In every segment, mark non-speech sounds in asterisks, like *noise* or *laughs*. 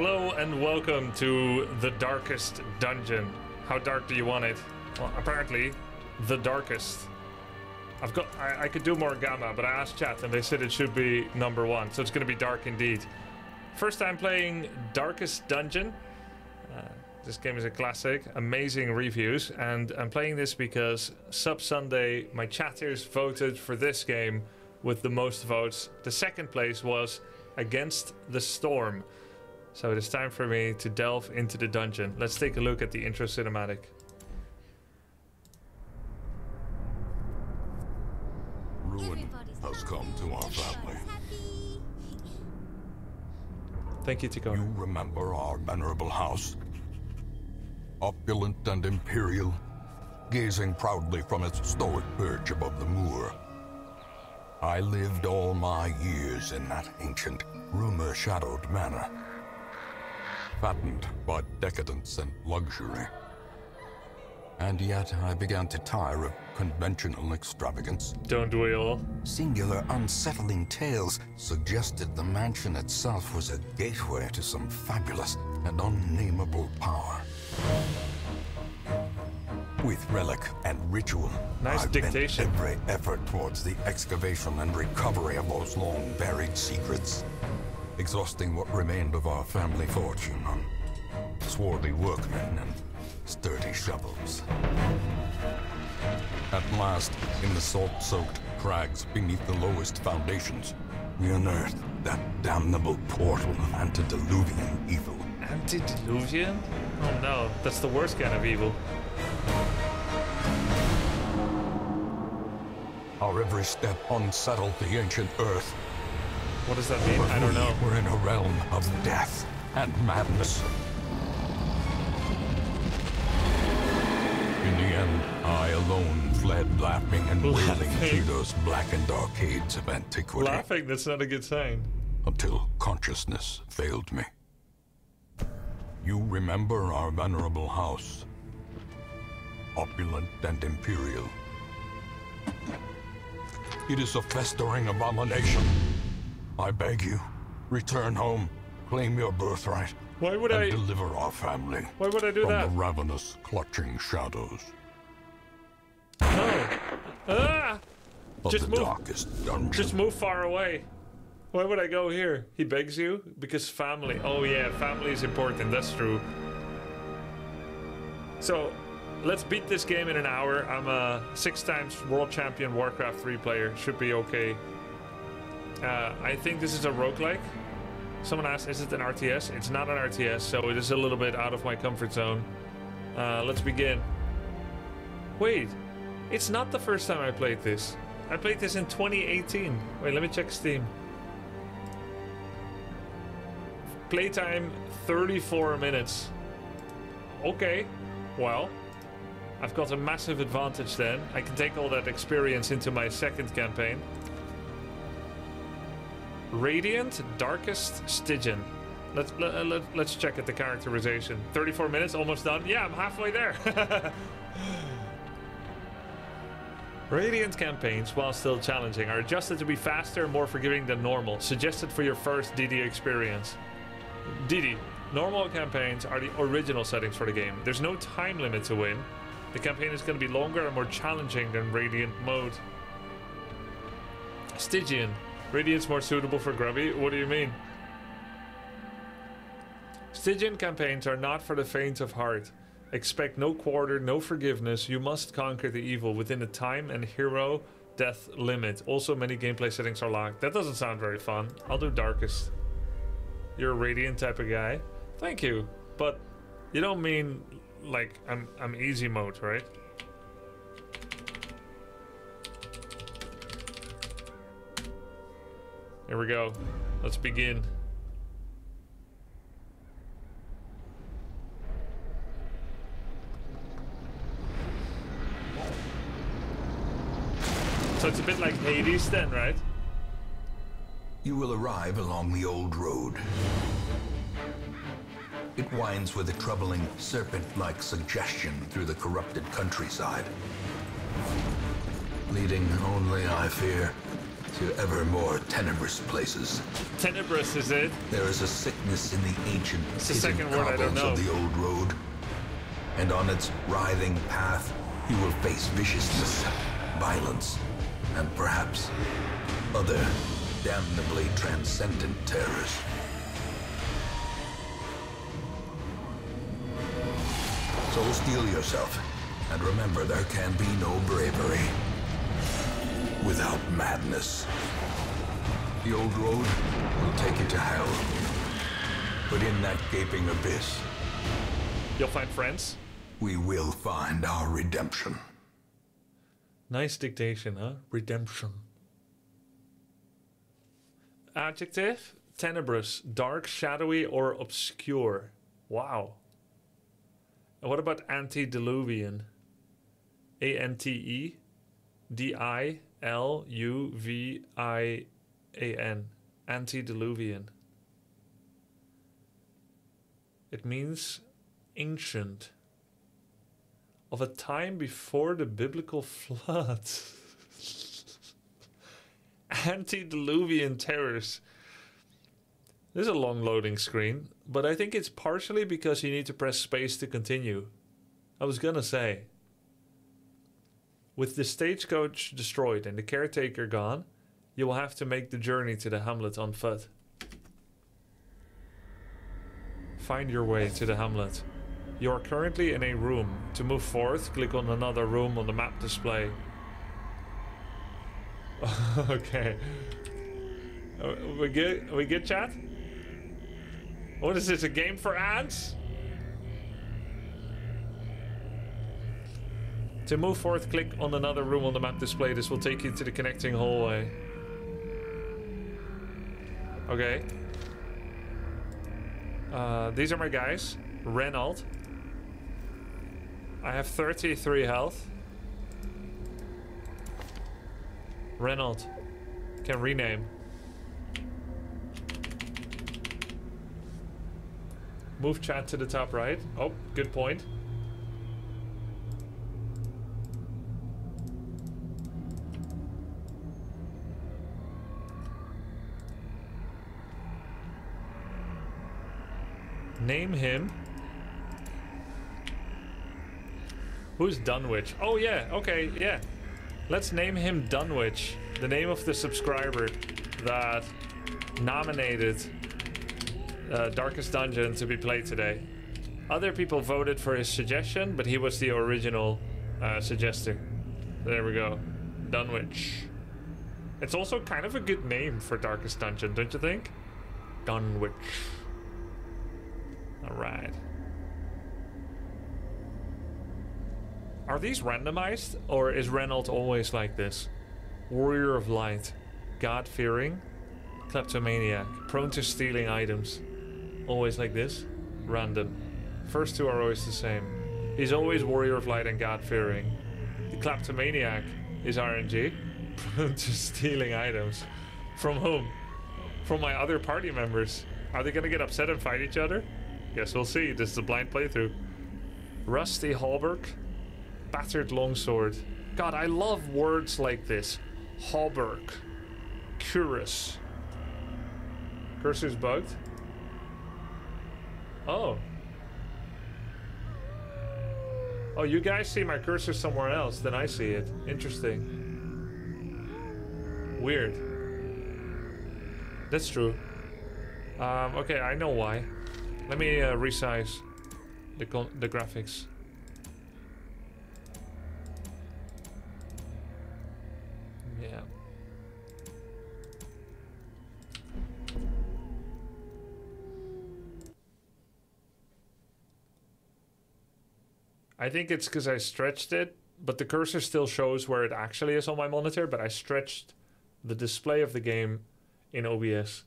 Hello and welcome to the darkest dungeon. How dark do you want it? Well, apparently, the darkest. I've got. I, I could do more gamma, but I asked chat and they said it should be number one, so it's going to be dark indeed. First time playing Darkest Dungeon. Uh, this game is a classic, amazing reviews, and I'm playing this because Sub Sunday, my chatters voted for this game with the most votes. The second place was Against the Storm. So it is time for me to delve into the dungeon. Let's take a look at the intro cinematic. Ruin has come to our family. Thank you, Tico. You remember our venerable house? Opulent and imperial, gazing proudly from its stoic perch above the moor. I lived all my years in that ancient, rumor-shadowed manor. Fattened by decadence and luxury. And yet I began to tire of conventional extravagance. Don't we all? Singular, unsettling tales suggested the mansion itself was a gateway to some fabulous and unnameable power. With relic and ritual, Nice I've dictation. every effort towards the excavation and recovery of those long-buried secrets, exhausting what remained of our family fortune on swarthy workmen and sturdy shovels. At last, in the salt-soaked crags beneath the lowest foundations, we unearthed that damnable portal of antediluvian evil. Antediluvian? Oh no, that's the worst kind of evil. Our every step unsettled the ancient earth. What does that mean? I don't know. We're in a realm of death and madness. In the end, I alone fled laughing and wailing through those blackened arcades of antiquity Laughing, that's not a good sign. until consciousness failed me. You remember our venerable house, opulent and imperial. It is a festering abomination. I beg you, return home, claim your birthright, Why would and I deliver our family why would I do from that? the ravenous, clutching shadows No. Ah! of Just the move. darkest dungeon. Just move far away. Why would I go here? He begs you? Because family. Oh yeah, family is important, that's true. So, let's beat this game in an hour. I'm a six times world champion Warcraft 3 player. Should be okay. Uh, I think this is a roguelike. Someone asked, is it an RTS? It's not an RTS, so it is a little bit out of my comfort zone. Uh, let's begin. Wait, it's not the first time I played this. I played this in 2018. Wait, let me check Steam. Playtime 34 minutes. Okay, well, I've got a massive advantage then. I can take all that experience into my second campaign. Radiant Darkest Stygian. Let's let, let, let's check at the characterization. 34 minutes, almost done. Yeah, I'm halfway there. *laughs* Radiant campaigns, while still challenging, are adjusted to be faster and more forgiving than normal, suggested for your first DD experience. DD, normal campaigns are the original settings for the game. There's no time limit to win. The campaign is going to be longer and more challenging than Radiant mode. Stygian, Radiant's more suitable for Grubby? What do you mean? Stygian campaigns are not for the faint of heart. Expect no quarter, no forgiveness. You must conquer the evil within a time and hero death limit. Also, many gameplay settings are locked. That doesn't sound very fun. I'll do Darkest. You're a Radiant type of guy. Thank you. But you don't mean like I'm I'm easy mode, right? Here we go. Let's begin. So it's a bit like Hades then, right? You will arrive along the old road. It winds with a troubling serpent-like suggestion through the corrupted countryside. Leading only, I fear, to ever more tenebrous places. Tenebrous, is it? There is a sickness in the ancient It's the hidden second word I don't cobbles of the old road. And on its writhing path, you will face viciousness, violence, and perhaps other damnably transcendent terrors. So steel yourself, and remember there can be no bravery without madness. The old road will take you to hell. But in that gaping abyss, You'll find friends. we will find our redemption. Nice dictation, huh? Redemption. Adjective tenebrous, dark, shadowy, or obscure. Wow. And what about antediluvian? A N T E D I L U V I A N. Antediluvian. It means ancient. Of a time before the biblical flood. *laughs* Antediluvian terrors. This is a long loading screen, but I think it's partially because you need to press space to continue. I was gonna say. With the stagecoach destroyed and the caretaker gone, you will have to make the journey to the hamlet on foot. Find your way to the hamlet. You are currently in a room. To move forth, click on another room on the map display. *laughs* okay. Uh, we good? We good, chat? What is this? A game for ants? To move forth, click on another room on the map display. This will take you to the connecting hallway. Okay. Uh, these are my guys. Reynauld. I have 33 health. Reynauld. Can rename. Move chat to the top right. Oh, good point. Name him. Who's Dunwich? Oh yeah, okay, yeah. Let's name him Dunwich, the name of the subscriber that nominated uh, Darkest Dungeon to be played today. Other people voted for his suggestion, but he was the original uh, suggester. There we go. Dunwich. It's also kind of a good name for Darkest Dungeon, don't you think? Dunwich. Alright. Are these randomized, or is Reynolds always like this? Warrior of Light, God fearing, kleptomaniac, prone to stealing items. Always like this? Random. First two are always the same. He's always Warrior of Light and God fearing. The kleptomaniac is RNG, *laughs* prone to stealing items. From whom? From my other party members. Are they gonna get upset and fight each other? Guess we'll see. This is a blind playthrough. Rusty Hauberk, battered longsword. God, I love words like this. Hauberk, cuirass. Cursor's bugged. Oh. Oh, you guys see my cursor somewhere else than I see it. Interesting. Weird. That's true. Um, okay, I know why. Let me uh, resize the the graphics. Yeah. I think it's because I stretched it, but the cursor still shows where it actually is on my monitor, but I stretched the display of the game in OBS.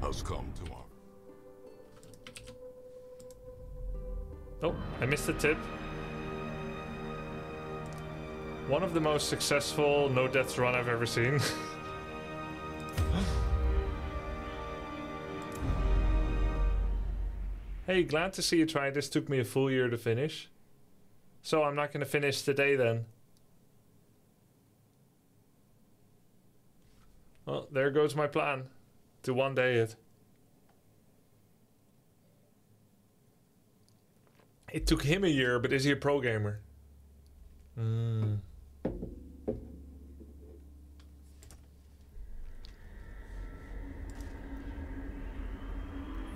Has come to Oh, I missed the tip. One of the most successful no deaths run I've ever seen. *laughs* Hey, glad to see you try. This took me a full year to finish. So I'm not going to finish today then. Well, there goes my plan. To one day it. It took him a year, but is he a pro gamer? Mm.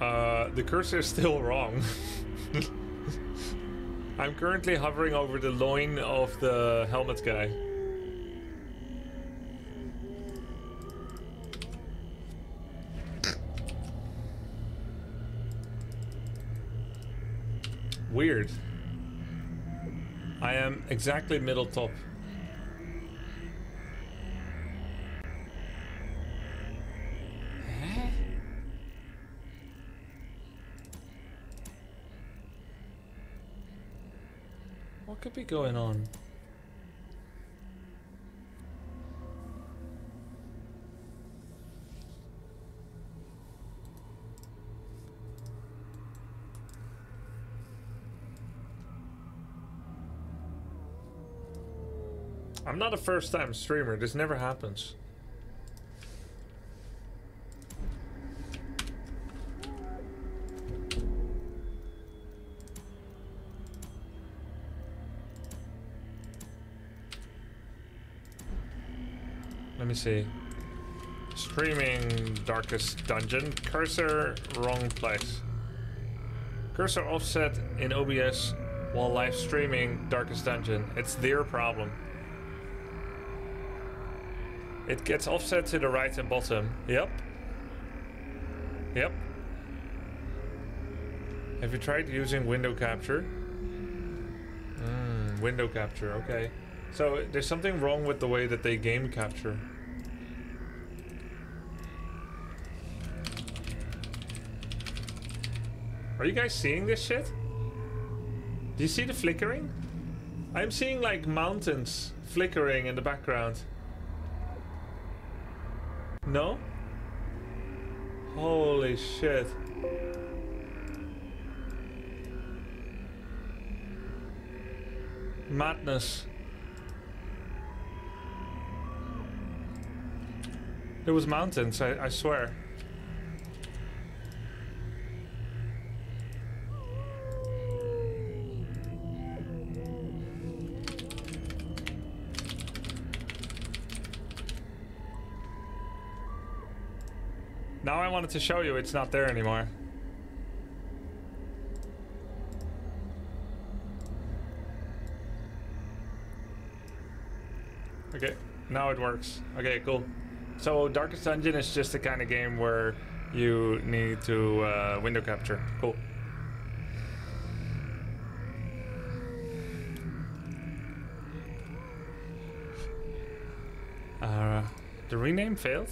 Uh, the cursor is still *laughs* wrong. *laughs* I'm currently hovering over the loin of the helmet guy. Weird. I am exactly middle top. What could be going on? Not a first time streamer, this never happens. Let me see. Streaming Darkest Dungeon. Cursor, wrong place. Cursor offset in OBS while live streaming Darkest Dungeon. It's their problem. It gets offset to the right and bottom. Yep. Yep. Have you tried using window capture? Mm, window capture, okay. So there's something wrong with the way that they game capture. Are you guys seeing this shit? Do you see the flickering? I'm seeing like mountains flickering in the background. No? Holy shit. Madness. There was mountains, I, I swear. Wanted to show you it's not there anymore. Okay, now it works. Okay, cool. So Darkest Dungeon is just the kind of game where you need to uh, window capture. Cool. Uh, the rename failed?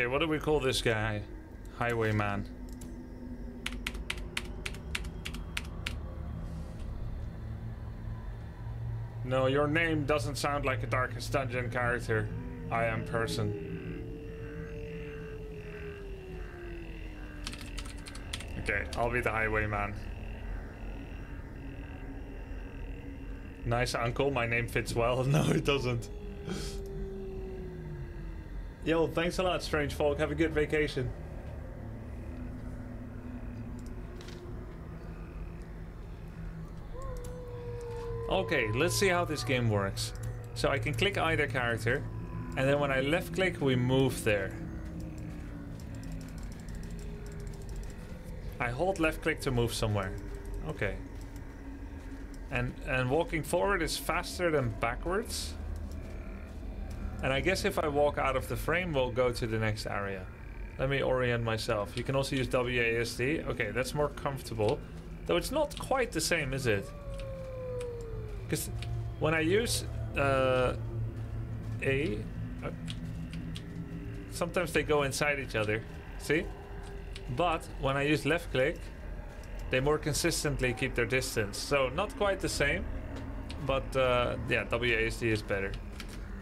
Okay, what do we call this guy? Highwayman. No, your name doesn't sound like a Darkest Dungeon character. I am person. Okay, I'll be the Highwayman. Nice uncle, my name fits well. *laughs* No, it doesn't. Yo, thanks a lot, Strange Folk. Have a good vacation. Okay, let's see how this game works. So I can click either character, and then when I left click, we move there. I hold left click to move somewhere. Okay. And and walking forward is faster than backwards. And I guess if I walk out of the frame, we'll go to the next area. Let me orient myself. You can also use WASD. Okay, that's more comfortable. Though it's not quite the same, is it? Because when I use uh, A, uh, sometimes they go inside each other. See? But when I use left click, they more consistently keep their distance. So not quite the same, but uh, yeah, WASD is better.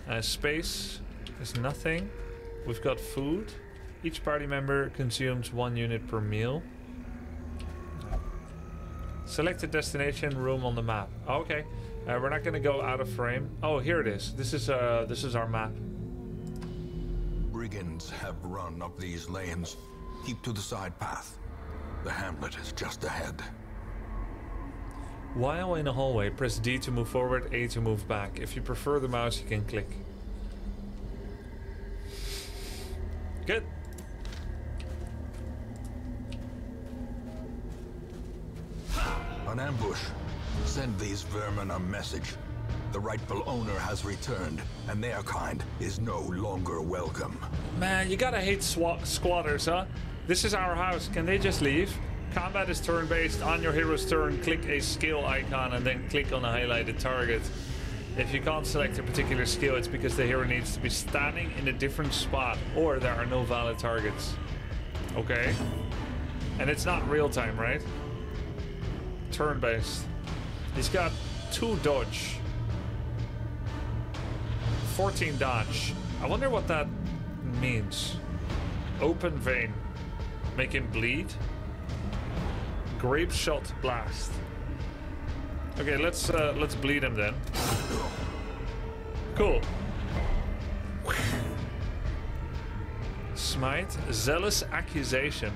Uh, space is nothing. We've got food. Each party member consumes one unit per meal. Select a destination room on the map. Oh, okay, uh, we're not gonna go out of frame. Oh, here it is. This is uh, this is our map. Brigands have run up these lanes. Keep to the side path. The hamlet is just ahead. While in a hallway, press D to move forward, A to move back. If you prefer the mouse, you can click. Good. An ambush. Send these vermin a message. The rightful owner has returned, and their kind is no longer welcome. Man, you gotta hate squatters, huh? This is our house. Can they just leave? Combat is turn-based. On your hero's turn, click a skill icon and then click on a highlighted target. If you can't select a particular skill, it's because the hero needs to be standing in a different spot or there are no valid targets. Okay. And it's not real time, right? Turn-based. He's got two dodge. 14 dodge. I wonder what that means. Open vein. Make him bleed. Grape shot blast. Okay, let's uh, let's bleed him then. Cool. Smite, zealous accusation.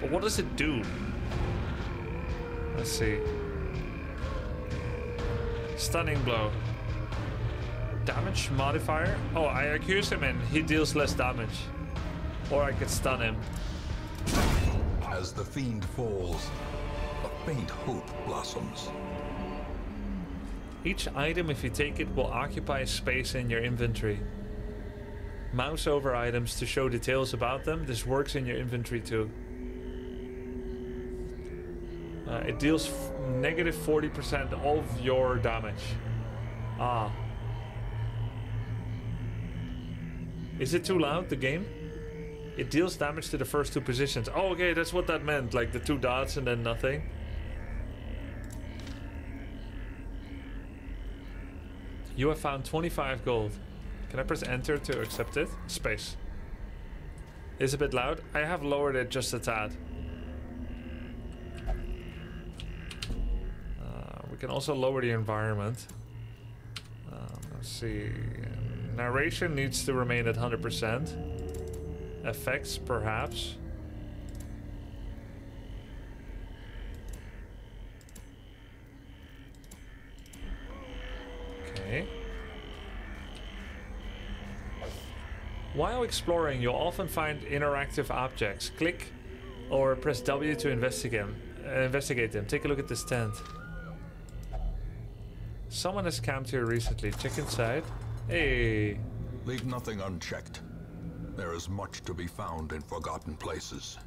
But what does it do? Let's see. Stunning blow. Damage modifier? Oh, I accuse him and he deals less damage. Or I could stun him. As the fiend falls, a faint hope blossoms. Each item, if you take it, will occupy space in your inventory. Mouse over items to show details about them. This works in your inventory too. Uh, it deals negative 40% of your damage. Ah. Is it too loud, the game? It deals damage to the first two positions. Oh, okay, that's what that meant. Like the two dots and then nothing. You have found 25 gold. Can I press enter to accept it? Space. Is a bit loud. I have lowered it just a tad. Uh, we can also lower the environment. Um, let's see. Narration needs to remain at 100%. Effects, perhaps. Okay. While exploring, you'll often find interactive objects. Click or press W to investigate them. Uh, investigate them. Take a look at this tent. Someone has camped here recently. Check inside. Hey. Leave nothing unchecked. There is much to be found in forgotten places.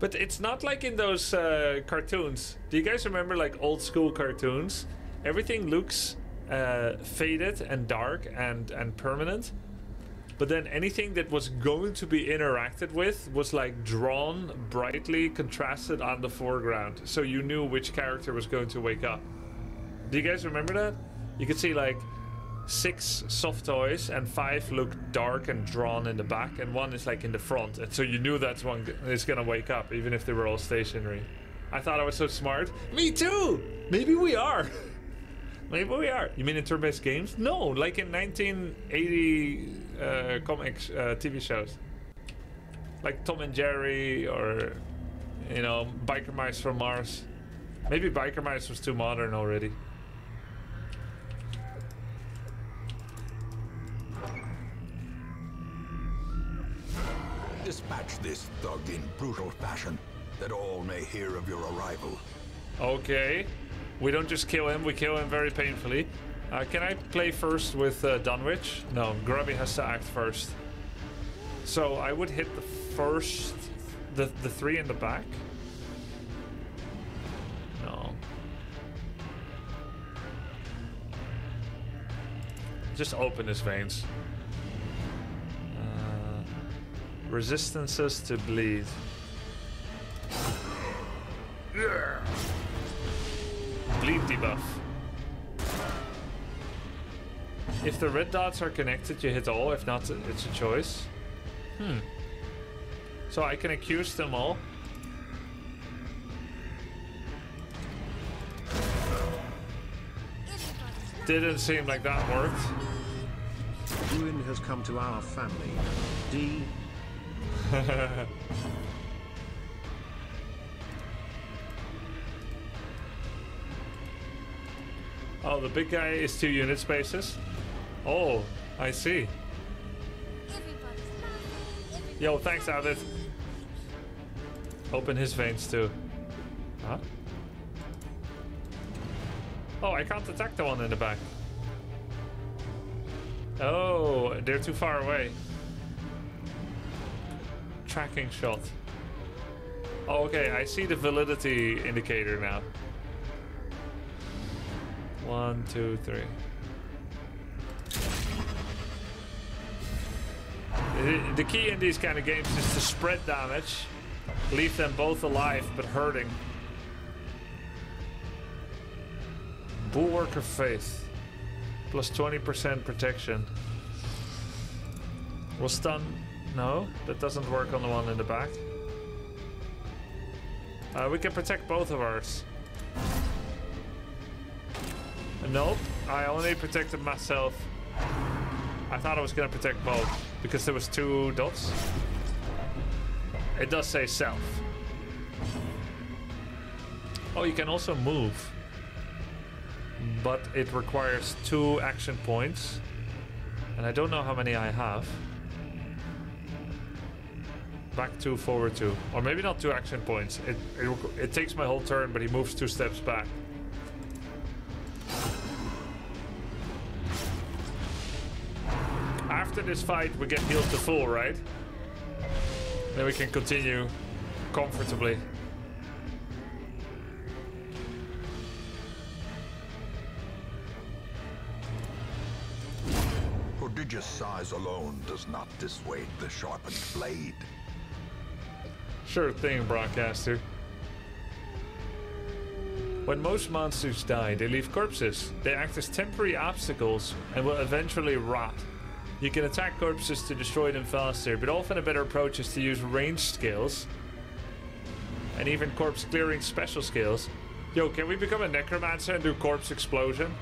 But it's not like in those uh, cartoons. Do you guys remember like old school cartoons? Everything looks uh, faded and dark and, and permanent. But then anything that was going to be interacted with was like drawn brightly contrasted on the foreground. So you knew which character was going to wake up. Do you guys remember that? You could see like six soft toys and five look dark and drawn in the back and one is like in the front. And so you knew that's one is gonna wake up even if they were all stationary. I thought I was so smart. Me too! Maybe we are. *laughs* Maybe we are. You mean in turn-based games? No, like in 1980 uh, comics, uh, TV shows, like Tom and Jerry, or you know, Biker Mice from Mars. Maybe Biker Mice was too modern already. Dispatch this thug in brutal fashion, that all may hear of your arrival. Okay. We don't just kill him, we kill him very painfully. Uh, can I play first with uh, Dunwich? No, Grubby has to act first. So I would hit the first, the, the three in the back. No. Just open his veins. Resistances to bleed. Bleed debuff. If the red dots are connected, you hit all. If not, it's a choice. Hmm. So I can accuse them all. Didn't seem like that worked. Ruin has come to our family. D. *laughs* oh, the big guy is two unit spaces. Oh, I see. Yo, thanks, Avid. Open his veins too. Huh? Oh, I can't attack the one in the back. Oh, they're too far away. Tracking shot. Oh, okay, I see the validity indicator now. One, two, three. The key in these kind of games is to spread damage, leave them both alive but hurting. Bulwark of Faith. Plus 20% protection. Will stun... No, that doesn't work on the one in the back. Uh, we can protect both of ours. Nope, I only protected myself. I thought I was gonna protect both because there was two dots. It does say self. Oh, you can also move but it requires two action points. And I don't know how many I have. Back two, forward two. Or maybe not two action points. It, it, it takes my whole turn, but he moves two steps back. After this fight, we get healed to full, right? Then we can continue comfortably. prodigious size alone does not dissuade the sharpened blade. Sure thing, broadcaster. When most monsters die, they leave corpses. They act as temporary obstacles and will eventually rot. You can attack corpses to destroy them faster, but often a better approach is to use ranged skills and even corpse clearing special skills. Yo, can we become a necromancer and do corpse explosion?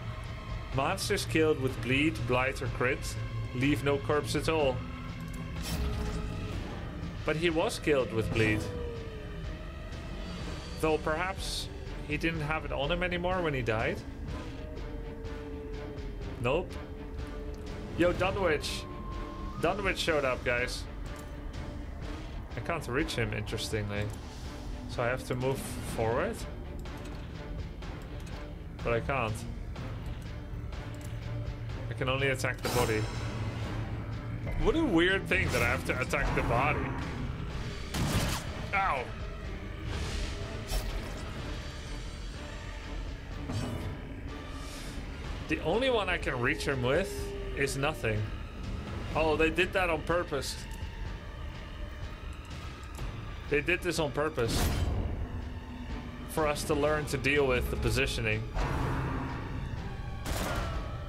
Monsters killed with bleed, blight, or crit leave no corpse at all. But he was killed with bleed. Though perhaps he didn't have it on him anymore when he died? Nope. Yo, Dunwich! Dunwich showed up, guys. I can't reach him, interestingly. So I have to move forward? But I can't. I can only attack the body. What a weird thing that I have to attack the body. Ow. The only one I can reach him with is nothing. Oh, they did that on purpose. They did this on purpose. For us to learn to deal with the positioning.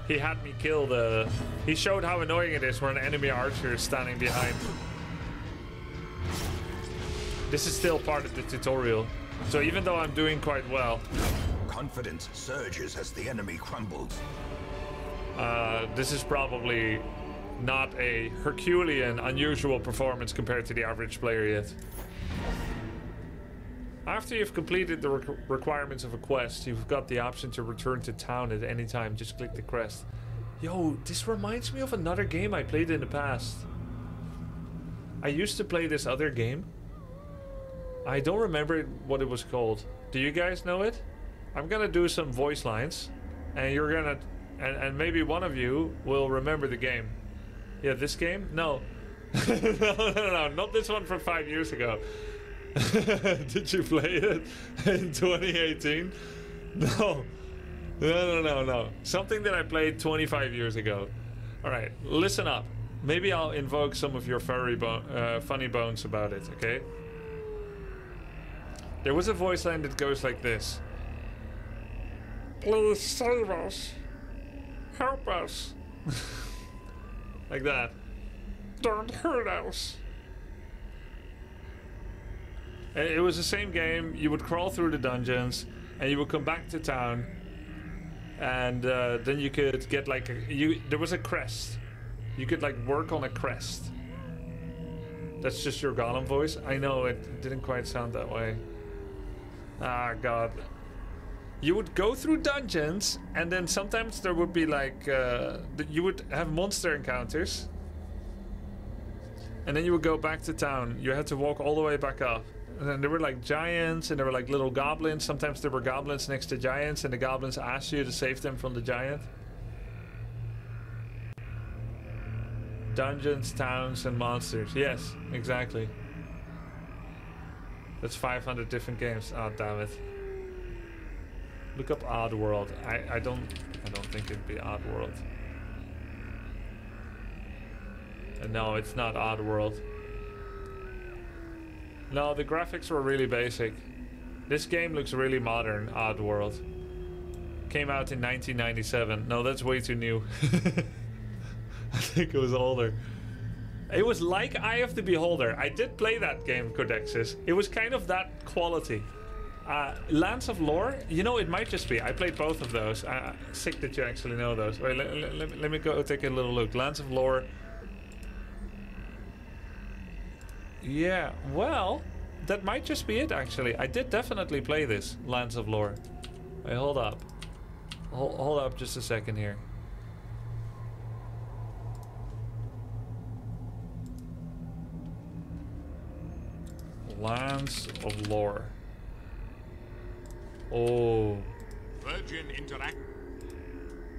He had me kill the... He showed how annoying it is when an enemy archer is standing behind. This is still part of the tutorial. So even though I'm doing quite well... Confidence surges as the enemy crumbles. Uh, this is probably not a Herculean, unusual performance compared to the average player yet. After you've completed the re requirements of a quest, you've got the option to return to town at any time. Just click the crest. Yo, this reminds me of another game I played in the past. I used to play this other game. I don't remember what it was called. Do you guys know it? I'm gonna do some voice lines, and you're gonna, and, and maybe one of you will remember the game. Yeah, this game? No. *laughs* no, no, no, not this one from five years ago. *laughs* Did you play it in 2018? No. *laughs* No, no, no, no. Something that I played 25 years ago. All right, listen up. Maybe I'll invoke some of your furry bo uh, funny bones about it, okay? There was a voice line that goes like this. Please save us. Help us. *laughs* like that. Don't hurt us. And It was the same game. You would crawl through the dungeons, and you would come back to town, and uh, then you could get like a, you. There was a crest. You could like work on a crest. That's just your Gollum voice. I know it didn't quite sound that way. Ah, God. You would go through dungeons, and then sometimes there would be like uh, you would have monster encounters, and then you would go back to town. You had to walk all the way back up. And then there were like giants, and there were like little goblins. Sometimes there were goblins next to giants, and the goblins asked you to save them from the giant. Dungeons, towns, and monsters. Yes, exactly. That's 500 different games. Oh, damn it. Look up Oddworld. I, I don't I don't think it'd be Oddworld. Uh, no, it's not Oddworld. No, the graphics were really basic. This game looks really modern, Oddworld. Came out in 1997. No, that's way too new. *laughs* I think it was older. It was like Eye of the Beholder. I did play that game, Codexis. It was kind of that quality. Uh, Lands of Lore, you know, it might just be. I played both of those. Uh, sick that you actually know those. Wait, let, let, let me- go take a little look. Lands of Lore. Yeah, well, that might just be it, actually. I did definitely play this, Lands of Lore. Wait, hold up. Hold, hold up just a second here. Lands of Lore. Oh, Virgin Interact.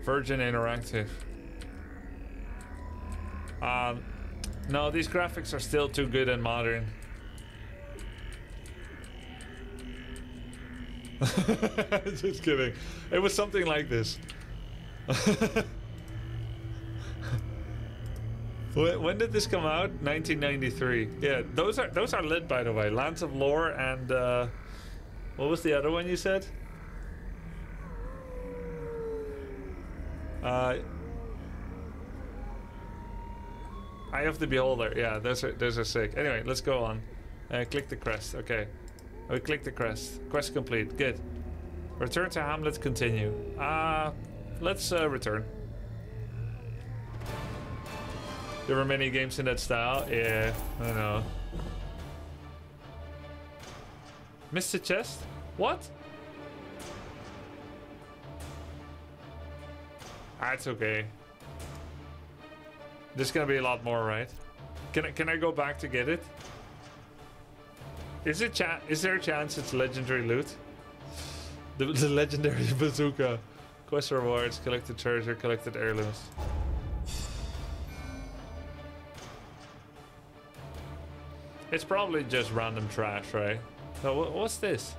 Virgin Interactive. Um, no, these graphics are still too good and modern. *laughs* Just kidding. It was something like this. *laughs* Wh- when did this come out? 1993. Yeah, those are those are lit by the way. Lands of Lore and uh, what was the other one you said? Uh, Eye of the Beholder. Yeah, those are those are sick. Anyway, let's go on. Uh, click the crest. Okay. We click the crest. Quest complete. Good. Return to Hamlet. Continue. Uh, let's uh, return. There were many games in that style. Yeah, I know. Mr. Chest? What? That's okay. There's gonna be a lot more, right? Can I can I go back to get it? Is it cha- Is there a chance it's legendary loot? The, *laughs* the legendary *laughs* bazooka. Quest rewards, collected treasure, collected heirlooms. It's probably just random trash, right? So what's this?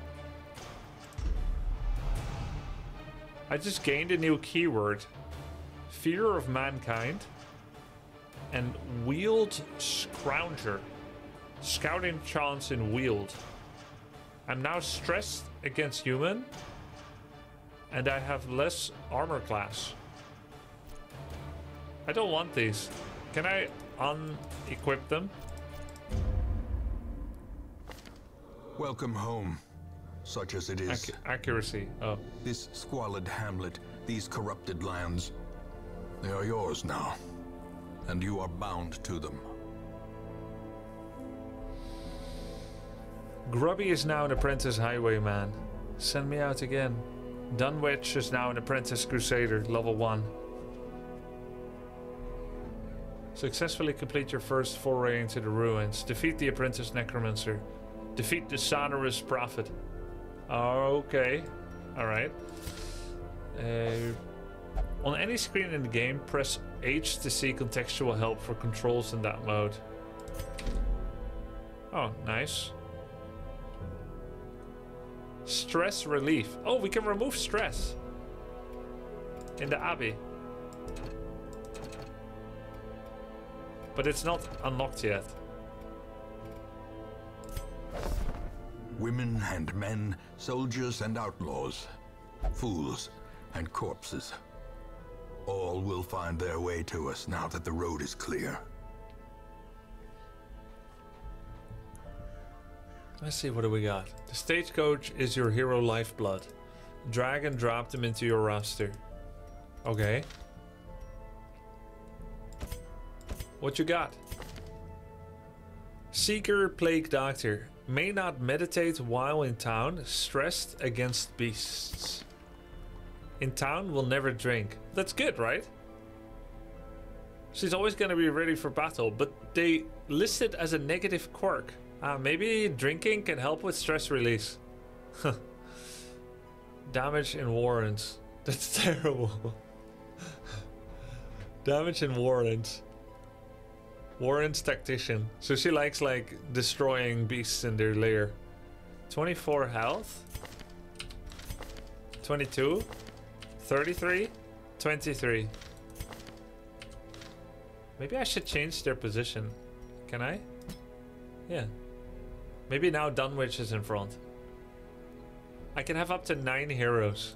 I just gained a new keyword. Fear of mankind. And Weald scrounger. Scouting chance in Weald. I'm now stressed against human. And I have less armor class. I don't want these. Can I unequip them? Welcome home, such as it is. Ac- accuracy. Oh. This squalid hamlet, these corrupted lands, they are yours now. And you are bound to them. Grubby is now an apprentice highwayman. Send me out again. Dunwich is now an apprentice crusader, level 1. Successfully complete your first foray into the ruins. Defeat the apprentice necromancer. Defeat the sonorous prophet. Okay. Alright. Uh, on any screen in the game, press H to see contextual help for controls in that mode. Oh, nice. Stress relief. Oh, we can remove stress. In the Abbey. But it's not unlocked yet. Women and men, soldiers and outlaws, fools and corpses. All will find their way to us now that the road is clear. Let's see, what do we got? The stagecoach is your hero lifeblood. Drag and drop them into your roster. Okay. What you got? Seeker Plague Doctor. May not meditate while in town, stressed against beasts. In town, will never drink. That's good, right? She's always going to be ready for battle, but they list it as a negative quirk. Uh, maybe drinking can help with stress release. Damage in Warrens. *laughs* That's terrible. *laughs* Damage in Warrens. Warrens tactician. So she likes like destroying beasts in their lair. 24 health. 22. 33. 23. Maybe I should change their position. Can I? Yeah. Maybe now Dunwich is in front. I can have up to nine heroes.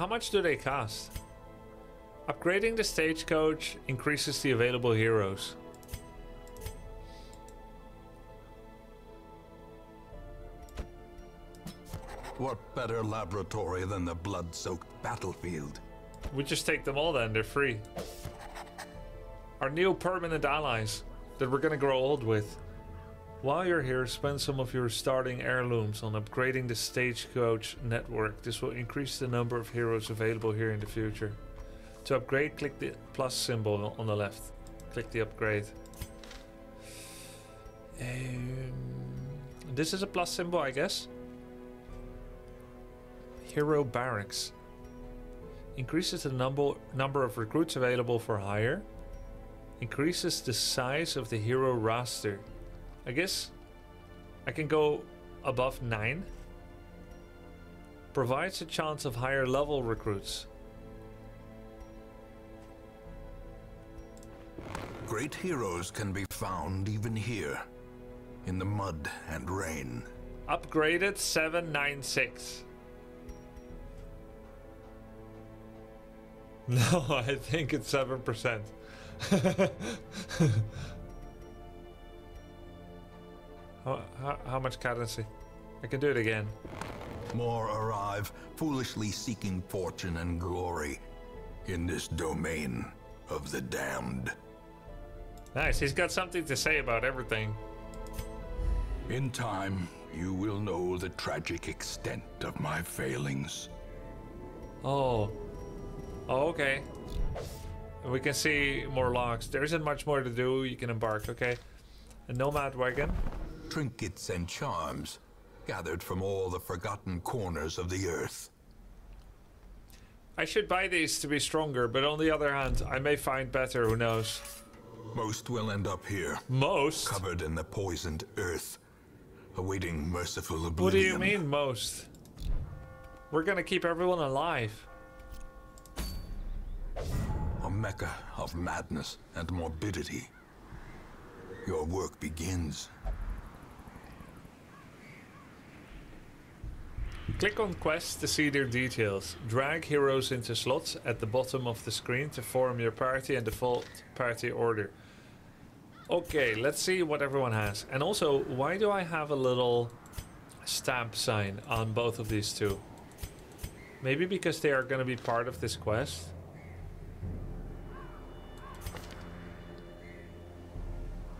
How much do they cost? Upgrading the stagecoach increases the available heroes. What better laboratory than the blood-soaked battlefield? We just take them all then, they're free. Our new permanent allies that we're gonna grow old with. While you're here, spend some of your starting heirlooms on upgrading the stagecoach network. This will increase the number of heroes available here in the future. To upgrade, click the plus symbol on the left. Click the upgrade. Um, this is a plus symbol, I guess. Hero Barracks. Increases the number, number of recruits available for hire. Increases the size of the hero roster. I guess I can go above 9. Provides a chance of higher level recruits. Great heroes can be found even here, in the mud and rain. Upgraded 796. *laughs* No, I think it's 7%. *laughs* how, how, how much currency? I can do it again. More arrive, foolishly seeking fortune and glory in this domain of the damned. Nice, he's got something to say about everything. In time, you will know the tragic extent of my failings. Oh. Oh, okay. We can see more logs. There isn't much more to do. You can embark, okay? A nomad wagon. Trinkets and charms, gathered from all the forgotten corners of the earth. I should buy these to be stronger, but on the other hand, I may find better, who knows? Most will end up here, Most? covered in the poisoned earth, awaiting merciful oblivion. What do you mean, most? We're gonna keep everyone alive. A mecca of madness and morbidity. Your work begins. Click on quests to see their details. Drag heroes into slots at the bottom of the screen to form your party and default party order. Okay, let's see what everyone has. And also, why do I have a little stamp sign on both of these two? Maybe because they are going to be part of this quest?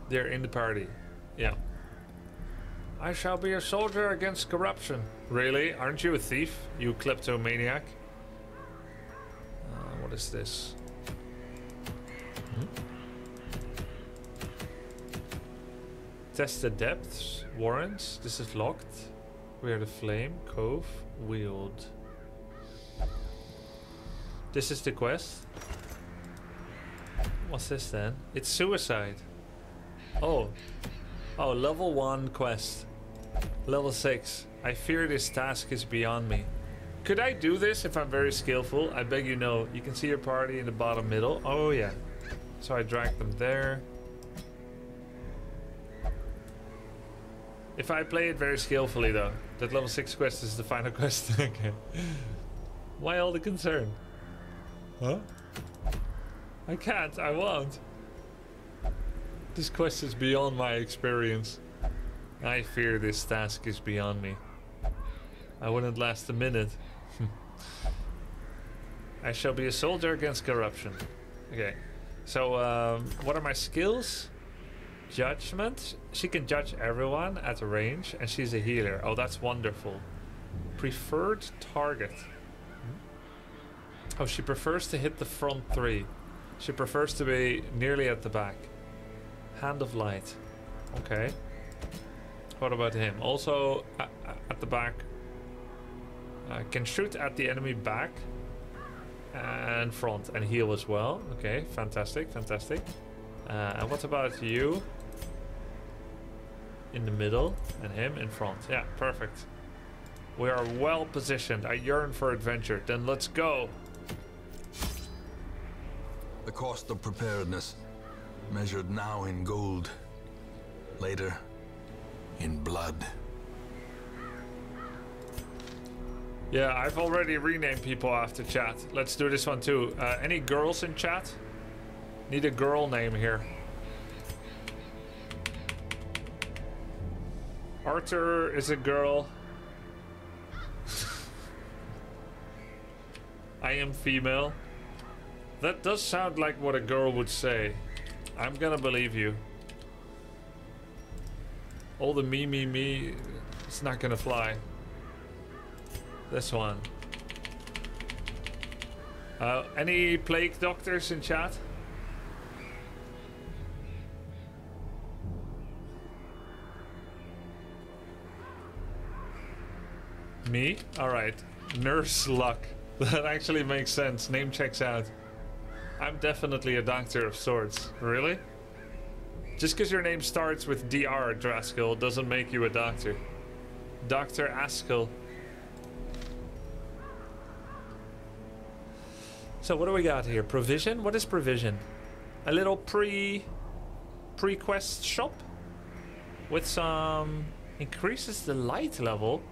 They're in the party. Yeah. I shall be a soldier against corruption. Really? Aren't you a thief, you kleptomaniac? Uh, what is this? Hmm? Test the depths. Warrens. This is locked. Where the flame. Cove. Weald. This is the quest. What's this then? It's suicide. Oh. Oh, level 1 quest. Level 6. I fear this task is beyond me. Could I do this if I'm very skillful? I beg you no. You can see your party in the bottom middle. Oh yeah. So I drag them there. If I play it very skillfully, though, that level 6 quest is the final *laughs* quest. okay. Why all the concern? Huh? I can't, I won't. This quest is beyond my experience. I fear this task is beyond me. I wouldn't last a minute. *laughs* I shall be a soldier against corruption. Okay. So, um, what are my skills? Judgment. She can judge everyone at range, and she's a healer. Oh, that's wonderful. Preferred target. Oh, she prefers to hit the front three. She prefers to be nearly at the back. Hand of light. Okay. What about him? Also at the back. Uh, can shoot at the enemy back and front and heal as well. Okay, fantastic, fantastic. Uh, and what about you? In the middle and him in front. Yeah, perfect. We are well positioned. I yearn for adventure. Then let's go. The cost of preparedness, measured now in gold, later in blood. Yeah, I've already renamed people after chat. Let's do this one too. Uh, any girls in chat? Need a girl name here. Arthur is a girl. *laughs* I am female. That does sound like what a girl would say. I'm gonna believe you. All the me, me, me, it's not gonna fly. This one. Uh, any plague doctors in chat? Me? Alright. Nurse luck. *laughs* That actually makes sense. Name checks out. I'm definitely a doctor of sorts. Really? Just because your name starts with DR, Draskell, doesn't make you a doctor. Dr. Askell. So what do we got here? Provision? What is provision? A little pre... Pre-quest shop? With some... Increases the light level?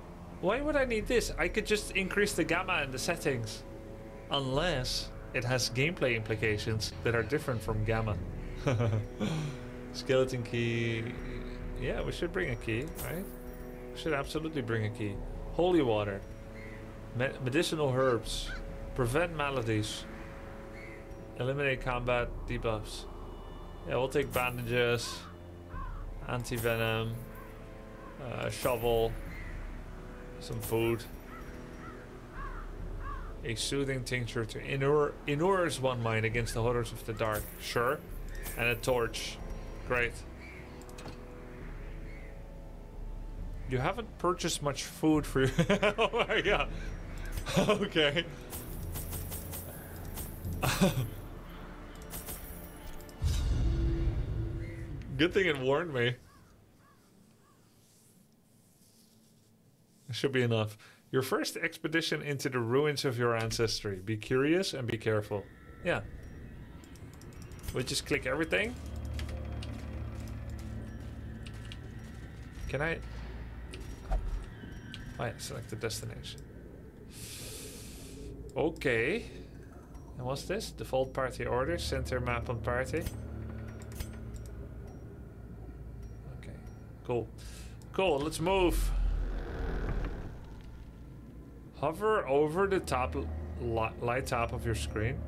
Why would I need this? I could just increase the gamma in the settings. Unless it has gameplay implications that are different from gamma. *laughs* Skeleton key. Yeah, we should bring a key, right? We should absolutely bring a key. Holy water. Me medicinal herbs. Prevent maladies. Eliminate combat debuffs. Yeah, we'll take bandages. Anti-venom. Uh, shovel. Some food. A soothing tincture to inure inures one mind against the horrors of the dark. Sure. And a torch. Great. You haven't purchased much food for you. *laughs* oh my god. *laughs* okay. Good thing it warned me. Should be enough. Your first expedition into the ruins of your ancestry. Be curious and be careful. Yeah. We just click everything. Can I... Yeah, select the destination. Okay. And what's this? Default party order. Center map on party. Okay. Cool. Cool, let's move. Hover over the top light top of your screen.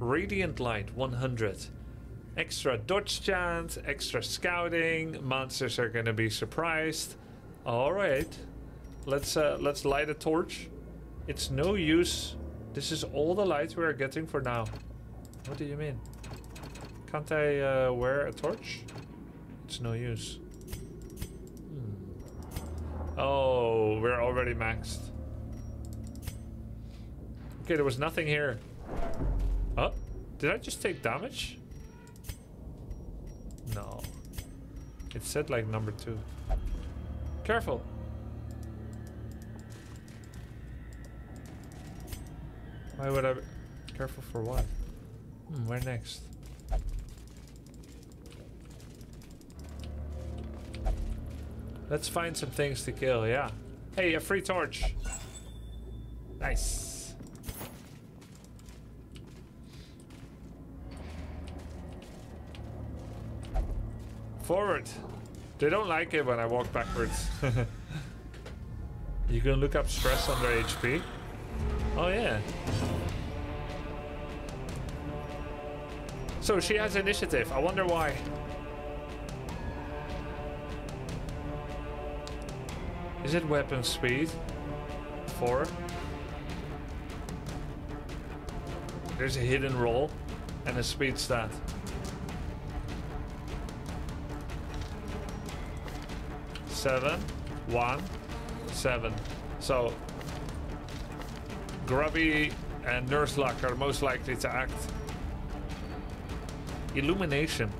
Radiant light 100. Extra dodge chance, extra scouting. Monsters are gonna be surprised. All right, let's uh, let's light a torch. It's no use. This is all the light we are getting for now. What do you mean? Can't I uh, wear a torch? It's no use. Hmm. Oh, we're already maxed. Okay, there was nothing here. Oh, did I just take damage? No. It said like number two. Careful. Why would I... Be... Careful for what? Hmm, where next? Let's find some things to kill, yeah. Hey, a free torch. Nice. Forward. They don't like it when I walk backwards. *laughs* you can look up stress under HP. Oh yeah. So she has initiative. I wonder why. Is it weapon speed? Four. There's a hidden roll and a speed stat. Seven, one, seven. So Grubby and Nurse Luck are most likely to act. Illumination.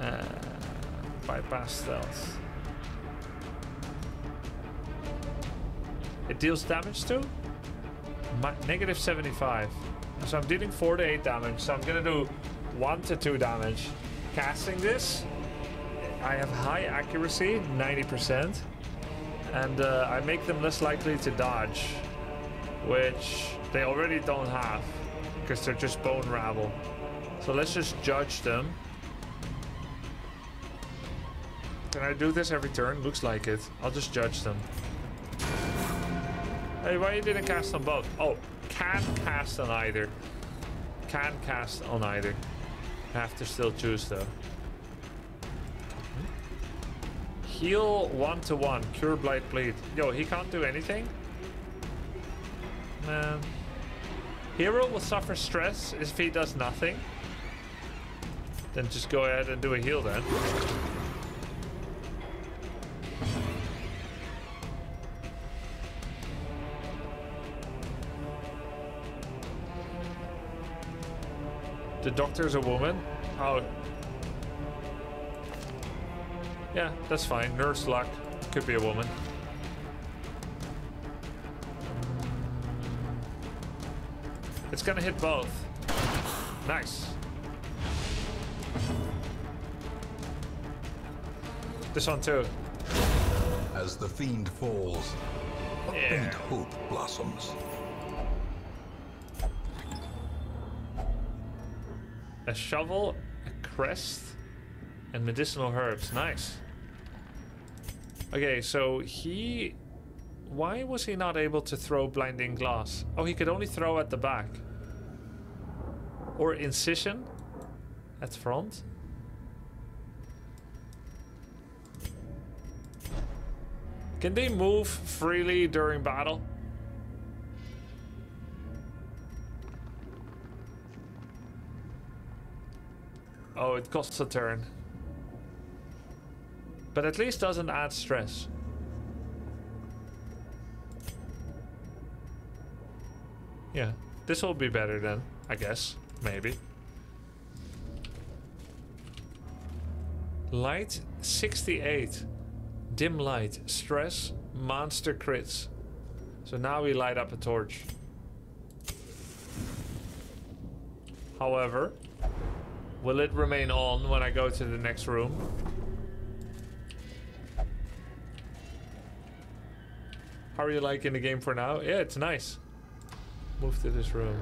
Uh, bypass stealth. It deals damage too? Ma negative 75. So I'm dealing 4 to 8 damage. So I'm gonna do 1 to 2 damage. Casting this, I have high accuracy, 90%. And uh, I make them less likely to dodge. Which they already don't have. Because they're just bone rabble. So let's just judge them. Can I do this every turn? Looks like it. I'll just judge them. Hey, why you didn't cast on both? Oh, can cast on either. Can cast on either. Have to still choose though. Heal one to one. Cure blight bleed. Yo, he can't do anything. Man. Hero will suffer stress if he does nothing. Then just go ahead and do a heal then. The doctor's a woman? Oh. Yeah, that's fine. Nurse luck. Could be a woman. It's gonna hit both. Nice. This one too. As the fiend falls, a Yeah. faint hope blossoms. A shovel, a crest, and medicinal herbs. Nice. Okay, so he... Why was he not able to throw blinding glass? Oh, he could only throw at the back. Or incision at front. Can they move freely during battle? Oh, it costs a turn. But at least doesn't add stress. Yeah, this will be better then, I guess. Maybe. Light 68. Dim light. Stress. Monster crits. So now we light up a torch. However, will it remain on when I go to the next room? How are you liking the game for now? Yeah, it's nice. Move to this room.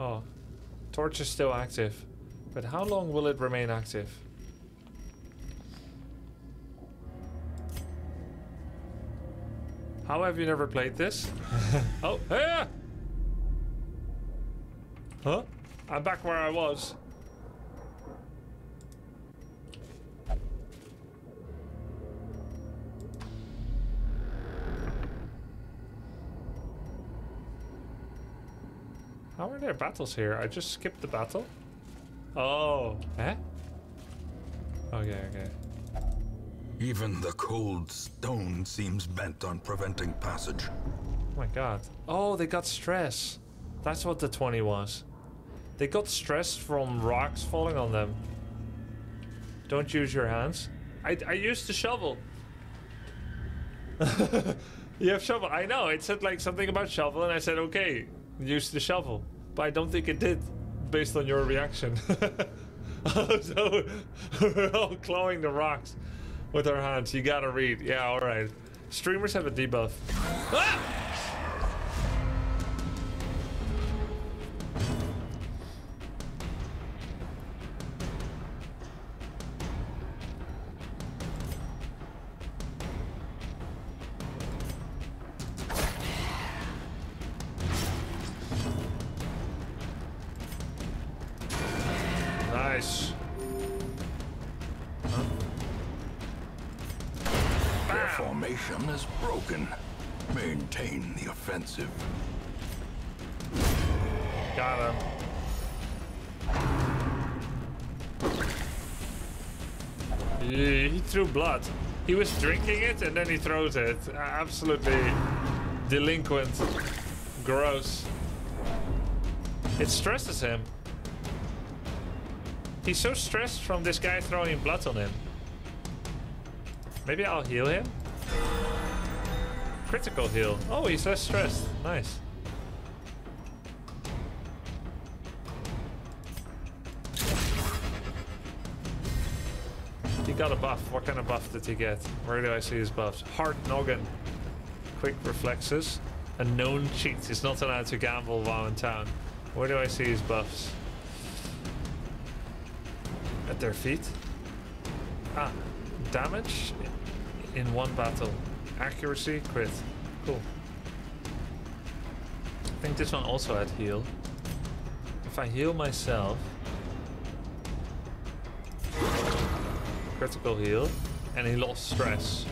Oh, torch is still active. But how long will it remain active? How have you never played this? *laughs* oh, yeah! Huh? I'm back where I was. How are there battles here? I just skipped the battle? Oh, eh? Okay, okay. Even the cold stone seems bent on preventing passage. Oh my god. Oh, they got stress. That's what the 20 was. They got stress from rocks falling on them. Don't use your hands. I, I used the shovel. *laughs* you have shovel. I know. It said like something about shovel, and I said, okay, use the shovel. But I don't think it did. based on your reaction. *laughs* so we're all clawing the rocks with our hands. You gotta read. Yeah, alright. Streamers have a debuff. Ah! Blood. He was drinking it and then he throws it. Absolutely delinquent. Gross. It stresses him. He's so stressed from this guy throwing blood on him. Maybe I'll heal him? Critical heal. Oh, he's less stressed. Nice. What kind of buff did he get? Where do I see his buffs? Hard noggin. Quick reflexes. A known cheat. He's not allowed to gamble while in town. Where do I see his buffs? At their feet? Ah, damage in one battle. Accuracy, crit. Cool. I think this one also had heal. If I heal myself... Critical heal. And he lost stress.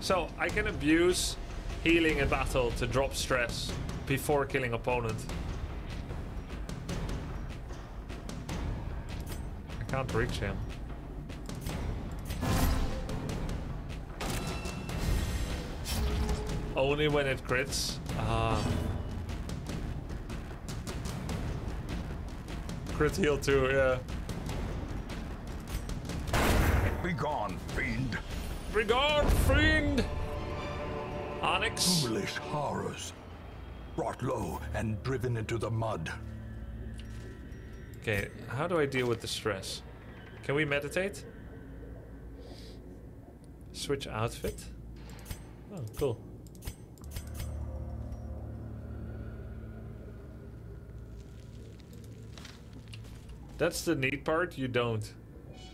So, I can abuse healing in battle to drop stress before killing opponent. I can't reach him. Only when it crits. Ah. Crit heal too, yeah. Begone, fiend. Regard, fiend! Onyx. Foolish horrors. Brought low and driven into the mud. Okay, how do I deal with the stress? Can we meditate? Switch outfit? Oh, cool. That's the neat part, you don't.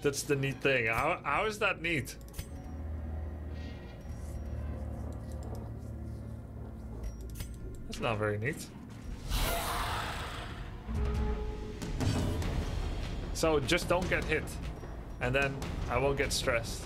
That's the neat thing. How, how is that neat? That's not very neat. So just don't get hit. And then I won't get stressed.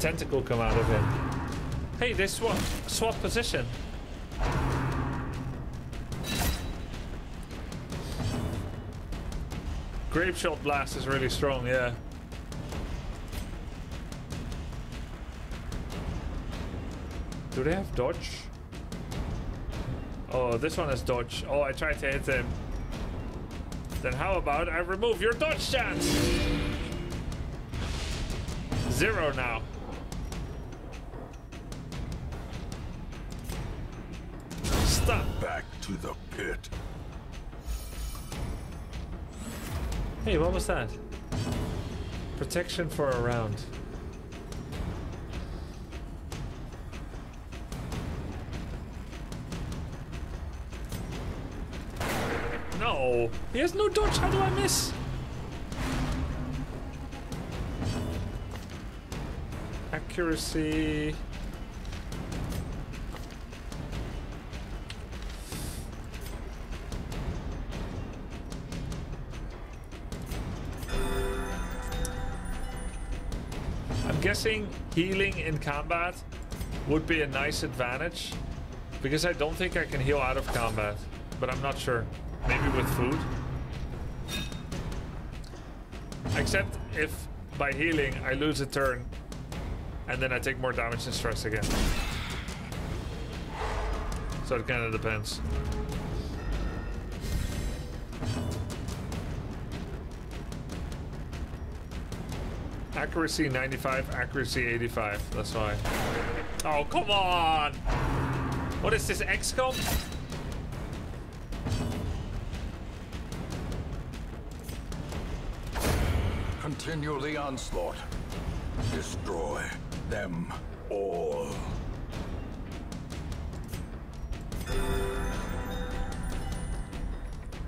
Tentacle come out of him. Hey, they swap swap position. Grape shot blast is really strong, yeah. Do they have dodge? Oh, this one has dodge. Oh, I tried to hit him. Then how about I remove your dodge chance? Zero now. Hey, what was that? Protection for a round. No! He has no dodge, how do I miss? Accuracy... Healing in combat would be a nice advantage because I don't think I can heal out of combat, but I'm not sure. Maybe with food. Except if by healing I lose a turn and then I take more damage and stress again. So it kind of depends. Accuracy 95, accuracy 85. That's why. Oh, come on! What is this, XCOM? Continue the onslaught. Destroy them all.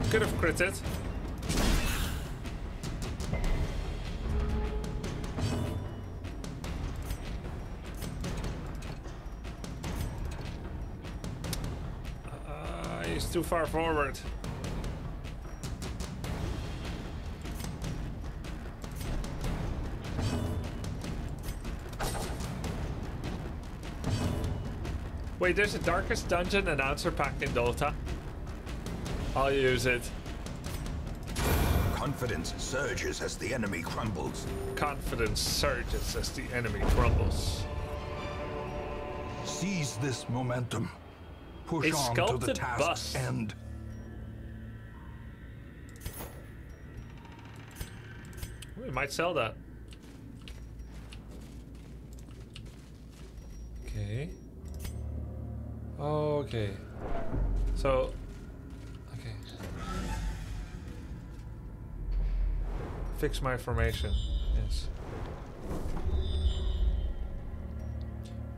Could have critted. Too far forward. Wait, there's a Darkest Dungeon announcer pack in Dota. I'll use it. Confidence surges as the enemy crumbles. Confidence surges as the enemy crumbles. Seize this momentum. Push A on to the sculpted task's bust. end. We might sell that. Okay. Okay. So. Okay. Fix my formation. Yes.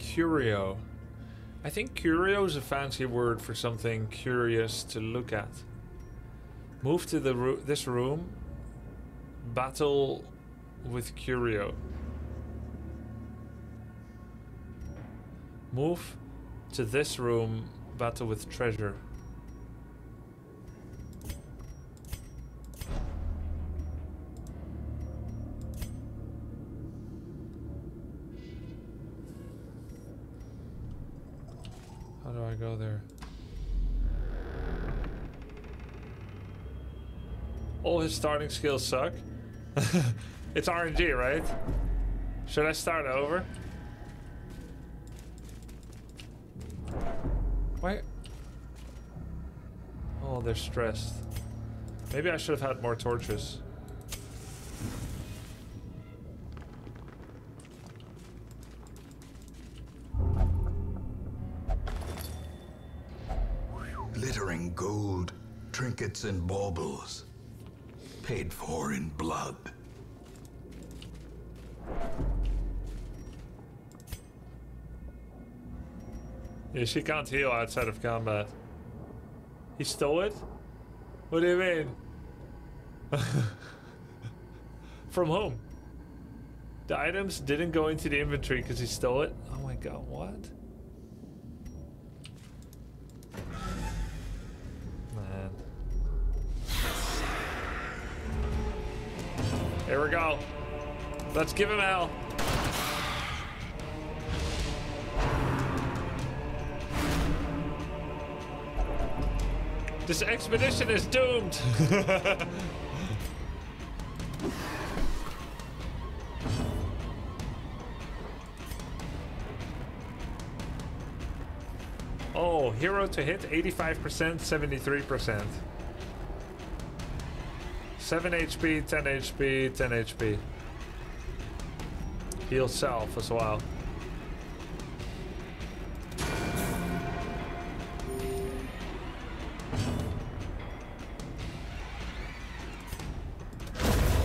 Curio. Curio is a fancy word for something curious to look at. Move to the ro- this room. Battle with curio. Move to this room. Battle with treasure. Go there? All his starting skills suck. *laughs* it's RNG, right? Should I start over? Why? Oh, they're stressed. Maybe I should have had more torches. And baubles. Paid for in blood. Yeah, she can't heal outside of combat. He stole it? What do you mean? *laughs* From whom? The items didn't go into the inventory because he stole it? Oh my god, what? Here we go. Let's give him hell. This expedition is doomed. *laughs* oh, hero to hit 85%, 73%. 7 HP, 10 HP, 10 HP. Heal self as well.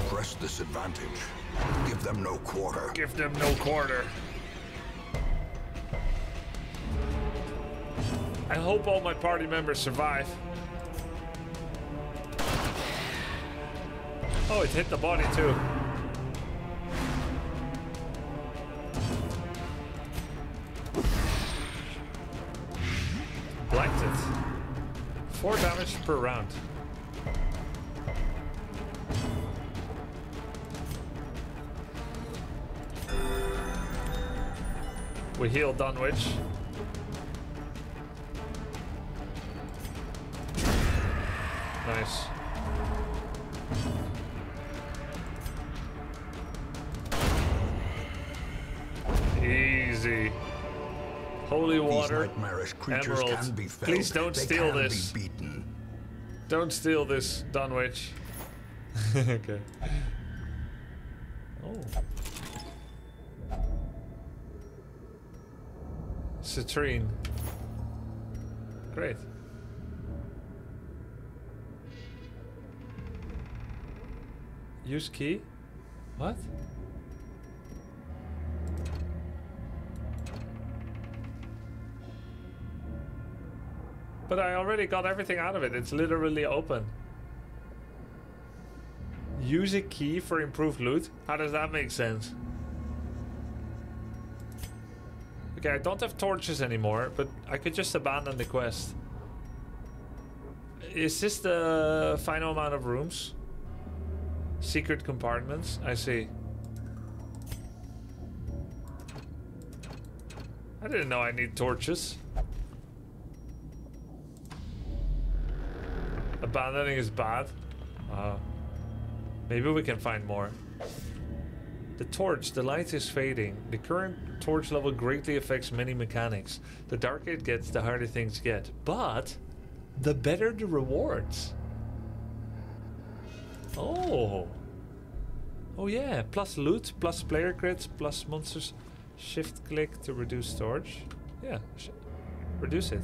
Press this advantage. Give them no quarter. Give them no quarter. I hope all my party members survive. Oh, it hit the body too. Blanked it. Four damage per round. We heal Dunwich. creatures Emerald. can be felled. Please don't they steal this. Be beaten. Don't steal this, Dunwich. *laughs* okay. Oh. Citrine. Great. Use key? What? But I already got everything out of it. It's literally open. Use a key for improved loot? How does that make sense? Okay, I don't have torches anymore, but I could just abandon the quest. Is this the final amount of rooms? Secret compartments? I see. I didn't know I need torches. Abandoning is bad. Uh, maybe we can find more. The torch, the light is fading. The current torch level greatly affects many mechanics. The darker it gets, the harder things get. But, the better the rewards. Oh. Oh yeah, plus loot, plus player crits, plus monsters. Shift click to reduce torch. Yeah, reduce it.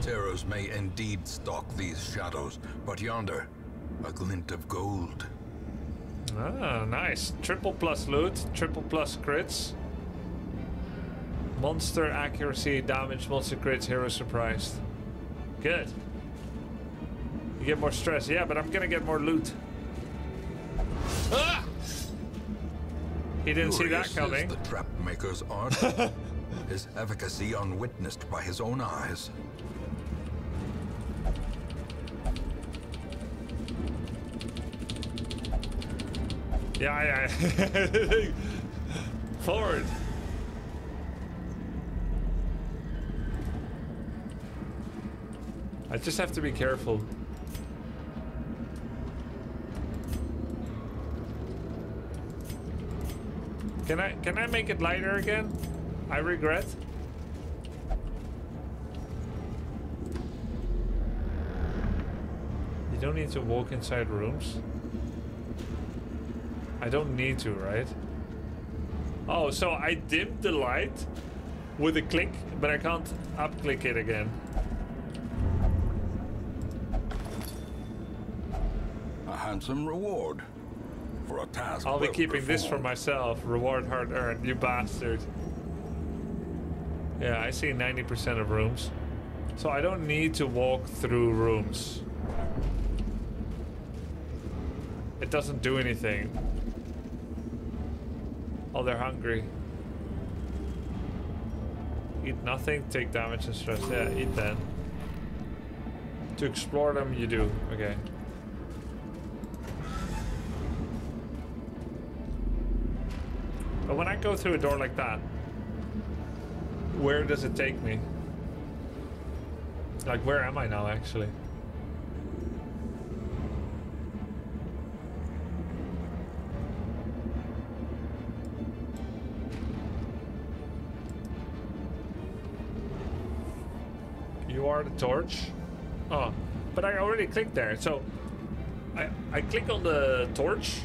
Terrors may indeed stalk these shadows, but yonder, a glint of gold. Ah, nice. Triple plus loot, triple plus crits. Monster accuracy, damage, monster crits, hero surprised. Good. You get more stress. Yeah, but I'm gonna get more loot. Ah! He didn't Curious see that coming. Is the trap maker's art. *laughs* his efficacy unwitnessed by his own eyes. Yeah, yeah. *laughs* Forward. I just have to be careful. Can I can I make it lighter again? I regret. You don't need to walk inside rooms. I don't need to, right? Oh, so I dimmed the light with a click, but I can't up-click it again. A handsome reward for a task. I'll be well keeping this for myself. Reward hard earned, you bastard. Yeah, I see 90% of rooms. So I don't need to walk through rooms. It doesn't do anything. Oh, they're hungry. Eat nothing, take damage and stress. Yeah, eat then. To explore them, you do. Okay. But when I go through a door like that, where does it take me? Like, where am I now, actually? You are the torch? Oh, but I already clicked there. So, I, I click on the torch,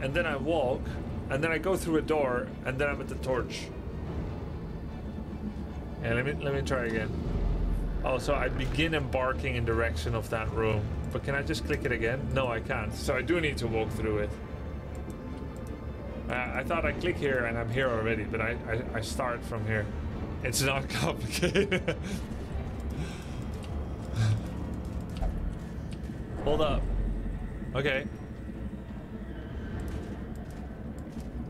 and then I walk, and then I go through a door, and then I'm at the torch. Yeah, let me let me try again. Oh, so I begin embarking in direction of that room. But can I just click it again? No, I can't. So I do need to walk through it. Uh, I thought I click here and I'm here already, but I, I, I start from here. It's not *laughs* complicated. Hold up. Okay.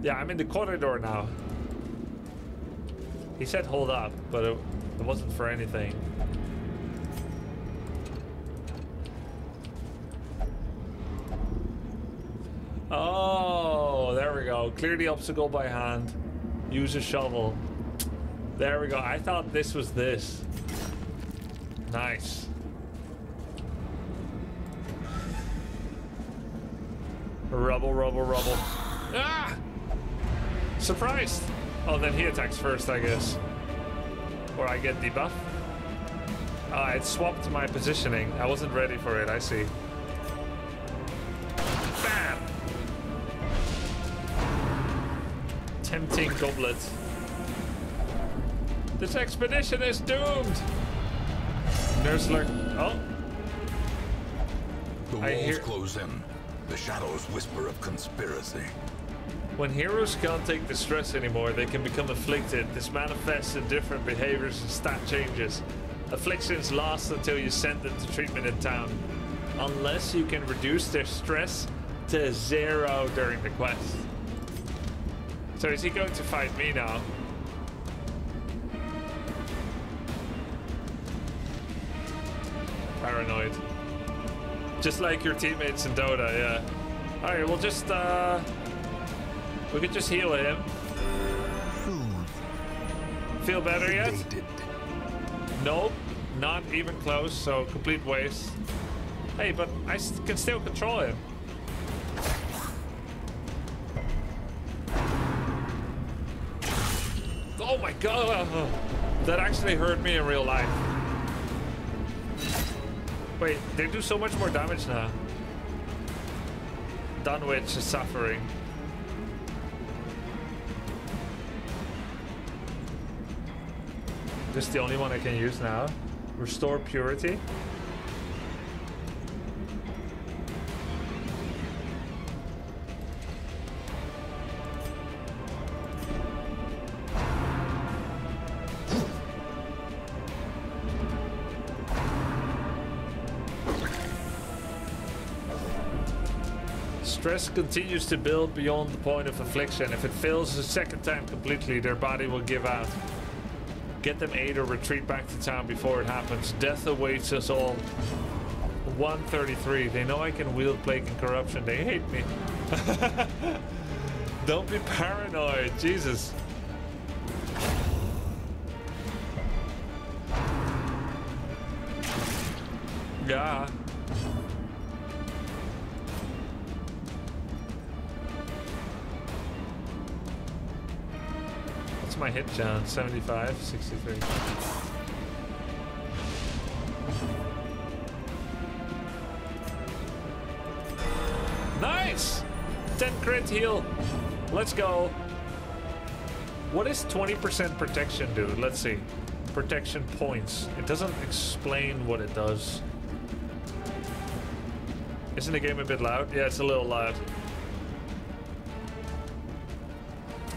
Yeah, I'm in the corridor now. He said hold up, but it, it wasn't for anything. Oh, there we go. Clear the obstacle by hand. Use a shovel. There we go. I thought this was this. Nice. Rubble, rubble, rubble. Ah! Surprised! Oh, then he attacks first, I guess. Or I get debuff. Ah, it swapped my positioning. I wasn't ready for it, I see. Bam! Tempting goblet. This expedition is doomed! Nursler. Oh, The I walls hear- close in. The shadows whisper of conspiracy. When heroes can't take the stress anymore, they can become afflicted. This manifests in different behaviors and stat changes. Afflictions last until you send them to treatment in town, unless you can reduce their stress to zero during the quest. So is he going to fight me now? Paranoid. Just like your teammates in Dota, yeah. Alright, we'll just uh we could just heal him. Feel better yet? Nope, not even close, so complete waste. Hey, but I can still control him. Oh my god! That actually hurt me in real life. Wait, they do so much more damage now. Dunwich is suffering. This is the only one I can use now. Restore purity. Stress continues to build beyond the point of affliction. If it fails a second time completely, their body will give out. Get them aid or retreat back to town before it happens. Death awaits us all. 133. They know I can wield plague and corruption. They hate me. *laughs* Don't be paranoid. Jesus. My 75, 63. Nice! 10 crit heal. Let's go. What is 20% protection do? Let's see. Protection points. It doesn't explain what it does. Isn't the game a bit loud? Yeah, it's a little loud.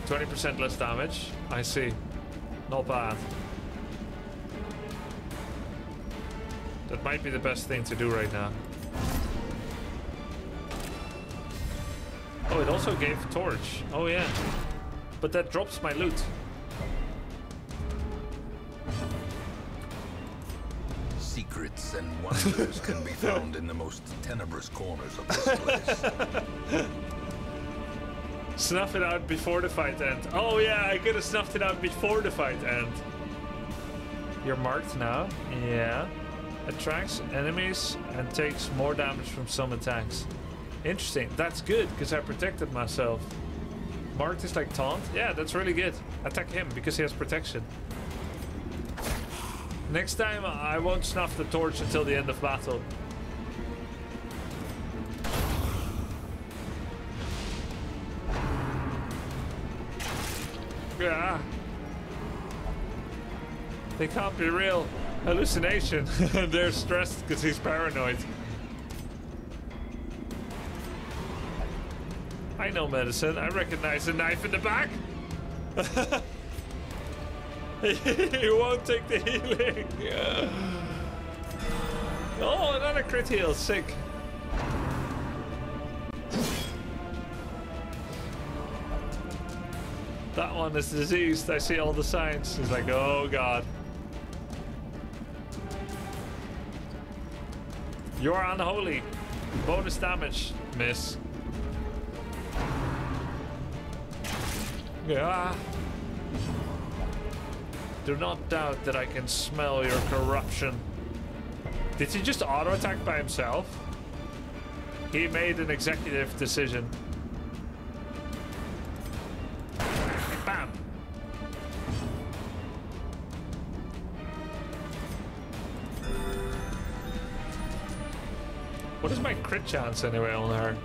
20% less damage. I see. Not bad. That might be the best thing to do right now. Oh, it also gave torch. Oh yeah. But that drops my loot. Secrets and wonders can be found in the most tenebrous corners of this place. *laughs* Snuff it out before the fight end. Oh yeah, I could have snuffed it out before the fight end. You're marked now. Yeah. Attracts enemies and takes more damage from some attacks. Interesting. That's good because I protected myself. Marked is like taunt. Yeah, that's really good. Attack him because he has protection. Next time I won't snuff the torch until the end of battle. They can't be real. Hallucination. *laughs* They're stressed because he's paranoid. I know medicine. I recognize a knife in the back. *laughs* he won't take the healing. Oh, another crit heal. Sick. That one is diseased. I see all the signs. He's like, oh god. You're unholy. Bonus damage, miss. Yeah. Do not doubt that I can smell your corruption. Did he just auto attack by himself? He made an executive decision. chance anyway on her?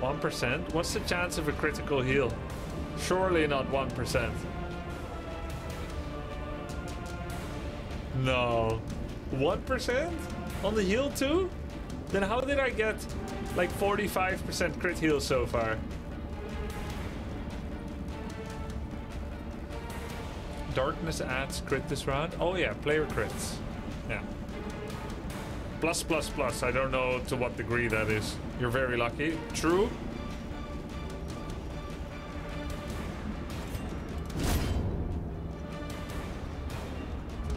1%? What's the chance of a critical heal? Surely not 1%. No. 1% on the heal too? Then how did I get like 45% crit heal so far? Darkness adds crit this round? Oh yeah, player crits. Yeah. Plus, plus, plus. I don't know to what degree that is. You're very lucky. True.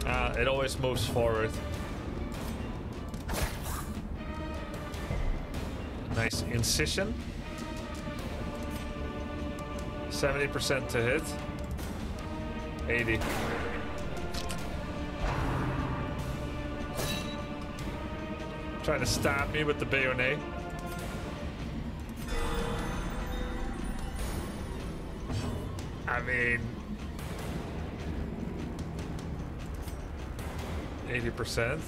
Ah, it always moves forward. Nice incision. 70% to hit. 80. Trying to stab me with the bayonet. I mean... 80%.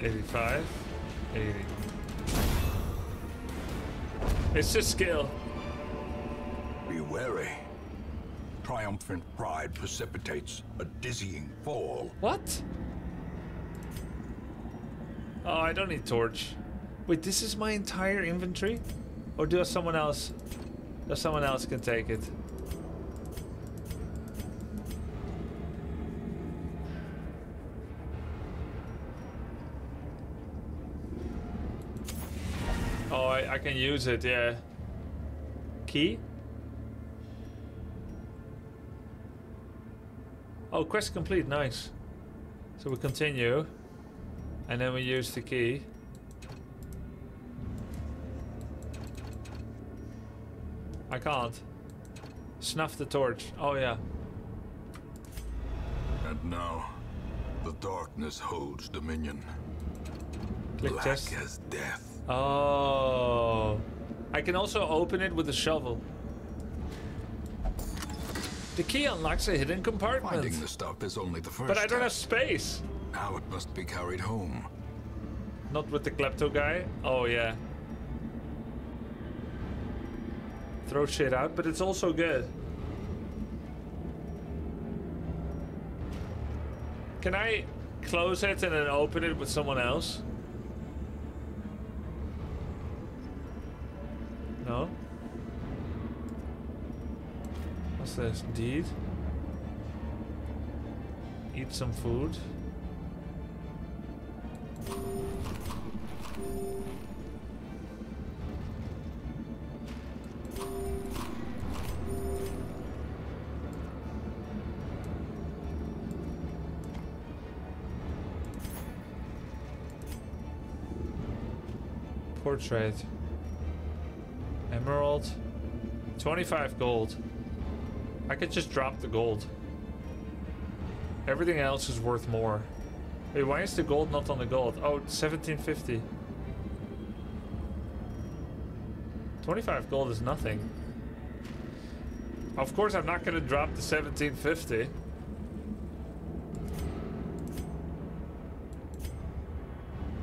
85. 80. It's just skill. Be wary. Triumphant pride precipitates a dizzying fall. What? Oh, I don't need torch. Wait, this is my entire inventory? Or does someone else... Does someone else can take it? Oh, I, I can use it, yeah. Key? Oh, quest complete, nice. So we continue. And then we use the key. I can't. Snuff the torch. Oh yeah. And now, the darkness holds dominion. Click Black chest. as death. Oh. I can also open it with a shovel. The key unlocks a hidden compartment. Finding the stuff is only the first But I don't have space. Now it must be carried home. Not with the klepto guy. Oh yeah. Throw shit out, but it's also good. Can I close it and then open it with someone else? No? What's this? Deed? Eat some food. Portrait. Emerald. 25 gold. I could just drop the gold. Everything else is worth more. Wait, why is the gold not on the gold? Oh, 1750. 25 gold is nothing. Of course, I'm not going to drop the 1750.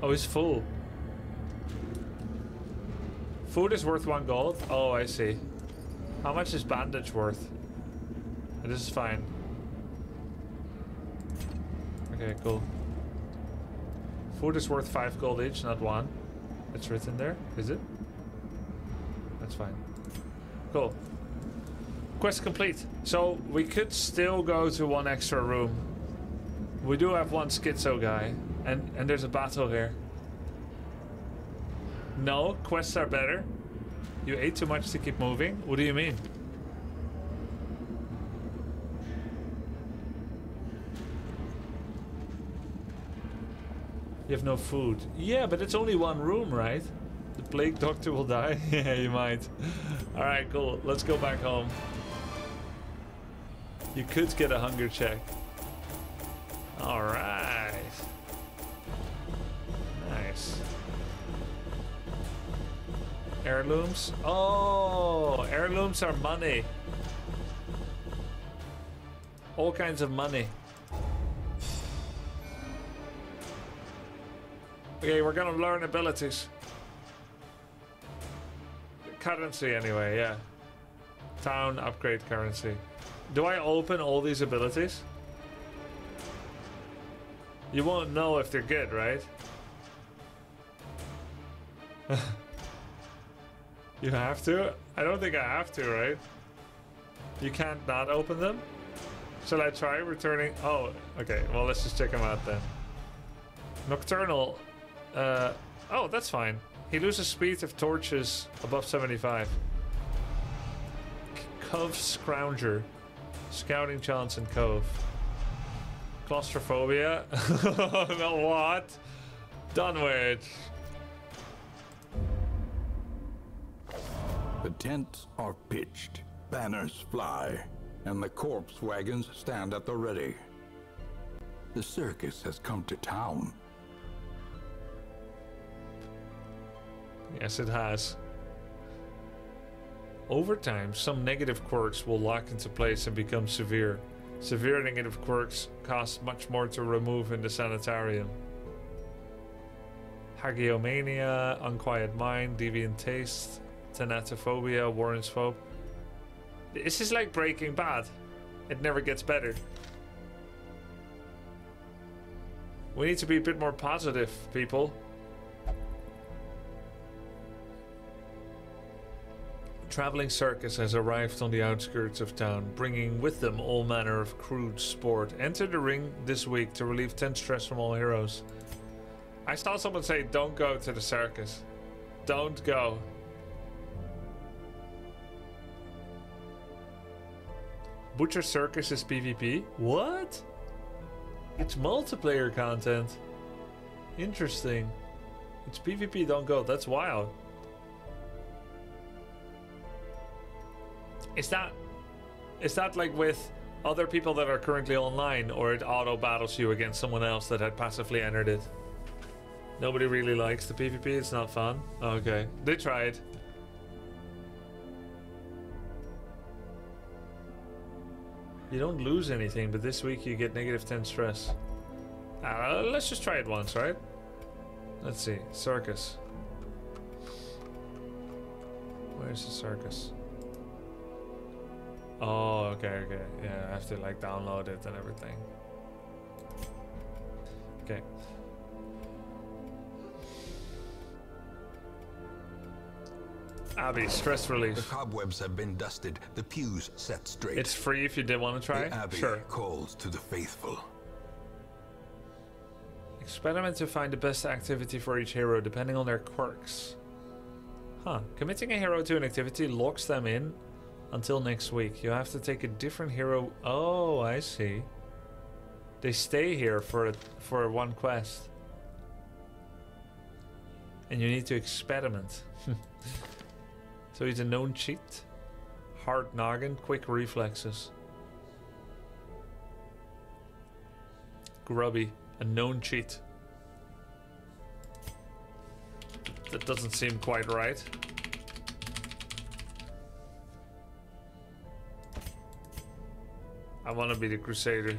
Oh, he's full. Food is worth one gold? Oh, I see. How much is bandage worth? This is fine. Okay, cool. Food is worth five gold each, not one. It's written there, is it? That's fine. Cool. Quest complete. So we could still go to one extra room. We do have one schizo guy, and and there's a battle here. No, quests are better. You ate too much to keep moving. What do you mean? You have no food. Yeah, but it's only one room, right? The plague doctor will die? *laughs* yeah, you might. Alright, cool. Let's go back home. You could get a hunger check. Heirlooms? Oh, heirlooms are money. All kinds of money. Okay, we're gonna learn abilities. Currency, anyway, yeah. Town upgrade currency. Do I open all these abilities? You won't know if they're good, right? *laughs* you have to? I don't think I have to, right? You can't not open them? Shall I try returning? Oh, okay. Well, let's just check them out then. Nocturnal. Uh, oh, that's fine. He loses speed if torches above 75. Cove Scrounger. Scouting chance in Cove. Claustrophobia. *laughs* no, what? Done The tents are pitched, banners fly, and the corpse wagons stand at the ready. The circus has come to town. Yes, it has. Over time, some negative quirks will lock into place and become severe. Severe negative quirks cost much more to remove in the sanitarium. Hagiomania, Unquiet Mind, Deviant Taste, Thanatophobia, Warrens Phobe. This is like Breaking Bad. It never gets better. We need to be a bit more positive, people. Traveling circus has arrived on the outskirts of town, bringing with them all manner of crude sport. Enter the ring this week to relieve tense stress from all heroes. I saw someone say, don't go to the circus. Don't go. Butcher Circus is PvP? What? It's multiplayer content. Interesting. It's PvP, don't go. That's wild. Is that is that like with other people that are currently online or it auto battles you against someone else that had passively entered it? Nobody really likes the PvP, it's not fun. Okay. They tried. You don't lose anything, but this week you get negative 10 stress. Uh, let's just try it once, right? Let's see. Circus. Where's the circus? Oh, okay, okay. Yeah, I have to like download it and everything. Abbey, stress The cobwebs have been dusted, the pews set straight. It's free if you did want to try. the abbey Sure. calls to the faithful. Experiment to find the best activity for each hero depending on their quirks. Huh. Committing a hero to an activity locks them in until next week. You have to take a different hero. Oh, I see. They stay here for a, for one quest. And you need to experiment. *laughs* so he's a known cheat. Hard noggin, quick reflexes. Grubby, a known cheat. That doesn't seem quite right. I want to be the Crusader.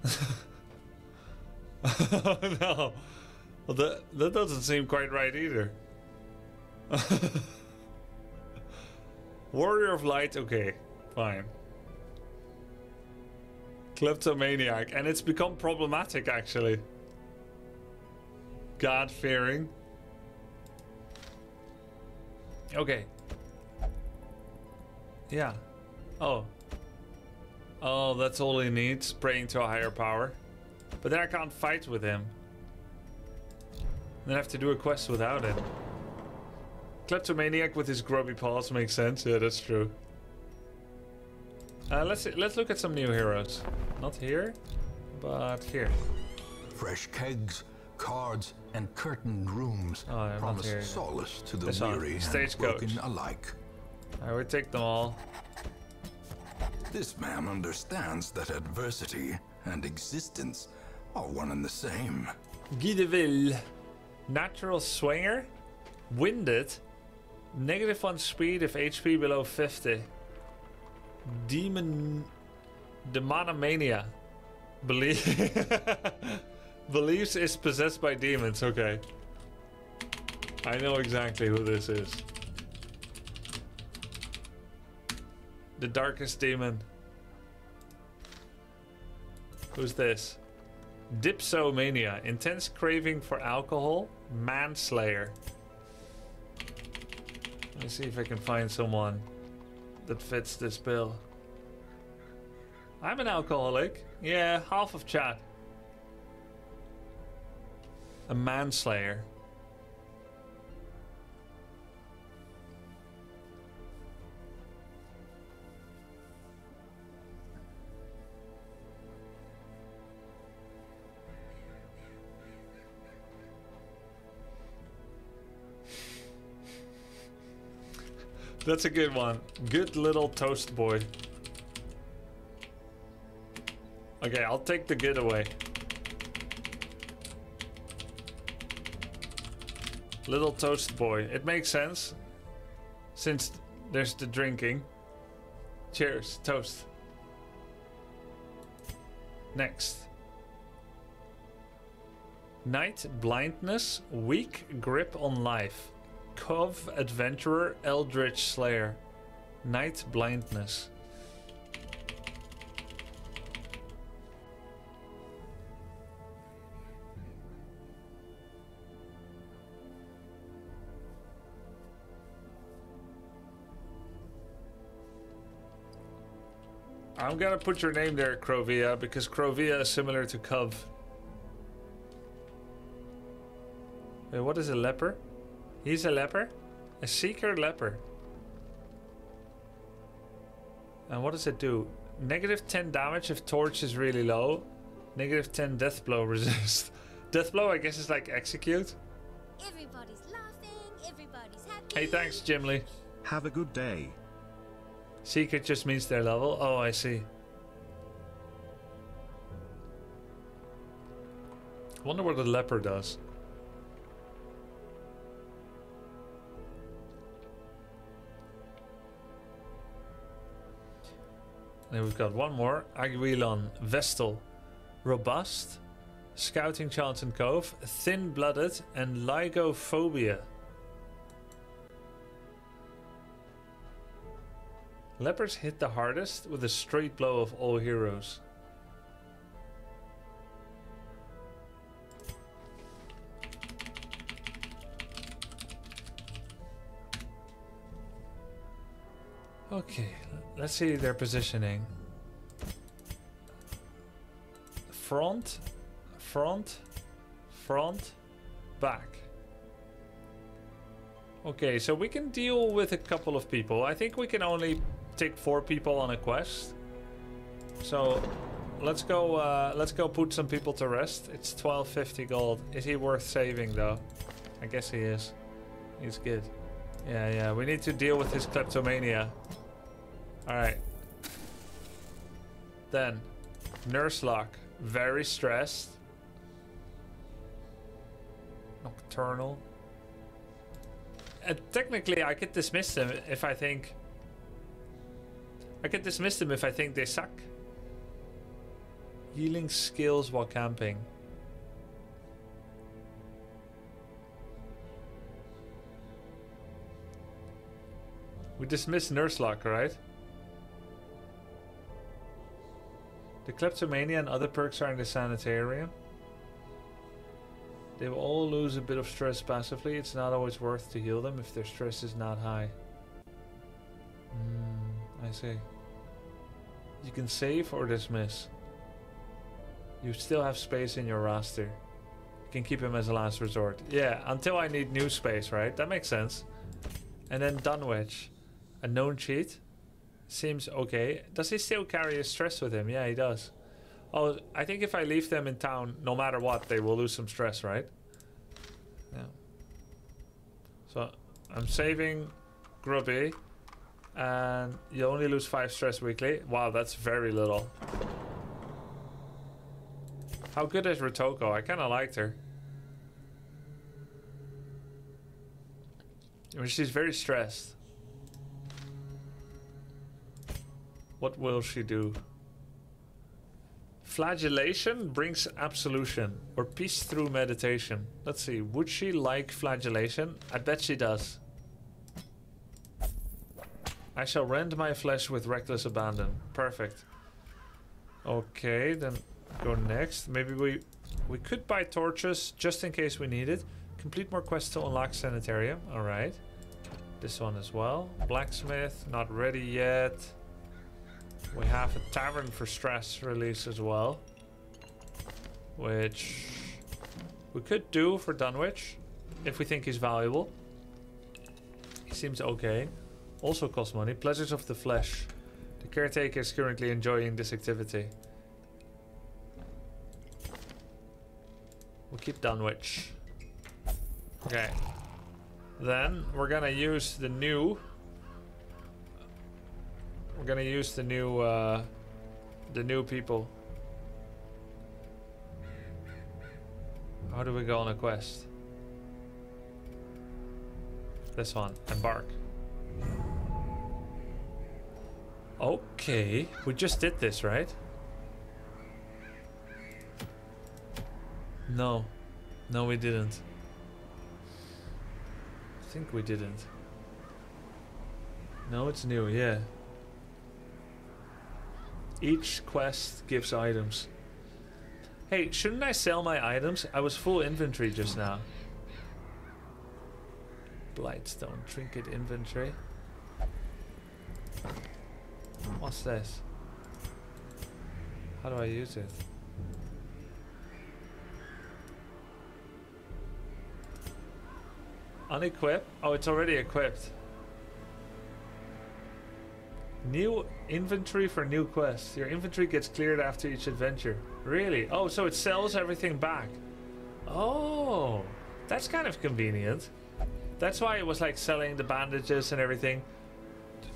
*laughs* no. Well, that, that doesn't seem quite right either. *laughs* Warrior of Light, okay, fine. Kleptomaniac, and it's become problematic actually. God fearing. Okay. Yeah. Oh. Oh, that's all he needs, praying to a higher power. But then I can't fight with him. Then I have to do a quest without him. Kleptomaniac with his grubby paws makes sense. Yeah, that's true. Uh, let's let's look at some new heroes. Not here, but here. Fresh kegs, cards, and curtained rooms Oh, I'm promise solace to the This weary and Stagecoach. broken alike. I would take them all. This man understands that adversity and existence are one and the same. Guy. Natural Swinger. Winded. Negative 1 speed if HP below 50. Demon. Demonomania. Believe. *laughs* Believes is possessed by demons. Okay. I know exactly who this is. The darkest demon. Who's this? Dipsomania. Intense craving for alcohol. Manslayer. Let me see if I can find someone that fits this bill. I'm an alcoholic. Yeah, half of chat. A manslayer. That's a good one. Good little toast boy. Okay, I'll take the good away. Little toast boy. It makes sense. Since there's the drinking. Cheers. Toast. Next. Night blindness. Weak grip on life. Cove adventurer. Eldritch slayer. Night blindness. I'm gonna put your name there, Crovia, because Crovia is similar to Cove. Wait, what is a leper? He's a leper? A seeker leper. And what does it do? Negative 10 damage if torch is really low. Negative 10 death blow *laughs* resist. death blow, I guess, is like execute. Everybody's laughing, everybody's happy. Hey, thanks, Jimly. Have a good day. Secret just means their level. Oh, I see. Wonder what the leper does. Then we've got one more. Aguilon, Vestal, Robust, Scouting Chance and Cove, Thin Blooded, and Lygophobia. Lepers hit the hardest with a straight blow of all heroes. Okay, let's see their positioning. Front, front, front, back. Okay, so we can deal with a couple of people. I think we can only take four people on a quest. So let's go uh, let's go put some people to rest. It's 1250 gold. Is he worth saving though? I guess he is. He's good. Yeah, yeah. We need to deal with his kleptomania. Alright. Then Nurse Lock. Very stressed. Nocturnal. And technically I could dismiss him if I think I could dismiss them if I think they suck. Healing skills while camping. We dismiss Nurse Lock, right? The kleptomania and other perks are in the sanitarium. They will all lose a bit of stress passively. It's not always worth to heal them if their stress is not high. Hmm, I see. You can save or dismiss. You still have space in your roster. You can keep him as a last resort. Yeah, until I need new space, right? That makes sense. And then Dunwich. A known cheat. Seems okay. Does he still carry his stress with him? Yeah, he does. Oh, I think if I leave them in town, no matter what, they will lose some stress, right? Yeah. So, I'm saving Grubby. And you only lose 5 stress weekly. Wow, that's very little. How good is Rotoko? I kind of liked her. I mean, she's very stressed. What will she do? Flagellation brings absolution or peace through meditation. Let's see, would she like flagellation? I bet she does. I shall rend my flesh with reckless abandon. Perfect. Okay, then go next? Maybe we we could buy torches just in case we need it. Complete more quests to unlock sanitarium. All right. This one as well. Blacksmith, not ready yet. We have a tavern for stress release as well. Which we could do for Dunwich if we think he's valuable. He seems okay. Also costs money. Pleasures of the flesh. The caretaker is currently enjoying this activity. We'll keep Dunwich. Okay. Then we're gonna use the new. We're gonna use the new, uh, the new people. How do we go on a quest? This one, embark. Okay, we just did this, right? No, no, we didn't. I think we didn't. No, it's new, yeah. Each quest gives items. Hey, shouldn't I sell my items? I was full inventory just now. Blightstone trinket inventory. What's this? How do I use it? Unequip? Oh, it's already equipped. New inventory for new quests. Your inventory gets cleared after each adventure. Really? Oh, so it sells everything back. Oh, that's kind of convenient. That's why it was like selling the bandages and everything.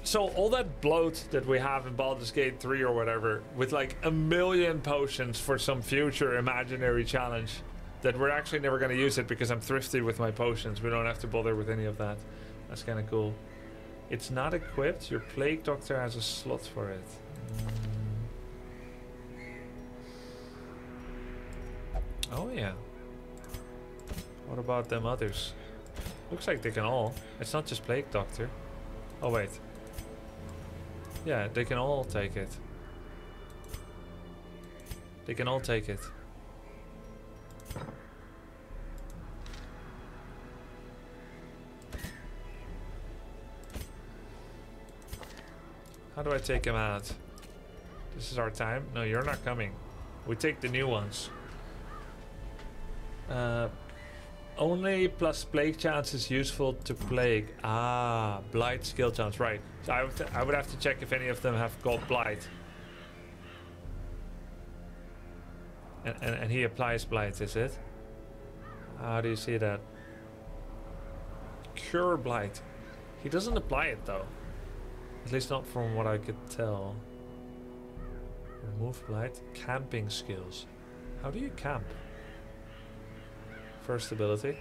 So all that bloat that we have in Baldur's Gate 3 or whatever, with like a million potions for some future imaginary challenge, that we're actually never going to use it because I'm thrifty with my potions. We don't have to bother with any of that. That's kind of cool. It's not equipped. Your Plague Doctor has a slot for it. Mm. Oh yeah. What about them others? Looks like they can all. It's not just Plague Doctor. Oh wait. Yeah, they can all take it. They can all take it. How do I take him out? This is our time? No, you're not coming. We take the new ones. Uh, only plus plague chance is useful to plague. Ah, blight skill chance, right. So I would, I would have to check if any of them have got blight. And, and, and he applies blight, is it? How do you see that? Cure blight. He doesn't apply it though. At least not from what I could tell. Remove blight. Camping skills. How do you camp? First ability.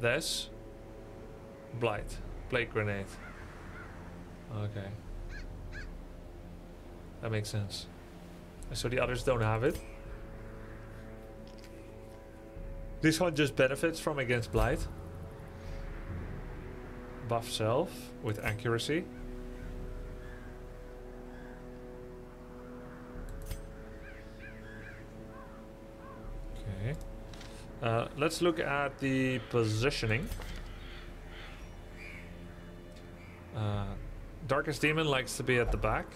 This. Blight. Plague grenade. Okay. That makes sense. So the others don't have it. This one just benefits from against blight. Buff self with accuracy. Okay. Uh, let's look at the positioning. Uh, Darkest Demon likes to be at the back.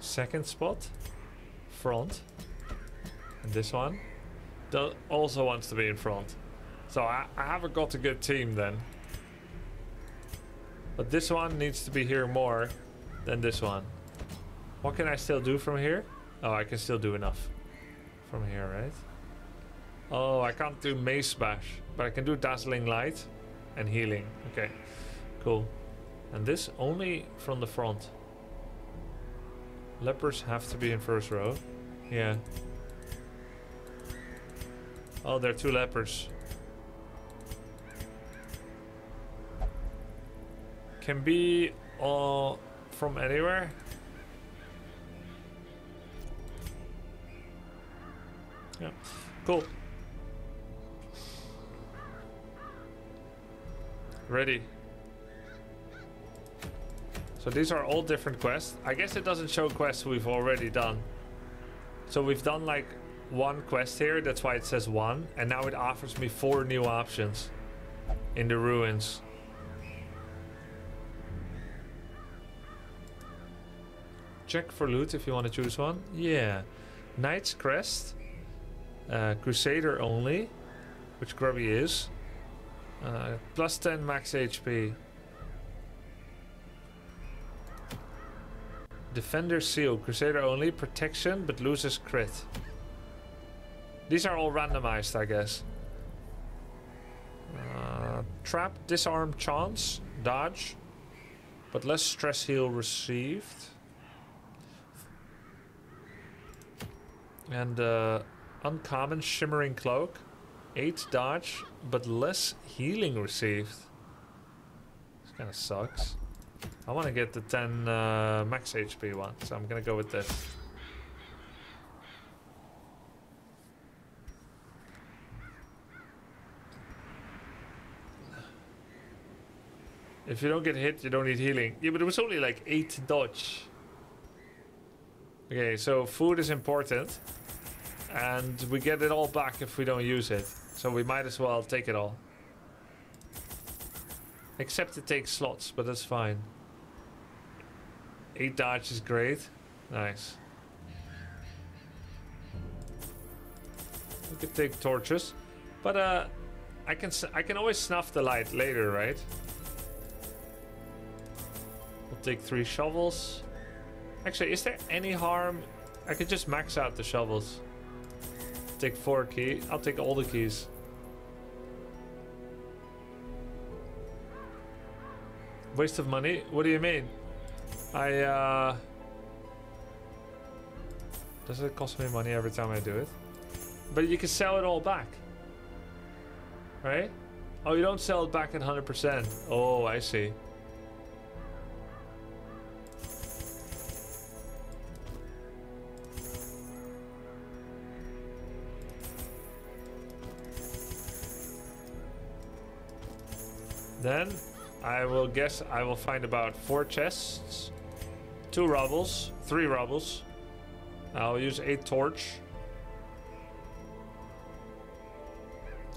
Second spot, front. And this one do also wants to be in front. So I, I haven't got a good team then. But this one needs to be here more than this one. What can I still do from here? Oh, I can still do enough from here, right? Oh, I can't do Mace Bash, but I can do Dazzling Light and Healing. Okay, cool. And this only from the front. Lepers have to be in first row. Yeah. Oh, there are two lepers. Can be all from anywhere. Yeah, cool. Ready. So these are all different quests. I guess it doesn't show quests we've already done. So we've done like one quest here, that's why it says one. And now it offers me four new options in the ruins. Check for loot if you want to choose one. Yeah. Knight's Crest. Uh, Crusader only. Which Grubby is. Uh, plus 10 max HP. Defender Seal. Crusader only. Protection but loses crit. These are all randomized, I guess. Uh, trap, disarm, chance, dodge, but less stress heal received. And uh, uncommon shimmering cloak, eight dodge, but less healing received. This kind of sucks. I want to get the 10 uh, max HP one, so I'm gonna go with this. If you don't get hit, you don't need healing. Yeah, but it was only like 8 dodge. Okay, so food is important. And we get it all back if we don't use it. So we might as well take it all. Except it takes slots, but that's fine. 8 dodge is great. Nice. We could take torches. But uh, I can I can always snuff the light later, right? Take three shovels. Actually, is there any harm? I could just max out the shovels. Take four key. I'll take all the keys. Waste of money? What do you mean? I, uh... Does it cost me money every time I do it? But you can sell it all back. Right? Oh, you don't sell it back at 100%. Oh, I see. Then I will guess I will find about four chests, two rubbles, three rubbles. I'll use a torch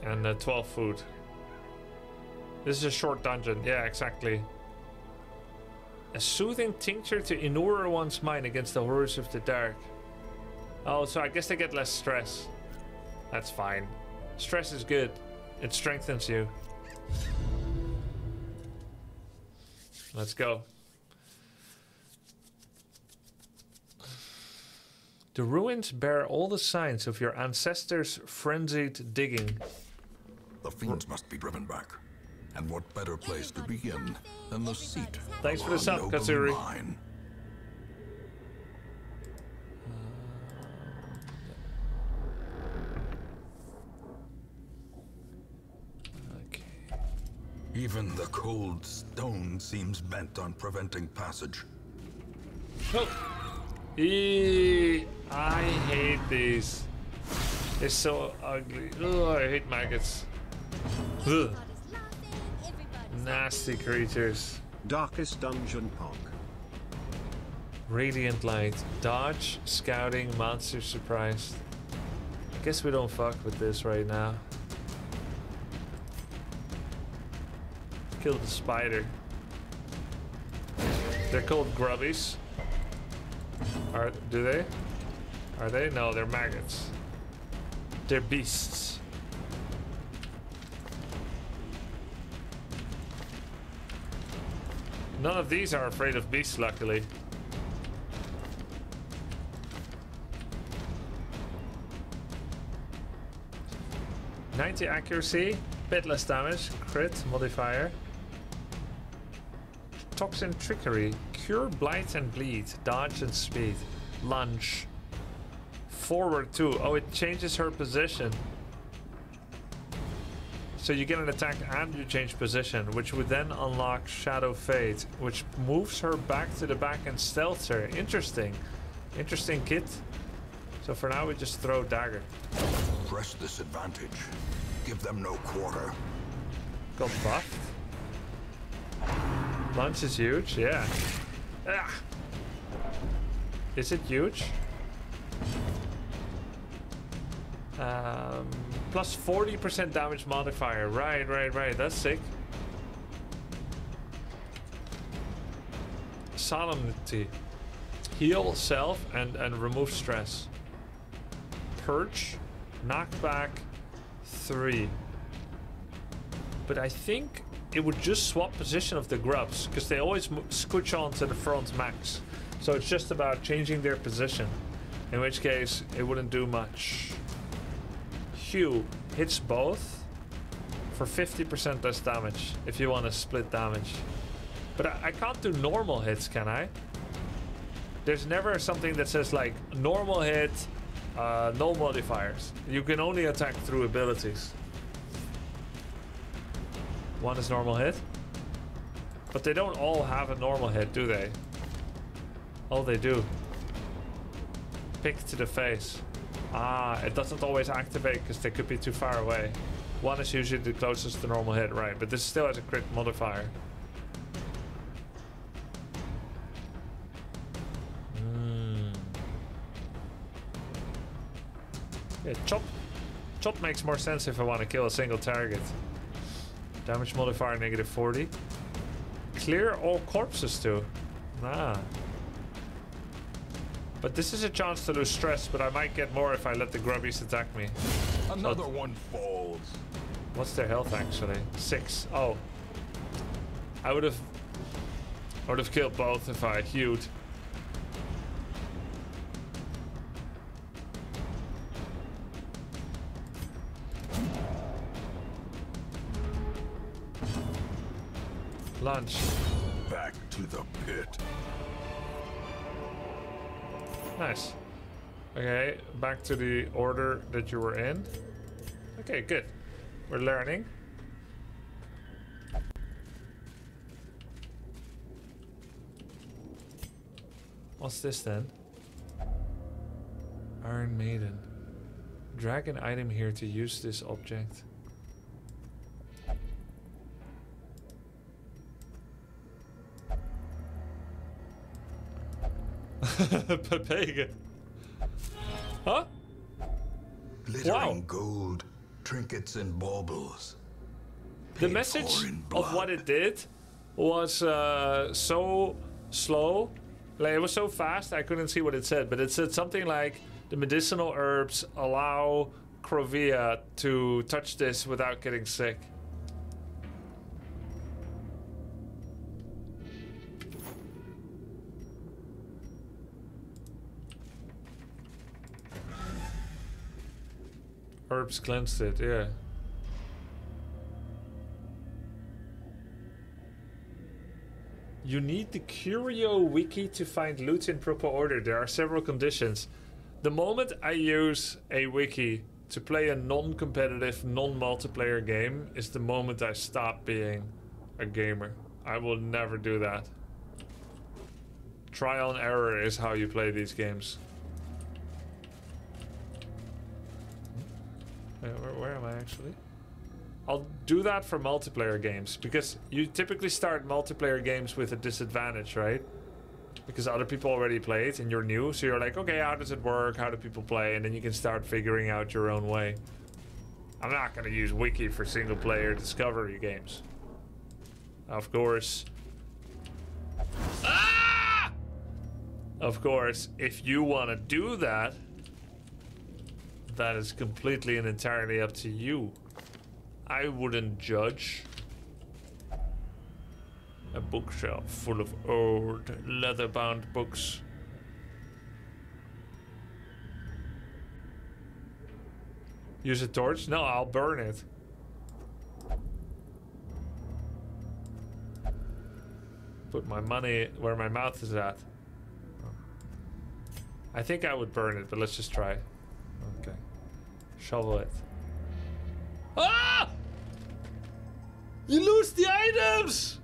and uh, 12 food. This is a short dungeon. Yeah, exactly. A soothing tincture to inure one's mind against the horrors of the dark. Oh, so I guess they get less stress. That's fine. Stress is good. It strengthens you. Let's go. The ruins bear all the signs of your ancestors' frenzied digging. The fiends must be driven back. And what better place to begin than the seat Thanks for the sub, Katsuri. line? Okay. Even the cold stone seems bent on preventing passage. Oh. Eee, I hate these. They're so ugly. Oh, I hate maggots. Ugh, Everybody's laughing, everybody's nasty creatures. Darkest Dungeon Park. Radiant light, dodge, scouting, monster surprised. I guess we don't fuck with this right now. Kill the spider. They're called grubbies. Are do they? Are they? No, they're maggots. They're beasts. None of these are afraid of beasts, luckily. Ninety accuracy, bit less damage, crit modifier. Toxin trickery, cure blight and bleed, dodge and speed, lunge. Forward too. Oh, it changes her position. So you get an attack and you change position, which would then unlock Shadow Fade, which moves her back to the back and stealths her. Interesting. Interesting kit. So for now we just throw dagger. Press this advantage. Give them no quarter. Got buffed. Lunge is huge, yeah. Ah. Is it huge? Um, plus 40% damage modifier. Right, right, right. That's sick. Solemnity. Heal self and, and remove stress. Purge. Knockback. 3. But I think it would just swap position of the grubs because they always scooch on to the front max. So it's just about changing their position. In which case, it wouldn't do much. Hew hits both for 50% less damage if you want to split damage. But I, I can't do normal hits, can I? There's never something that says like normal hit, uh, no modifiers. You can only attack through abilities. One is normal hit. But they don't all have a normal hit, do they? Oh, they do. Pick to the face. Ah, it doesn't always activate because they could be too far away. One is usually the closest to normal hit, right? But this still has a crit modifier. Hmm. Yeah, chop. Chop makes more sense if I want to kill a single target. Damage modifier negative 40. Clear all corpses too. Ah. But this is a chance to lose stress, but I might get more if I let the grubbies attack me. Another one falls. What's their health actually? Six. Oh. I would have I would have killed both if I hewed. Lunch. Back to the pit. Nice. Okay, back to the order that you were in. Okay, good. We're learning. What's this then? Iron Maiden. Drag an item here to use this object. *laughs* Pepega. Huh? Glittering Wow. gold, trinkets and baubles. The message of what it did was uh, so slow. Like it was so fast I couldn't see what it said, but it said something like the medicinal herbs allow Crovia to touch this without getting sick. Herbs cleansed it, yeah. You need the Curio wiki to find loot in proper order. There are several conditions. The moment I use a wiki to play a non-competitive, non-multiplayer game is the moment I stop being a gamer. I will never do that. Trial and error is how you play these games. Where, where am I actually? I'll do that for multiplayer games because you typically start multiplayer games with a disadvantage, right? Because other people already played and you're new, so you're like, okay, how does it work? How do people play? And then you can start figuring out your own way. I'm not going to use Wiki for single player discovery games. Of course. Ah! Of course, if you want to do that, that is completely and entirely up to you. I wouldn't judge. A bookshelf full of old leather-bound books. Use a torch? No, I'll burn it. Put my money where my mouth is at. I think I would burn it, but let's just try. Okay. Shovel it. Ah! You lose the items!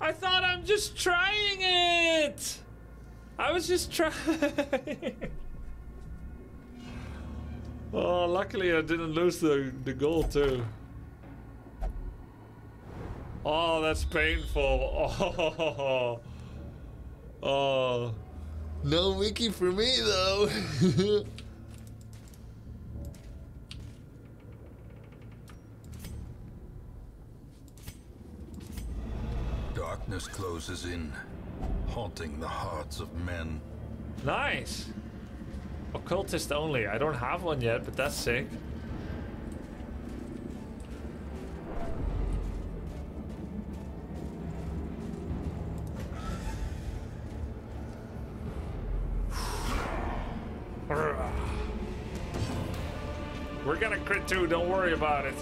I thought I'm just trying it! I was just trying. *laughs* oh, luckily I didn't lose the, the gold too. Oh, that's painful. Oh. *laughs* Oh. No wiki for me, though. *laughs* Darkness closes in, haunting the hearts of men. nice. Occultist only. I don't have one yet, but that's sick. *sighs* We're gonna crit too, don't worry about it.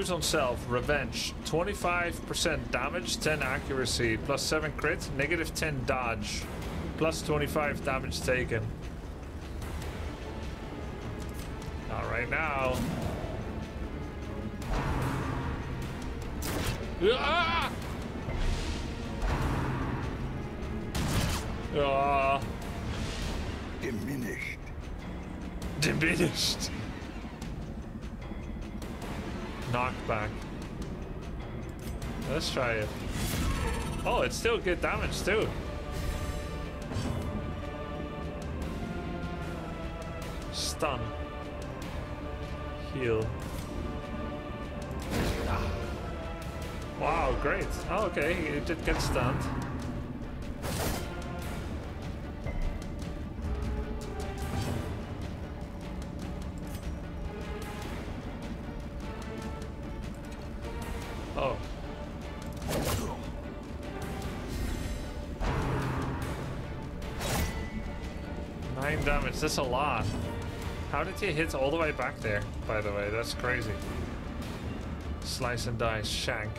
Use on self, revenge. 25% damage, 10 accuracy, plus 7 crit, negative 10 dodge, plus 25 damage taken. Not right now. Ah! Ah, Diminished. diminished. Knockback. Let's try it. Oh, it's still good damage too. Stun. Heal. Ah. Wow, great. Oh, okay, it did get stunned. Damage, that's a lot. How did he hit all the way back there, by the way? That's crazy. Slice and dice, shank.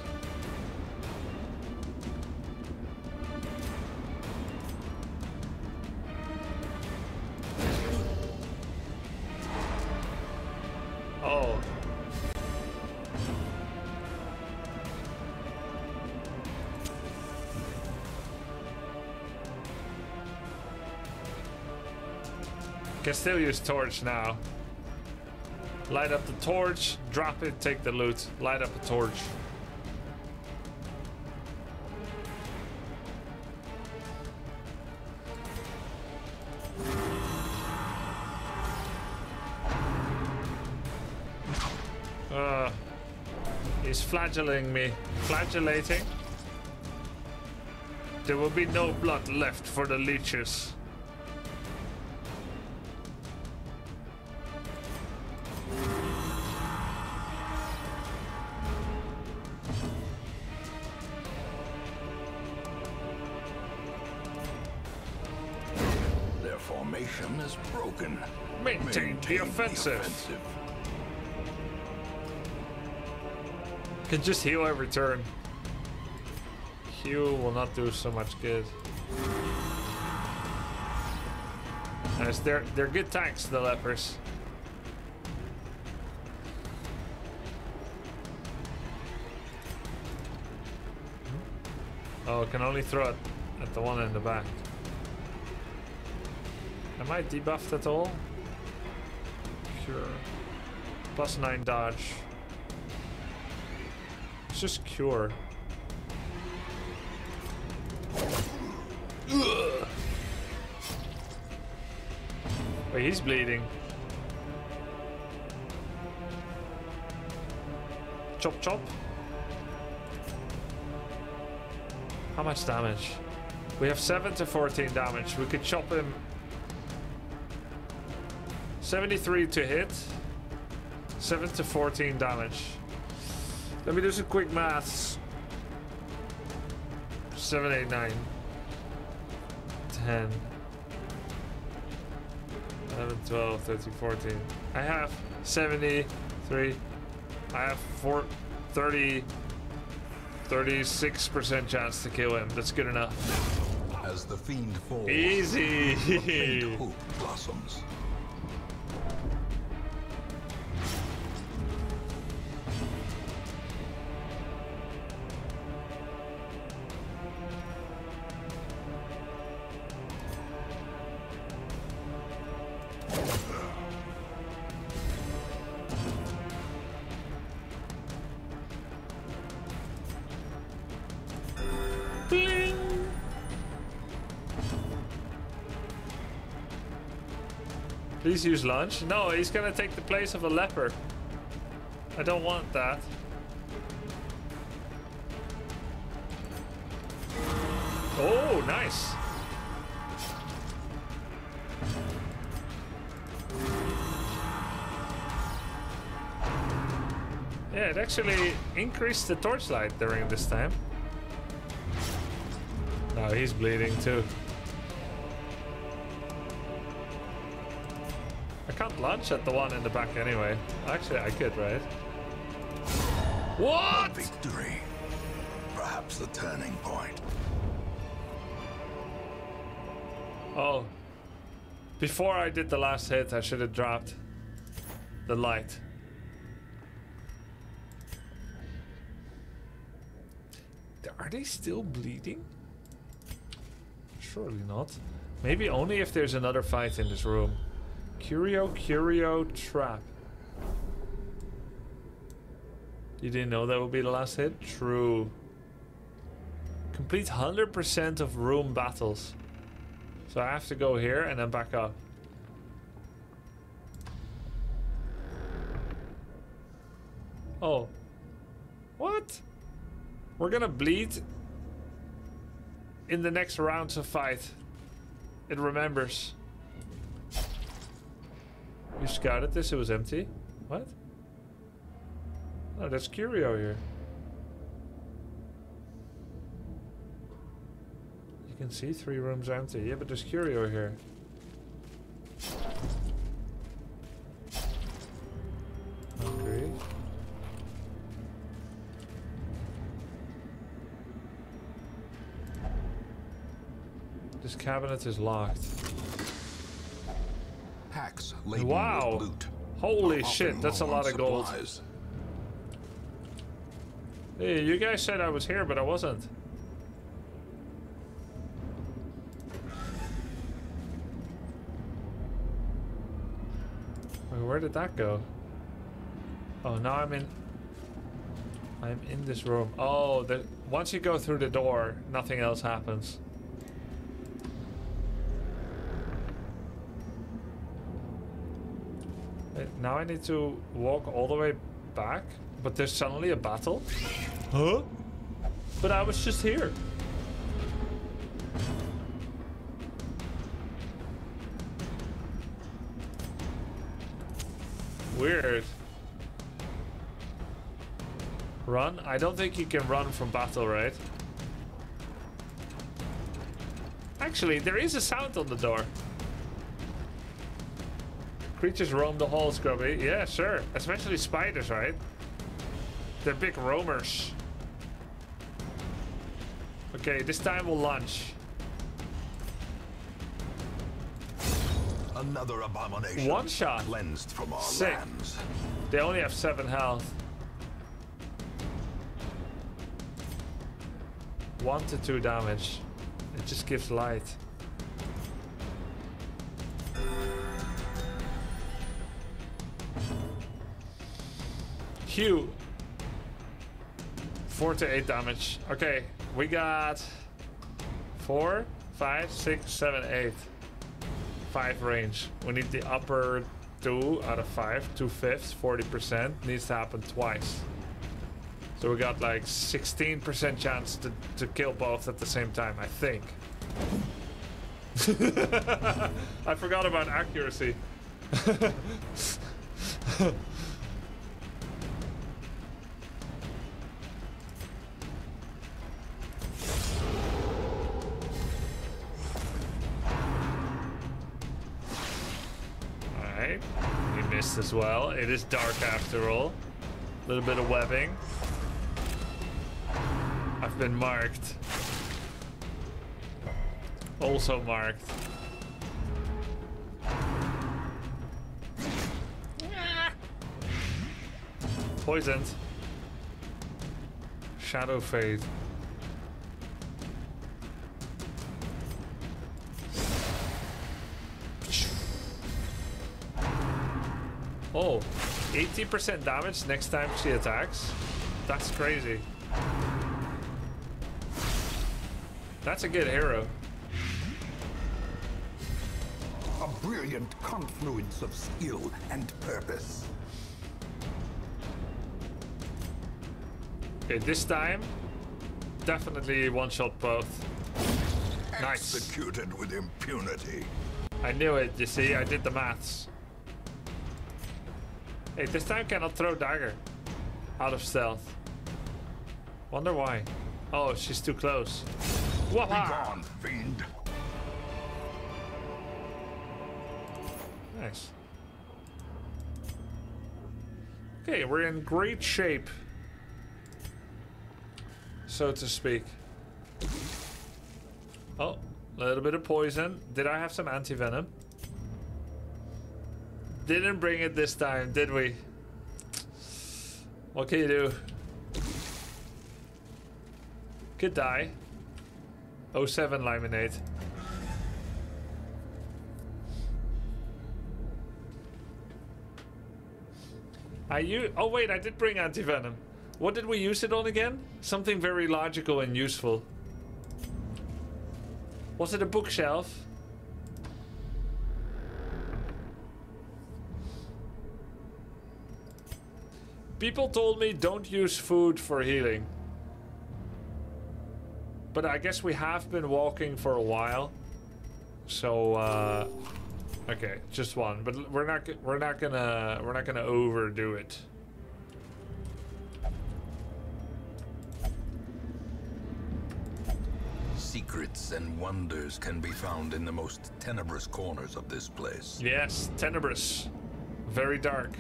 Still use torch now. Light up the torch, drop it, take the loot. Light up a torch. Uh, he's flagellating me. Flagellating? There will be no blood left for the leeches. Offensive. Can just heal every turn. Heal will not do so much good. Nice, they're they're good tanks, the lepers. Oh, can only throw it at the one in the back. Am I debuffed at all? Cure. Plus 9 dodge. It's just cure. Wait, he's bleeding. Chop chop. How much damage? We have 7 to 14 damage. We could chop him 73 to hit. 7 to 14 damage. Let me do some quick maths. 7, 8, 9. 10. 11, 12, 13, 14. I have 73. I have four, 30, 36% chance to kill him. That's good enough. As the fiend falls, Easy. *laughs* blossoms. Please use lunch. No, he's gonna take the place of a leper. I don't want that. Oh, nice. Yeah, it actually increased the torchlight during this time. Now he's bleeding too. Launch at the one in the back anyway. Actually, I could, right? What? Victory. Perhaps the turning point. Oh. Before I did the last hit, I should have dropped the light. Are they still bleeding? Surely not. Maybe only if there's another fight in this room. Curio, Curio, Trap. You didn't know that would be the last hit? True. Complete 100% of room battles. So I have to go here and then back up. Oh. What? We're gonna bleed in the next rounds of fight. It remembers. You scouted this, it was empty. What? Oh, that's Curio here. You can see three rooms empty. Yeah, but there's Curio here. This cabinet is locked. Packs laden Wow. with loot. Holy shit, that's a lot of gold. supplies. Hey, you guys said I was here, but I wasn't. Wait, Where did that go? Oh, now I'm in. I'm in this room. Oh, the, once you go through the door, nothing else happens. Now I need to walk all the way back, but there's suddenly a battle. Huh? But I was just here. Weird. Run? I don't think you can run from battle, right? Actually, there is a sound on the door. Creatures roam the halls, Grubby. Yeah, sure. Especially spiders, right? They're big roamers. Okay, this time we'll launch. Another abomination. One shot. Cleansed from our Sick. lands. They only have seven health. One to two damage. It just gives light. Hew. Four to eight damage. Okay, we got four, five, six, seven, eight. Five range. We need the upper two out of five, two fifths, 40%. Needs to happen twice. So we got like 16% chance to, to kill both at the same time, I think. *laughs* I forgot about accuracy. *laughs* Missed as well. It is dark after all. A little bit of webbing. I've been marked. Also marked. Poisoned. Shadow fade. Oh, 80% damage next time she attacks? That's crazy. That's a good hero. A brilliant confluence of skill and purpose. Okay, this time, definitely one shot both. Nice. Executed with impunity. I knew it, you see, I did the maths. Hey, this time cannot throw dagger. Out of stealth. Wonder why. Oh, she's too close. Waha! fiend. Nice. Okay, we're in great shape. So to speak. Oh, a little bit of poison. Did I have some anti-venom? Didn't bring it this time, did we? What can you do? Could die. 07 limonade. I u- Oh wait, I did bring anti-venom. What did we use it on again? Something very logical and useful. Was it a bookshelf? People told me don't use food for healing. But I guess we have been walking for a while. So uh okay, just one, but we're not we're not gonna we're not gonna overdo it. Secrets and wonders can be found in the most tenebrous corners of this place. Yes, tenebrous. Very dark.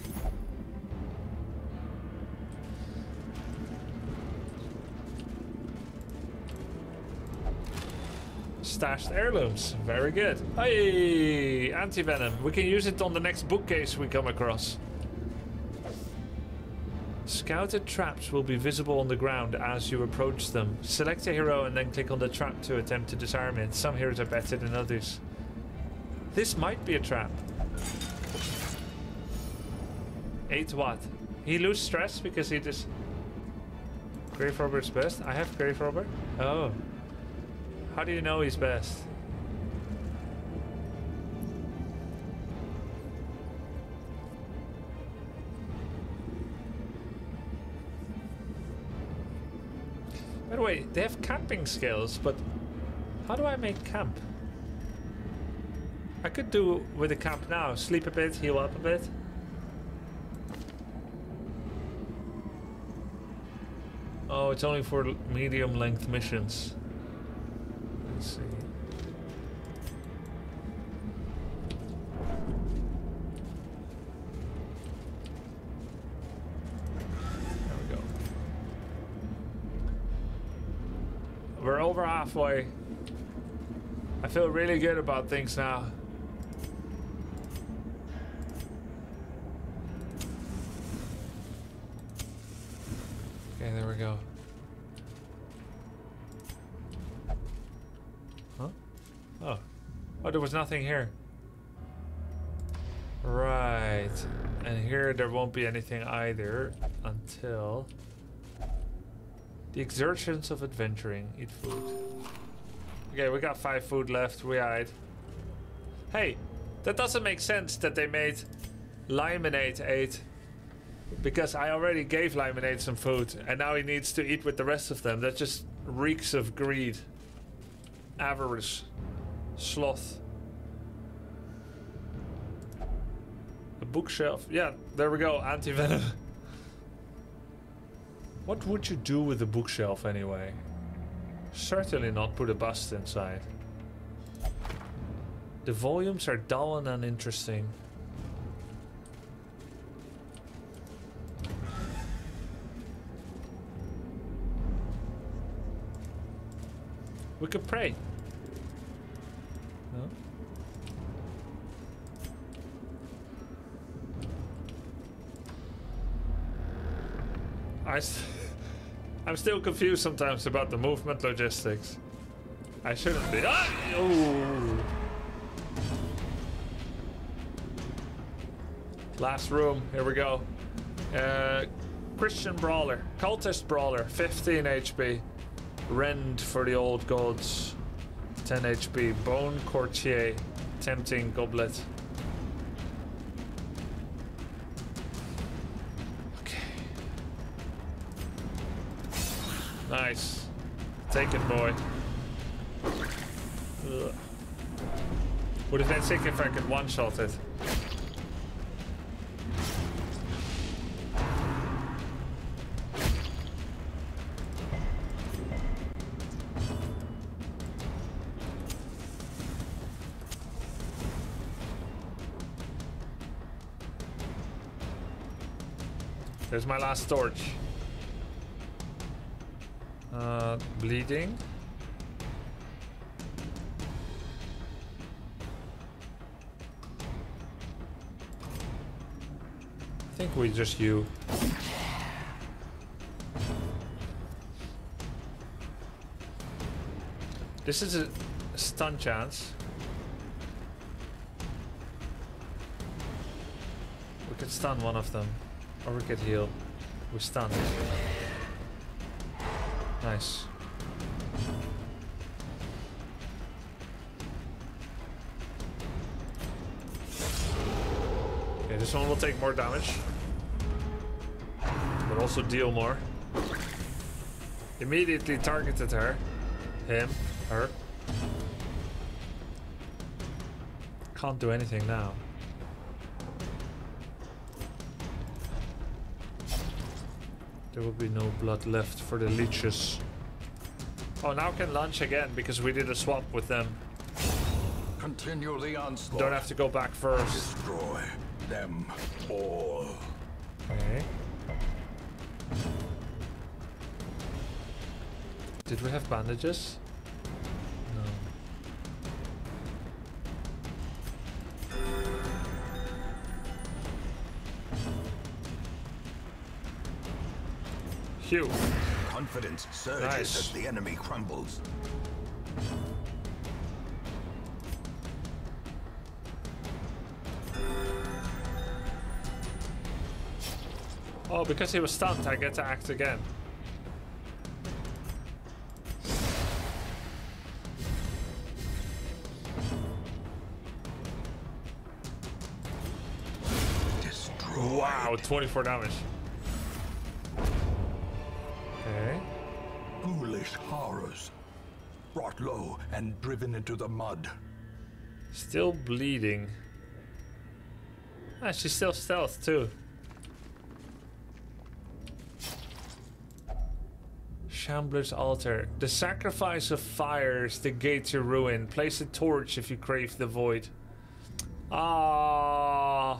Stashed heirlooms. Very good. Hey, anti-venom. We can use it on the next bookcase we come across. Scouted traps will be visible on the ground as you approach them. Select a hero and then click on the trap to attempt to disarm it. Some heroes are better than others. This might be a trap. 8 what? He lose stress because he just... Grave Robber's best? I have Grave Robert? Oh. How do you know he's best? By the way, they have camping skills, but how do I make camp? I could do with a camp now. Sleep a bit, heal up a bit. Oh, it's only for medium length missions. Let's see. There we go. We're over halfway. I feel really good about things now. Okay, there we go. Huh? Oh. Oh, there was nothing here. Right. And here there won't be anything either until the exertions of adventuring. Eat food. Okay, we got five food left. We eyed. Hey, that doesn't make sense that they made Limonade eight. Because I already gave Limonade some food, and now he needs to eat with the rest of them. That just reeks of greed, avarice, sloth. A bookshelf. Yeah, there we go. Anti venom. *laughs* what would you do with a bookshelf anyway? Certainly not put a bust inside. The volumes are dull and uninteresting. We could pray. No? I I'm still confused sometimes about the movement logistics. I shouldn't be. Ah! Last room. Here we go. Uh, Christian Brawler. Cultist Brawler. 15 HP. Rend for the old gods. 10 HP. Bone Courtier. tempting goblet. Boy. Would have been sick if I could one-shot it. There's my last torch. Bleeding. I think we just you. This is a stun chance. We could stun one of them. Or we could heal. We stun. Nice. Take more damage. But also deal more. Immediately targeted her. Him. Her. Can't do anything now. There will be no blood left for the leeches. Oh, now can launch again because we did a swap with them. Continue the onslaught. Don't have to go back first. Destroy them all. Okay. Did we have bandages? No. Hew. Confidence surges Nice. as the enemy crumbles. Oh, because he was stunned, I get to act again. Destroy. Wow, 24 damage. Okay. Ghoulish horrors. Brought low and driven into the mud. Still bleeding. Ah, she's still stealth too. Shambler's altar. The sacrifice of fire is the gate to ruin. Place a torch if you crave the void. Ah.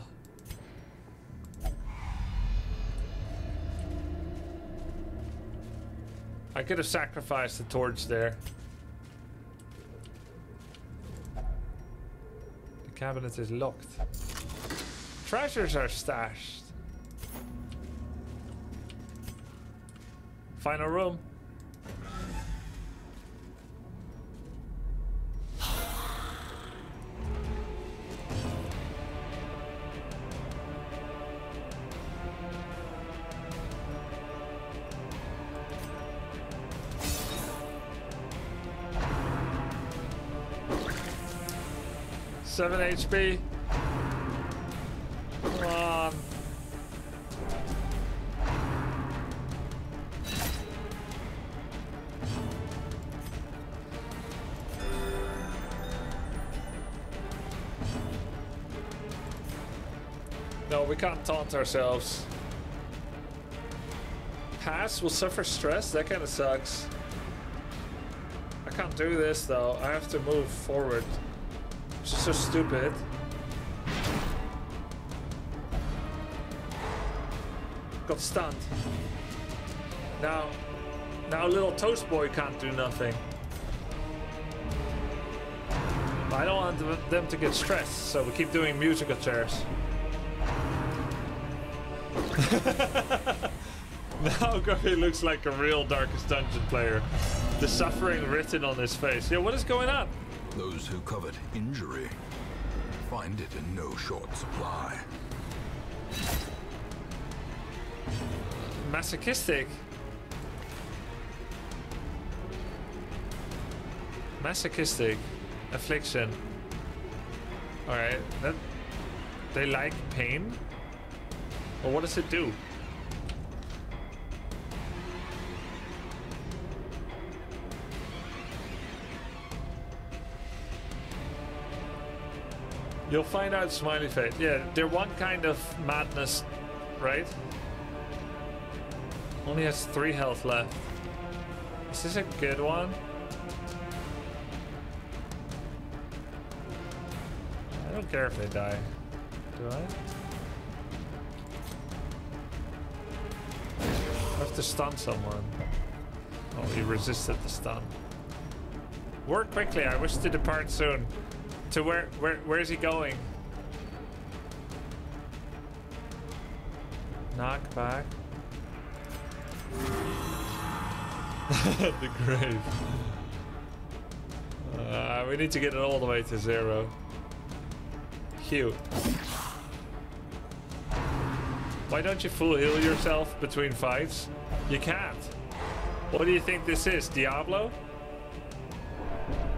I could have sacrificed the torch there. The cabinet is locked. Treasures are stashed. Final room. Seven HP. Come on. No, we can't taunt ourselves. Pass will suffer stress? That kind of sucks. I can't do this though. I have to move forward. So stupid. Got stunned. Now, now little toast boy can't do nothing. I don't want them- to get stressed, so we keep doing musical chairs. *laughs* now Gory looks like a real Darkest Dungeon player. The suffering written on his face. Yeah, what is going on? Those who covet injury find it in no short supply. Masochistic. Masochistic. Affliction. Alright, that they like pain? Well what does it do? You'll find out smiley face. Yeah, they're one kind of madness, right? Only has three health left. Is this a good one? I don't care if they die. Do I? I have to stun someone. Oh, he resisted the stun. Work quickly, I wish to depart soon. To where, where, where is he going? Knock back. *laughs* the grave. Uh, we need to get it all the way to zero. Cute. Why don't you full heal yourself between fights? You can't. What do you think this is, Diablo?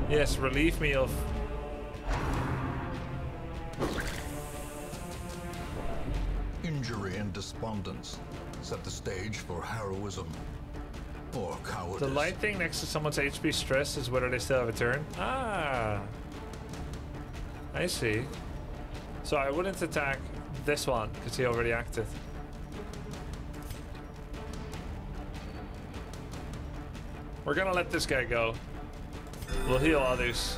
Yes, relieve me of... Set the stage for heroism or cowardice. The light thing next to someone's HP stress is whether they still have a turn. Ah. I see. So I wouldn't attack this one because he already acted. We're gonna let this guy go. We'll heal others.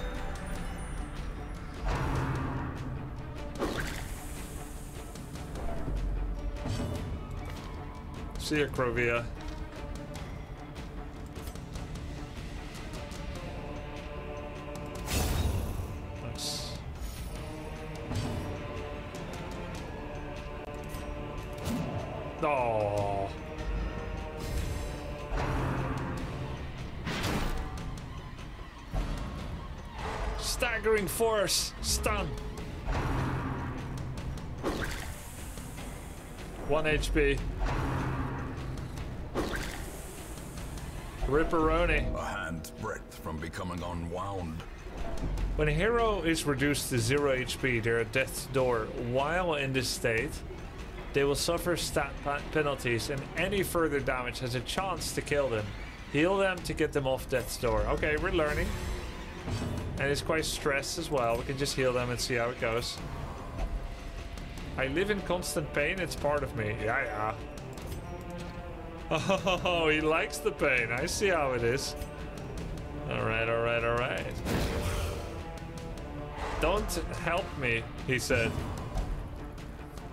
See ya, Crovia. Nice. Oh. Staggering force, stun. One HP. Ripperoni. A hand's breadth from becoming unwound. When a hero is reduced to 0 HP, they're at death's door. While in this state, they will suffer stat penalties, and any further damage has a chance to kill them. Heal them to get them off death's door. Okay, we're learning. And it's quite stressed as well. We can just heal them and see how it goes. I live in constant pain, it's part of me. Yeah, yeah. Oh, he likes the pain. I see how it is. Alright, alright, alright. Don't help me, he said.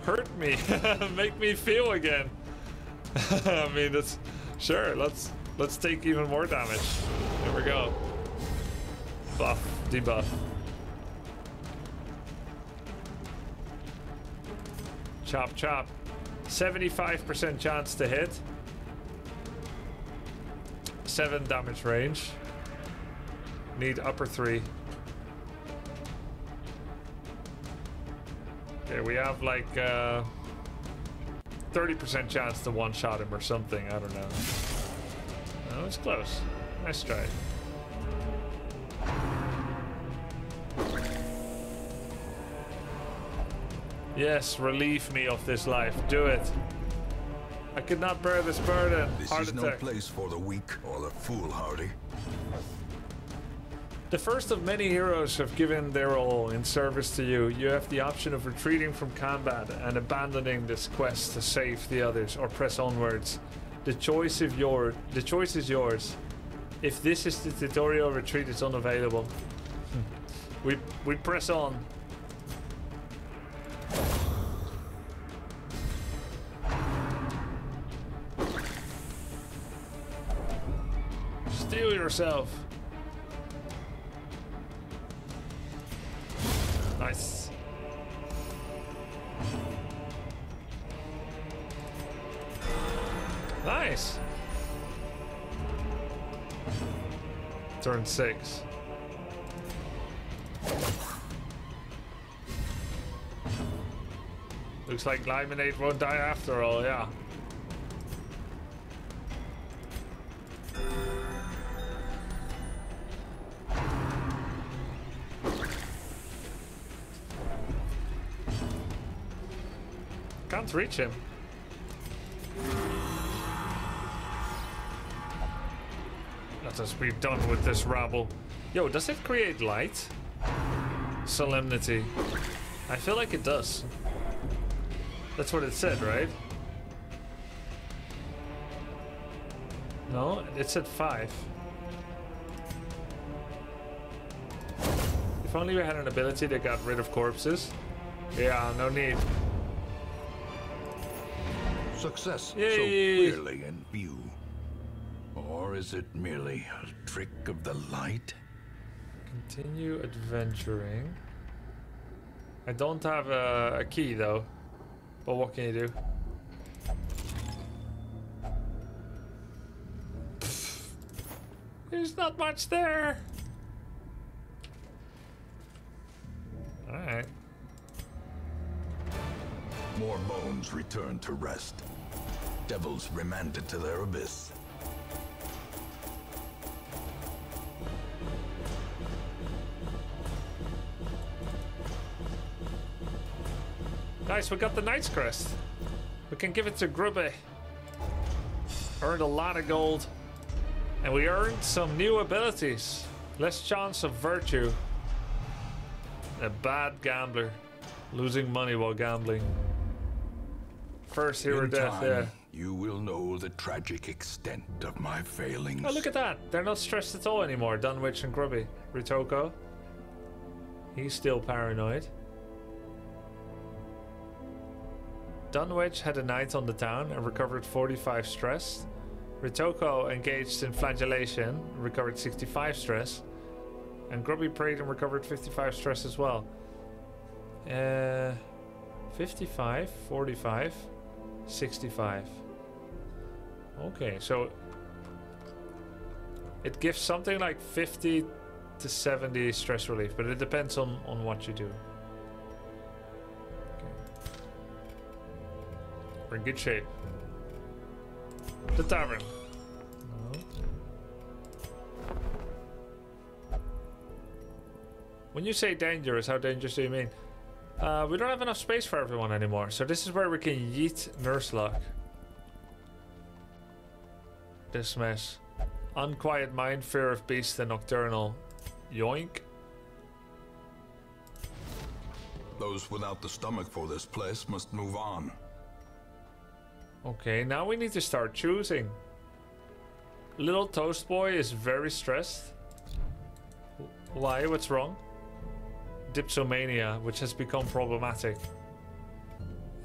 Hurt me. *laughs* Make me feel again. *laughs* I mean, that's sure. Let's let's take even more damage. There we go. Buff, debuff. Chop, chop. 75% chance to hit. 7 damage range. Need upper 3. Okay, we have like uh 30% chance to one-shot him or something. I don't know. No, it's close. Nice try. Yes, relieve me of this life. Do it. I could not bear this burden. This Heart is no place for the weak or the foolhardy. The first of many heroes have given their all in service to you. You have the option of retreating from combat and abandoning this quest to save the others or press onwards. The choice of your the choice is yours. If this is the tutorial, retreat is unavailable. Hmm. we we press on. Steel yourself. Nice. Nice. Turn six. Looks like Limonade won't die after all, yeah. Can't reach him. Let us be done with this rabble. Yo, does it create light? Solemnity. I feel like it does. That's what it said, right? No, it said five. If only we had an ability that got rid of corpses. Yeah, no need. Success Yay. so clearly in view. Or is it merely a trick of the light? Continue adventuring. I don't have a, a key though. But what can you do? There's not much there. Alright. More bones return to rest. Devils remanded to their abyss. Nice, we got the Knight's Crest. We can give it to Grubby. Earned a lot of gold. And we earned some new abilities. Less chance of virtue. A bad gambler. Losing money while gambling. First hero death, yeah. You will know the tragic extent of my failings. Oh, look at that. They're not stressed at all anymore. Dunwich and Grubby. Ritoko. He's still paranoid. Dunwich had a night on the town and recovered 45 stress. Ritoko engaged in flagellation, recovered 65 stress. And Grubby prayed and recovered 55 stress as well. Uh, 55, 45, 65. Okay, so it gives something like 50 to 70 stress relief, but it depends on, on what you do. We're in good shape. The tavern. When you say dangerous, how dangerous do you mean? Uh, we don't have enough space for everyone anymore, so this is where we can yeet Nurse Luck. This mess. Unquiet mind, fear of beast, and nocturnal. Yoink. Those without the stomach for this place must move on. Okay, now we need to start choosing. Little Toast Boy is very stressed. Why? What's wrong? Dipsomania, which has become problematic.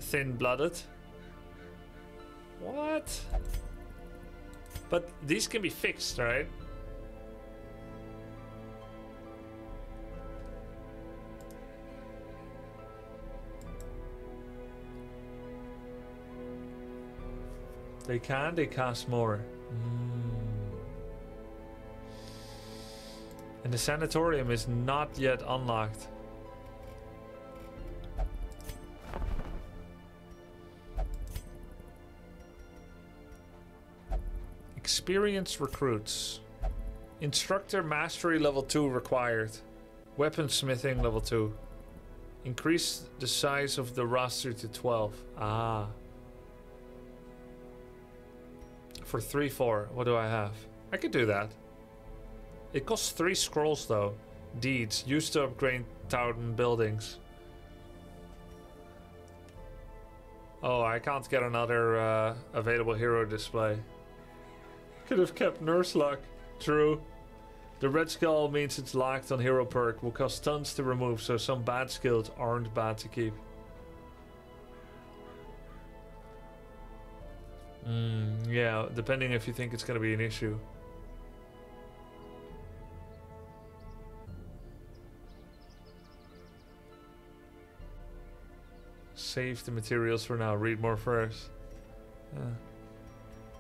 Thin-blooded. What? But these can be fixed, right? They can, they cost more. Mm. And the sanatorium is not yet unlocked. Experienced recruits. Instructor mastery level 2 required. Weaponsmithing level 2. Increase the size of the roster to 12. Ah. For 3 4, what do I have? I could do that. It costs 3 scrolls though. Deeds, used to upgrade town buildings. Oh, I can't get another uh, available hero display. Could have kept Nurse Luck. True. The red skull means it's locked on hero perk. Will cost tons to remove, so some bad skills aren't bad to keep. Mm, yeah, depending if you think it's going to be an issue. Save the materials for now. Read more first. Yeah.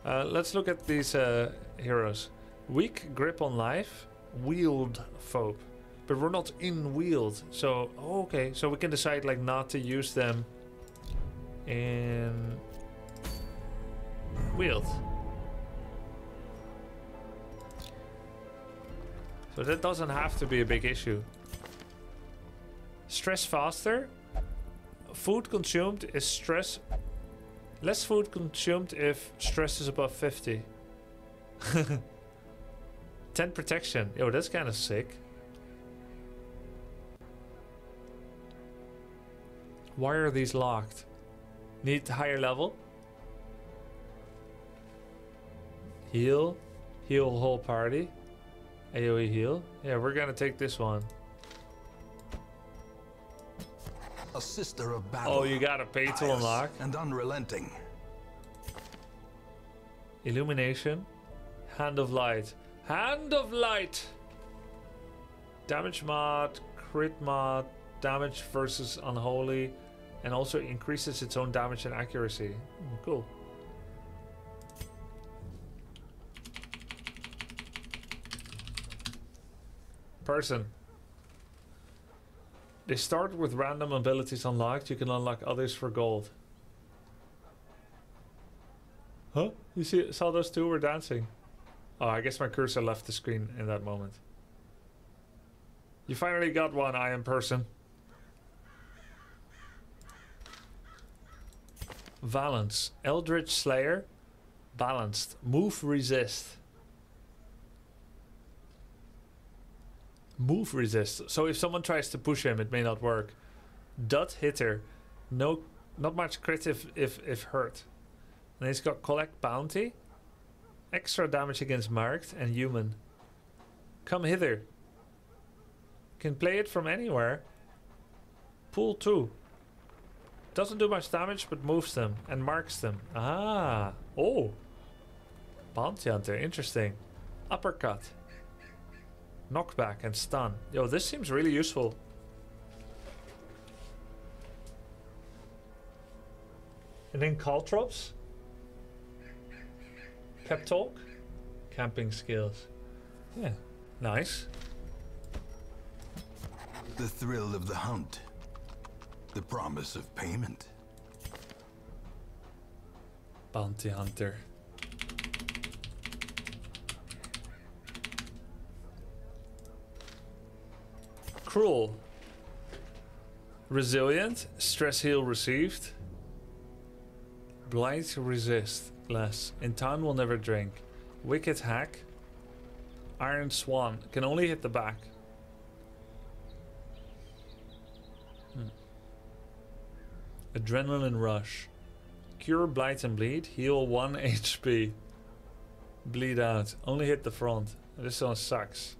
Uh, let's look at these uh, heroes. Weak grip on life, Weald Phobe, but we're not in Weald. So oh, okay, so we can decide like not to use them in Weald. So that doesn't have to be a big issue. Stress faster. Food consumed is stress Less food consumed if stress is above 50. *laughs* 10 protection. Yo, that's kind of sick. Why are these locked? Need higher level? Heal. Heal whole party. AoE heal. Yeah, we're gonna take this one. A sister of battle. Oh, you gotta pay to unlock. And unrelenting. Illumination. Hand of light. Hand of light! Damage mod, crit mod, damage versus unholy, and also increases its own damage and accuracy. Mm, cool. Person. They start with random abilities unlocked. You can unlock others for gold. Huh? You see, saw those two were dancing. Oh, I guess my cursor left the screen in that moment. You finally got one, I am person. Valence. Eldritch Slayer. Balanced. Move resist. Move resist. So if someone tries to push him, it may not work. Dot hitter. No, not much crit if, if, if hurt. And he's got collect bounty. Extra damage against marked and human. Come hither. Can play it from anywhere. Pool 2. Doesn't do much damage but moves them and marks them. Ah. Oh. Bounty Hunter. Interesting. Uppercut. Knockback and stun. Yo, this seems really useful. And then caltrops. Pep talk. Camping skills. Yeah. Nice. The thrill of the hunt. The promise of payment. Bounty Hunter. Cruel. Resilient. Stress heal received. Blight resist. Less. In time will never drink. Wicked hack. Iron Swan. Can only hit the back. Hmm. Adrenaline Rush. Cure Blight and Bleed. Heal 1 *laughs* HP. Bleed out. Only hit the front. This one sucks.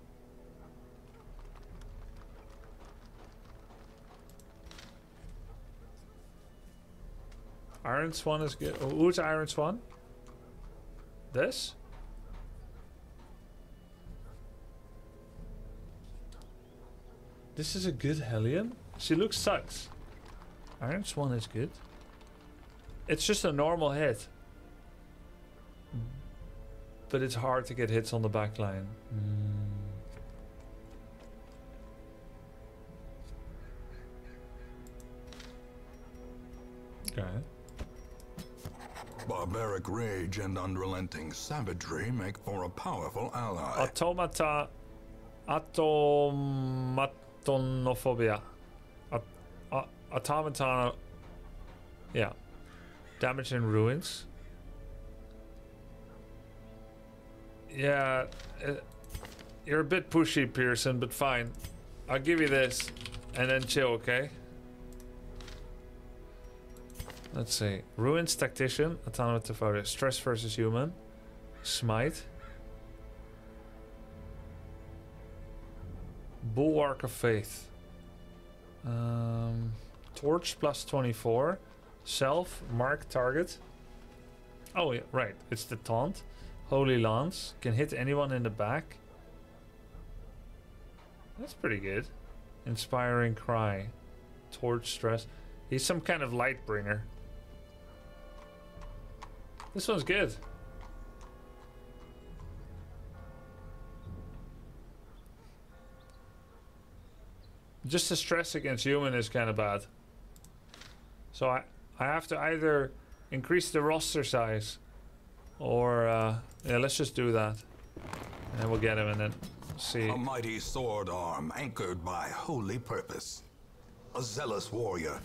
Iron Swan is good. Oh, who's Iron Swan? This? This is a good Hellion? She looks sucks. Iron Swan is good. It's just a normal hit. But it's hard to get hits on the back line. Mm. Okay. Barbaric rage and unrelenting savagery make for a powerful ally. Automata. Automatonophobia. Aut- au- automaton. Yeah. Damage and ruins. Yeah. Uh, you're a bit pushy, Pearson, but fine. I'll give you this. And then chill, okay? Let's see. Ruins Tactician. Autonomous Automaton. Stress versus human. Smite. Bulwark of Faith. Um, torch plus 24. Self, mark target. Oh, yeah, right. It's the taunt. Holy Lance. Can hit anyone in the back. That's pretty good. Inspiring Cry. Torch Stress. He's some kind of light bringer. This one's good. Just the stress against human is kind of bad. So I, I have to either increase the roster size or, uh, yeah, let's just do that. And then we'll get him and then see. A mighty sword arm anchored by holy purpose. A zealous warrior.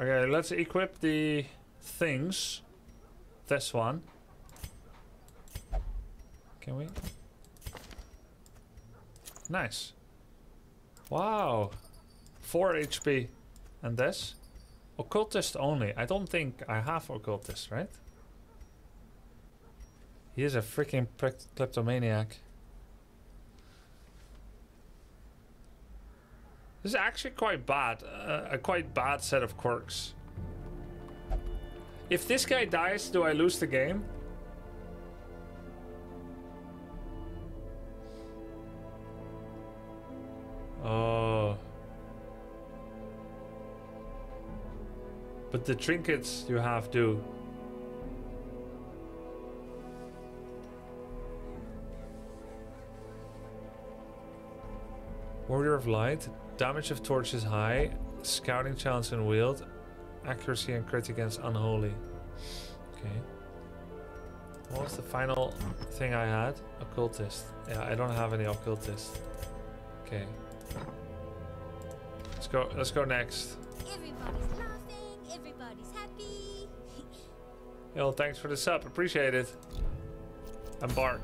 Okay, let's equip the things. This one. Can we? Nice. Wow. 4 HP. And this? Occultist only. I don't think I have occultist, right? He is a freaking kleptomaniac. This is actually quite bad. Uh, a quite bad set of quirks. If this guy dies, do I lose the game? Oh. But the trinkets you have do. Warrior of Light. Damage of torch is high. Scouting chance and Weald. Accuracy and crit against unholy. Okay. What was the final thing I had? Occultist. Yeah, I don't have any occultist. Okay. Let's go let's go next. Everybody's laughing, everybody's happy. *laughs* Yo, thanks for the sub. Appreciate it. Embark.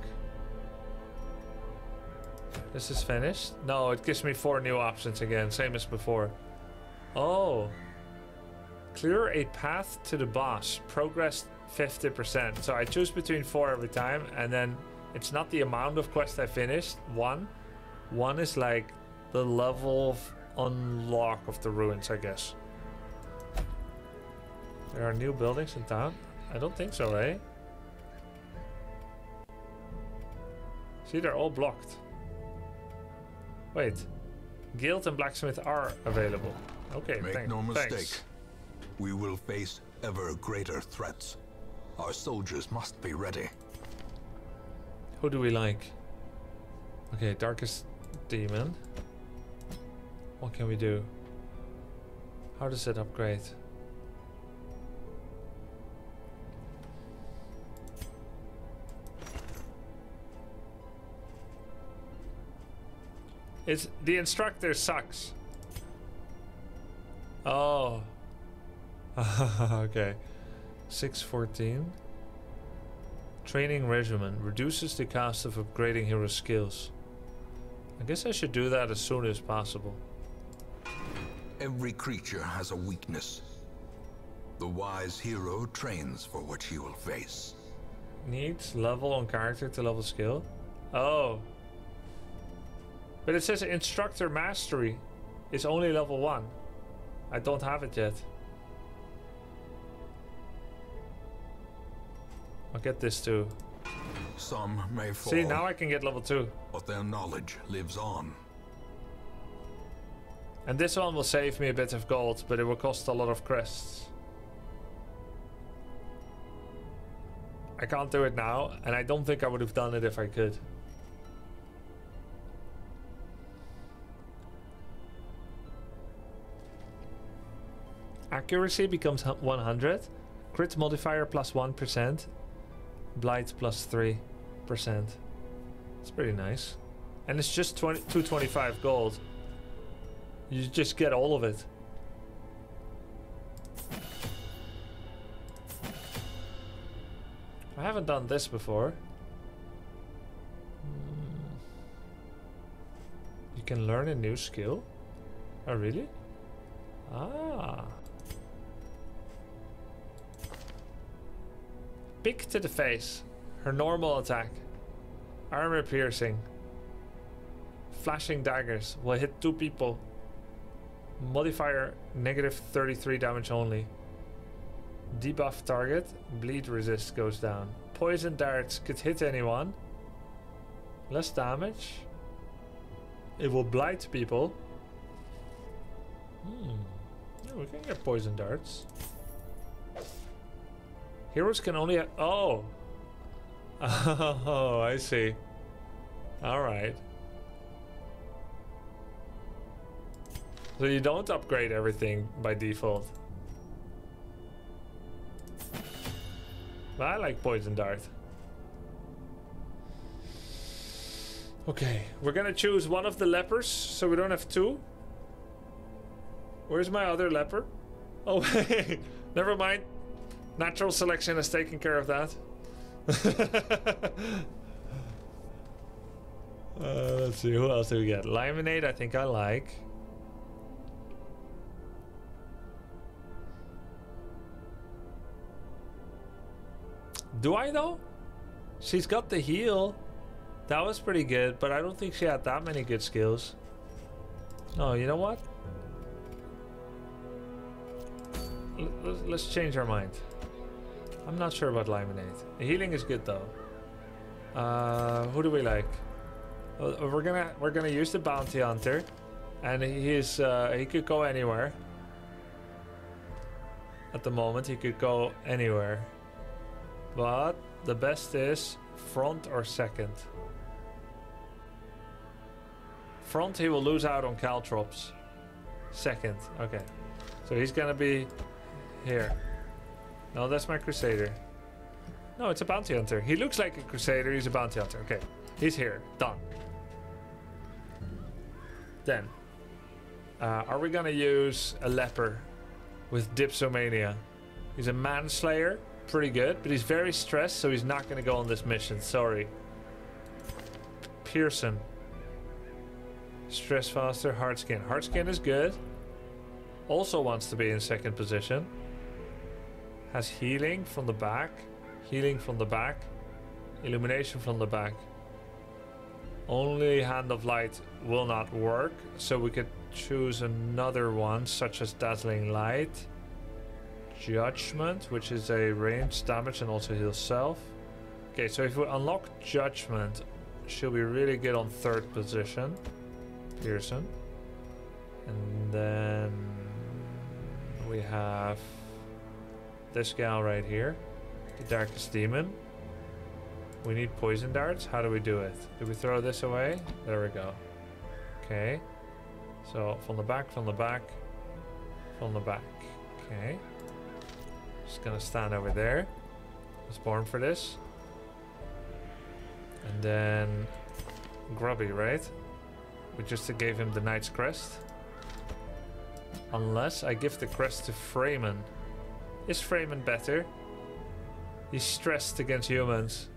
This is finished? No, it gives me four new options again, same as before. Oh. Clear a path to the boss. Progress 50%. So I choose between four every time, and then it's not the amount of quests I finished. One. One is like the level of unlock of the ruins, I guess. There are new buildings in town? I don't think so, eh? See, they're all blocked. Wait. Guild and Blacksmith are available. Okay, Make thank- no mistake. thanks. We will face ever greater threats. Our soldiers must be ready. Who do we like? Okay, Darkest Demon. What can we do? How does it upgrade? It's the instructor sucks. Oh. *laughs* okay. 614. Training regimen reduces the cost of upgrading hero skills. I guess I should do that as soon as possible. Every creature has a weakness. The wise hero trains for what he will face. Needs level on character to level skill. Oh. But it says instructor mastery is only level 1. I don't have it yet. I'll get this too. Some may fall, See, now I can get level 2. but their knowledge lives on. And this one will save me a bit of gold, but it will cost a lot of crests. I can't do it now, and I don't think I would have done it if I could. Accuracy becomes 100, crit modifier plus 1, blight plus 3%. It's pretty nice. And it's just 20, 225 gold. You just get all of it. I haven't done this before. Hmm. You can learn a new skill? Oh, really? Ah. Pick to the face. Her normal attack. Armor piercing. Flashing daggers will hit two people. Modifier negative 33 damage only. Debuff target, bleed resist goes down. Poison darts could hit anyone. Less damage. It will blight people. Hmm. Yeah, we can get poison darts. Heroes can only. Oh. Oh, I see. Alright. So you don't upgrade everything by default. But I like poison dart. Okay, we're gonna choose one of the lepers, so we don't have two. Where's my other leper? Oh, *laughs* never mind. Natural selection has taken care of that. *laughs* uh, let's see, who else do we get? Limonade, I think I like. Do I though? She's got the heal. That was pretty good, but I don't think she had that many good skills. No, you know what? Let's change our mind. I'm not sure about Limonade. The healing is good though. Uh, who do we like? Uh, we're gonna we're gonna use the bounty hunter, and he's uh, he could go anywhere. At the moment, he could go anywhere. But the best is front or second. Front, he will lose out on caltrops. Second, okay. So he's gonna be here. No, that's my crusader. No, it's a bounty hunter. He looks like a crusader, he's a bounty hunter. Okay, he's here. Done. Then, uh, are we gonna use a leper with Dipsomania? He's a manslayer, pretty good, but he's very stressed, so he's not gonna go on this mission. Sorry. Pearson. Stress faster, hard skin. Hard skin is good. Also wants to be in second position. Has healing from the back. Healing from the back. Illumination from the back. Only Hand of Light will not work, so we could choose another one, such as Dazzling Light. Judgment, which is a ranged damage and also heals self. Okay, so if we unlock Judgment, she'll be really good on third position. Pearson. And then we have this gal right here, the Darkest Demon. We need poison darts. How do we do it? Do we throw this away? There we go. Okay. So from the back, from the back, from the back. Okay. Just gonna stand over there. Was born for this. And then Grubby, right? We just gave him the Knight's Crest. Unless I give the crest to Freeman. Is Freeman better? He's stressed against humans.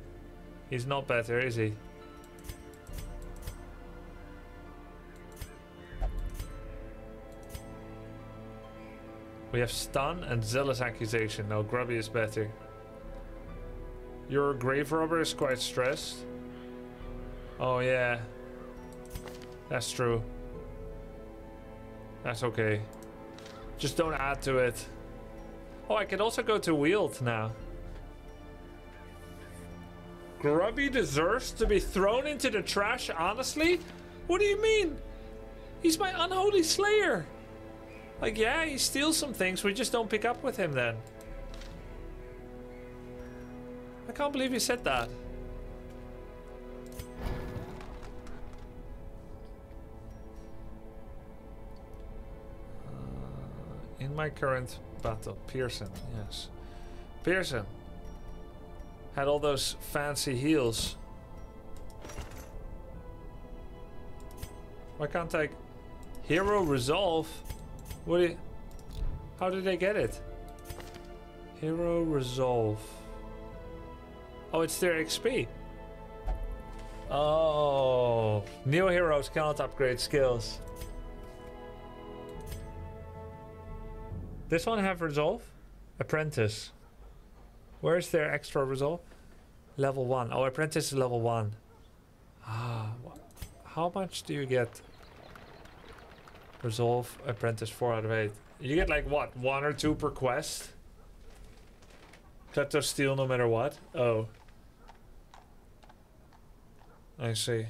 He's not better, is he? We have stun and zealous accusation. Now Grubby is better. Your grave robber is quite stressed. Oh yeah. That's true. That's okay. Just don't add to it. Oh, I can also go to Weald now. Grubby deserves to be thrown into the trash, honestly? What do you mean? He's my unholy slayer. Like, yeah, he steals some things, we just don't pick up with him then. I can't believe you said that. Uh, in my current battle, Pearson, yes. Pearson had all those fancy heals. Why can't I hero resolve? What do you, how did they get it? Hero resolve. Oh, it's their XP. Oh, new heroes cannot upgrade skills. This one have resolve? Apprentice. Where's their extra resolve? Level 1. Oh, apprentice is level 1. Ah, how much do you get? Resolve apprentice 4 out of 8. You get like what? 1 or 2 per quest? Klepto steal no matter what? Oh. I see.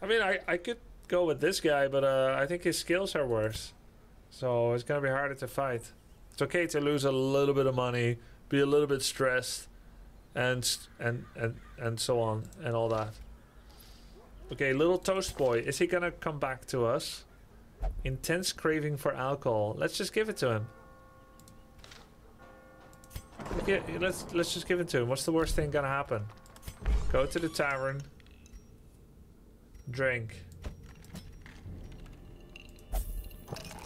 I mean, I, I could go with this guy, but uh, I think his skills are worse. So it's gonna be harder to fight. It's okay to lose a little bit of money, be a little bit stressed, and and and and so on and all that. Okay, little toast boy, is he gonna come back to us? Intense craving for alcohol. Let's just give it to him. Okay, let's let's just give it to him. What's the worst thing gonna happen? Go to the tavern. Drink.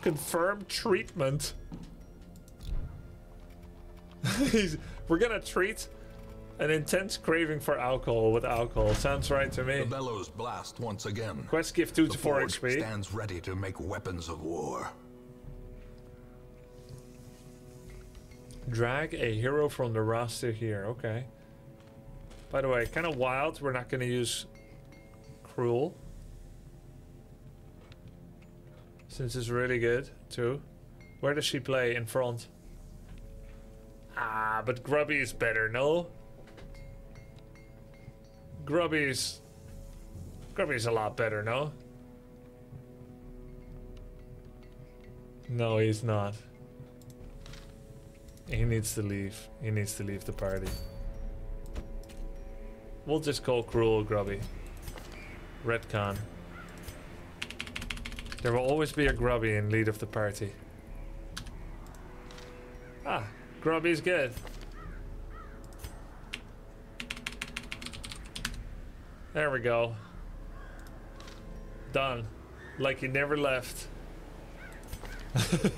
Confirm treatment. *laughs* We're gonna treat an intense craving for alcohol with alcohol. Sounds right to me. The bellows blast once again. Quest gift 2 The to 4 forge XP. stands ready to make weapons of war. Drag a hero from the roster here. Okay. By the way, kind of wild. We're not going to use Cruel. Since it's really good, too. Where does she play? In front. Ah, but Grubby is better, no? Grubby's... Grubby's a lot better, no? No, he's not. He needs to leave. He needs to leave the party. We'll just call Cruel Grubby. Redcon. There will always be a Grubby in lead of the party. Ah, Grubby's good. There we go. Done. Like he never left. *laughs*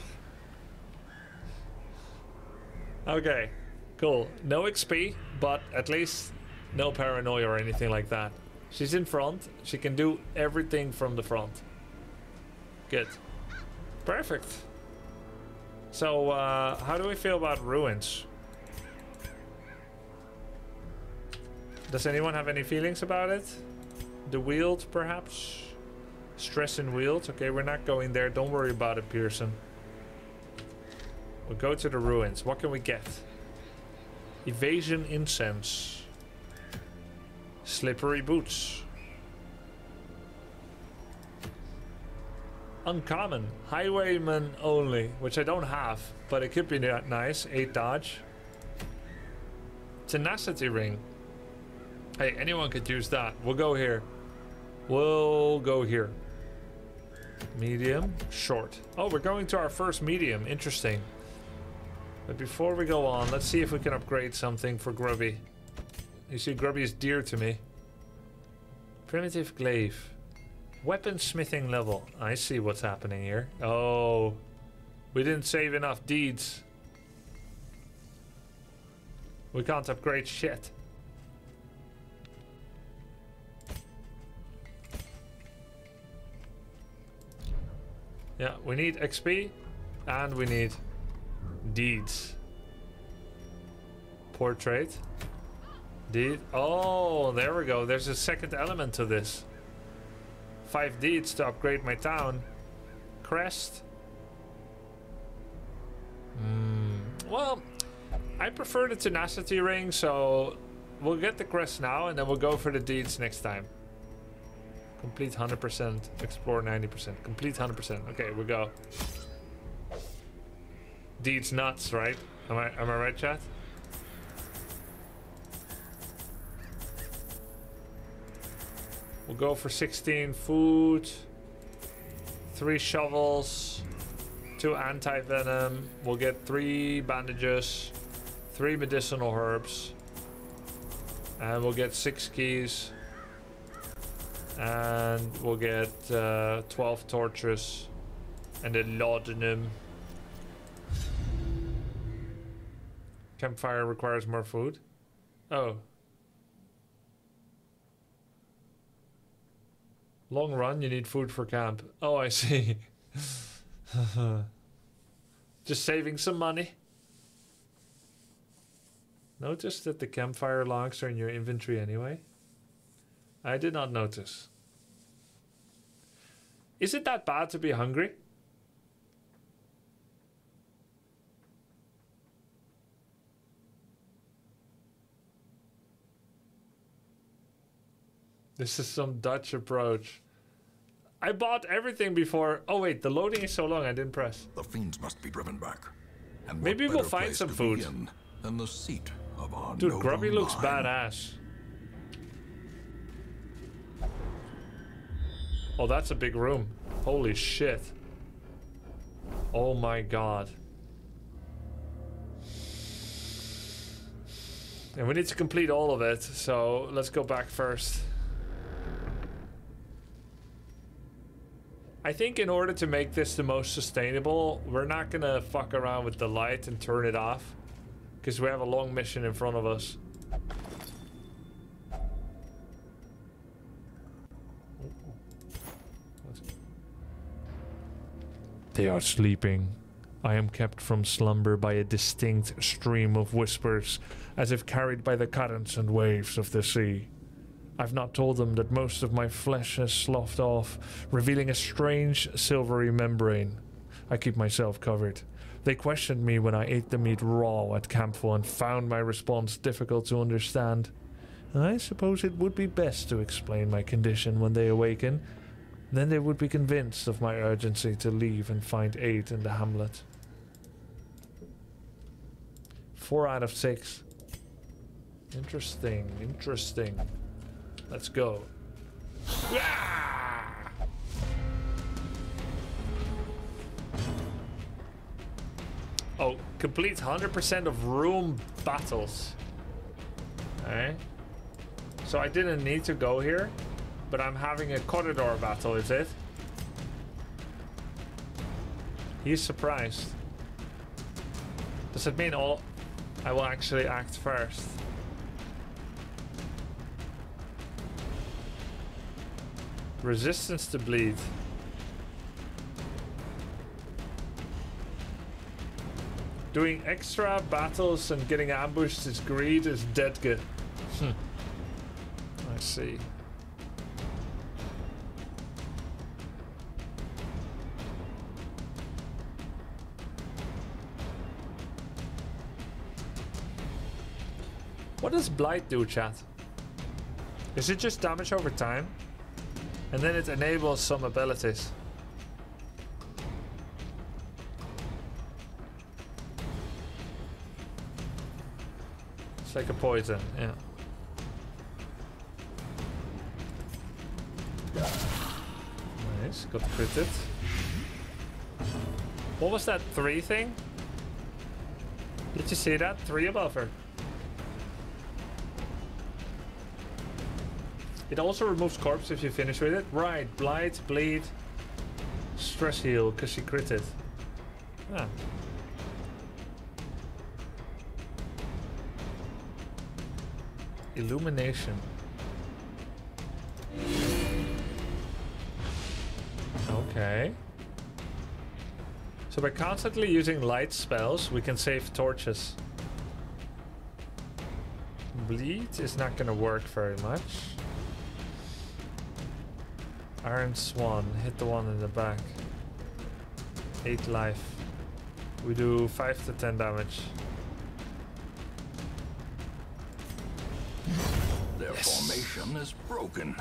Okay, cool. No XP, but at least no paranoia or anything like that. She's in front. She can do everything from the front. Good. Perfect. So, uh, how do we feel about ruins? Does anyone have any feelings about it? The Weald, perhaps? Stress in Weald? Okay, we're not going there. Don't worry about it, Pearson. We'll go to the ruins. What can we get? Evasion incense. Slippery boots. Uncommon. Highwayman only, which I don't have, but it could be ni- nice. 8 dodge. Tenacity ring. Hey, anyone could use that. We'll go here. We'll go here. Medium, short. Oh, we're going to our first medium. Interesting. But before we go on, let's see if we can upgrade something for Grubby. You see, Grubby is dear to me. Primitive glaive. Weapon smithing level. I see what's happening here. Oh, we didn't save enough deeds. We can't upgrade shit. Yeah, we need XP and we need deeds. Portrait. Deed. Oh, there we go. There's a second element to this. Five deeds to upgrade my town. Crest. Hmm. Well, I prefer the tenacity ring, so we'll get the crest now and then we'll go for the deeds next time. Complete 100%, explore 90%. Complete 100%. Okay, we go. Deeds nuts, right? Am I am I right, chat? We'll go for 16 food, three shovels, two anti-venom. We'll get three bandages, three medicinal herbs, and we'll get six keys. And we'll get uh, 12 torches and a laudanum. Campfire requires more food. Oh. Long run, you need food for camp. Oh, I see. *laughs* Just saving some money. Notice that the campfire logs are in your inventory anyway. I did not notice. Is it that bad to be hungry? This is some Dutch approach. I bought everything before. Oh wait, the loading is so long I didn't press. The fiends must be driven back. And Maybe we'll find some food. Than the seat of our Dude, Grubby looks line. badass. Oh, that's a big room. Holy shit. Oh my god. And we need to complete all of it, so let's go back first. I think in order to make this the most sustainable, we're not gonna fuck around with the light and turn it off. Because we have a long mission in front of us. They are sleeping. I am kept from slumber by a distinct stream of whispers, as if carried by the currents and waves of the sea. I've not told them that most of my flesh has sloughed off, revealing a strange silvery membrane. I keep myself covered. They questioned me when I ate the meat raw at Campful and found my response difficult to understand. I suppose it would be best to explain my condition when they awaken. Then they would be convinced of my urgency to leave and find aid in the hamlet. Four out of six. Interesting, interesting. Let's go. Oh, complete 100% of room battles. Alright. So I didn't need to go here, but I'm having a corridor battle, is it? He's surprised. Does it mean all I will actually act first? Resistance to bleed. Doing extra battles and getting ambushed is greed is dead good. Hmm. I see. What does Blight do, chat? Is it just damage over time? And then it enables some abilities. It's like a poison, yeah. Nice, got critted. What was that three thing? Did you see that? Three above her. It also removes corpse if you finish with it. Right, blight, bleed, stress heal, because she critted. Ah. Illumination. Okay. So by constantly using light spells, we can save torches. Bleed is not gonna work very much. Iron Swan, hit the one in the back. 8 life. We do 5 to 10 damage. Their formation is broken.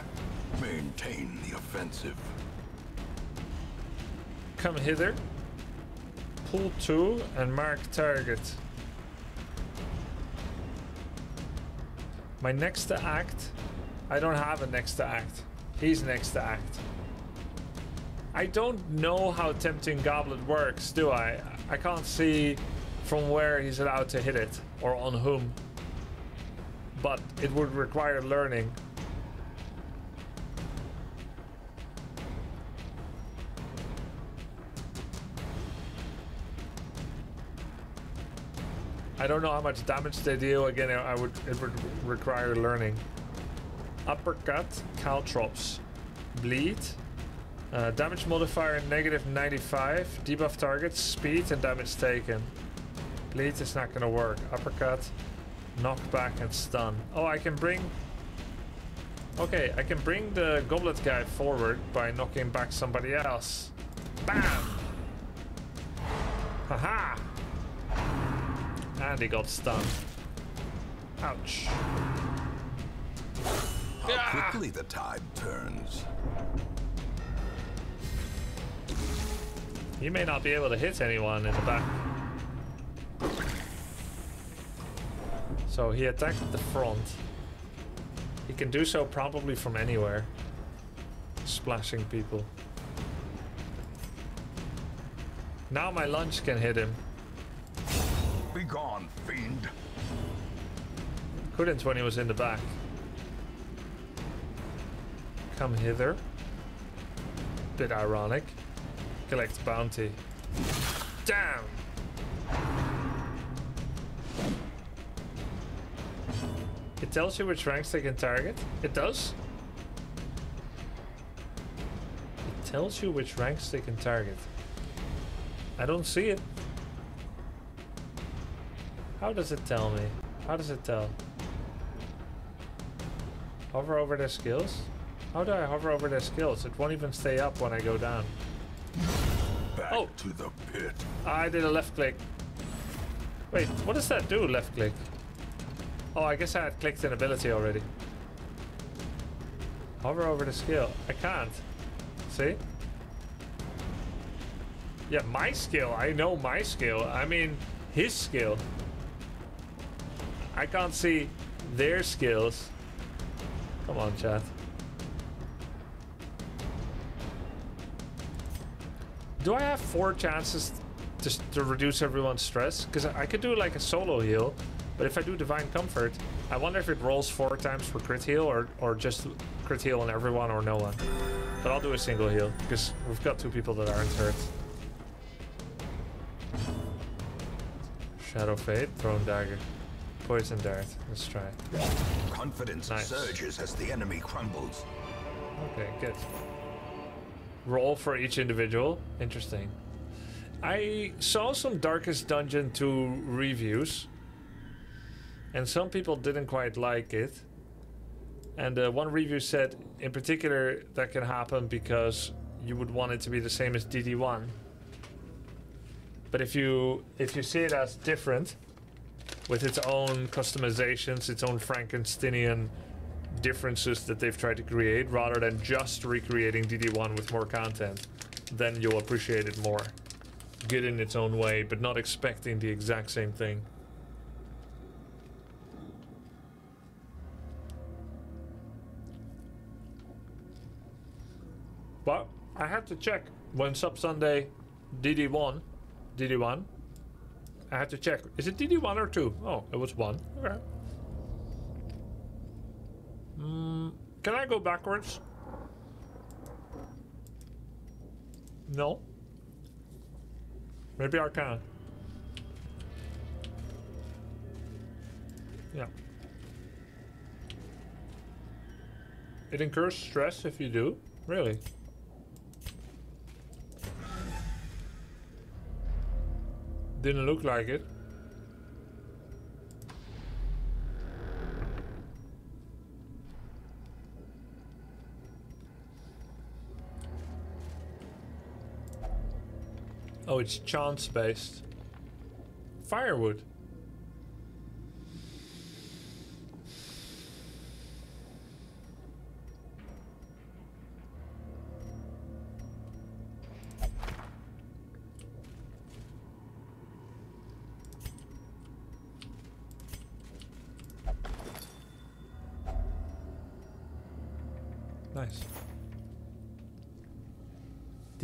Maintain the offensive. Come hither. Pull 2 and mark target. My next to act. I don't have a next to act. He's next to act. I don't know how Tempting Goblet works, do I? I can't see from where he's allowed to hit it or on whom. But it would require learning. I don't know how much damage they deal. Again, I would it would require learning. Uppercut, caltrops, bleed, uh, damage modifier negative 95, debuff targets, speed and damage taken. Bleed is not gonna work. Uppercut, knockback and stun. Oh, I can bring... Okay, I can bring the goblet guy forward by knocking back somebody else. Bam! Haha! And he got stunned. Ouch. How ah! quickly the tide turns. You may not be able to hit anyone in the back. So he attacked the front. He can do so probably from anywhere. Splashing people. Now my lunge can hit him. Begone, fiend. Couldn't when he was in the back. Come hither. Bit ironic. Collect bounty. Damn! It tells you which ranks they can target. It does. It tells you which ranks they can target. I don't see it. How does it tell me? How does it tell? Hover over their skills? How do I hover over their skills? It won't even stay up when I go down. Back Oh. to the pit. I did a left click. Wait, what does that do, left click? Oh, I guess I had clicked an ability already. Hover over the skill. I can't. See? Yeah, my skill. I know my skill. I mean, his skill. I can't see their skills. Come on, chat. Do I have four chances to, to reduce everyone's stress? Because I could do like a solo heal, but if I do Divine Comfort, I wonder if it rolls four times for crit heal or, or just crit heal on everyone or no one. But I'll do a single heal, because we've got two people that aren't hurt. Shadow Fade, Thrown Dagger, Poison Dart. Let's try. Confidence Nice. surges as the enemy crumbles. Okay, good. Roll for each individual. Interesting. I saw some Darkest Dungeon 2 reviews, and some people didn't quite like it. And uh, one review said, in particular, that can happen because you would want it to be the same as DD1. But if you if you see it as different, with its own customizations, its own Frankensteinian differences that they've tried to create rather than just recreating DD1 with more content, then you'll appreciate it more. Good in its own way, but not expecting the exact same thing. But I had to check when Sub Sunday DD1, DD1. I had to check. Is it DD1 or 2? Oh, it was 1. Okay. Mm, can I go backwards? No. Maybe I can. Yeah. It incurs stress if you do. Really? Didn't look like it. Oh, it's chance based. Firewood.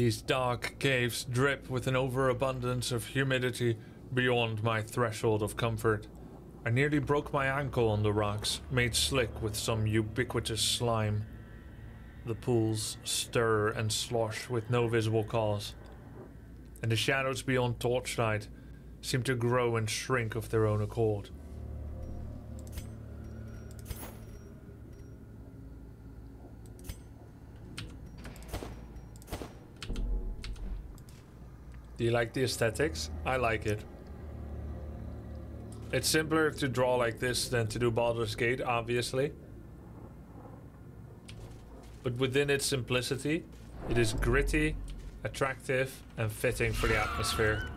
These dark caves drip with an overabundance of humidity beyond my threshold of comfort. I nearly broke my ankle on the rocks, made slick with some ubiquitous slime. The pools stir and slosh with no visible cause, and the shadows beyond torchlight seem to grow and shrink of their own accord. Do you like the aesthetics? I like it. It's simpler to draw like this than to do Baldur's Gate, obviously. But within its simplicity, it is gritty, attractive, and fitting for the atmosphere.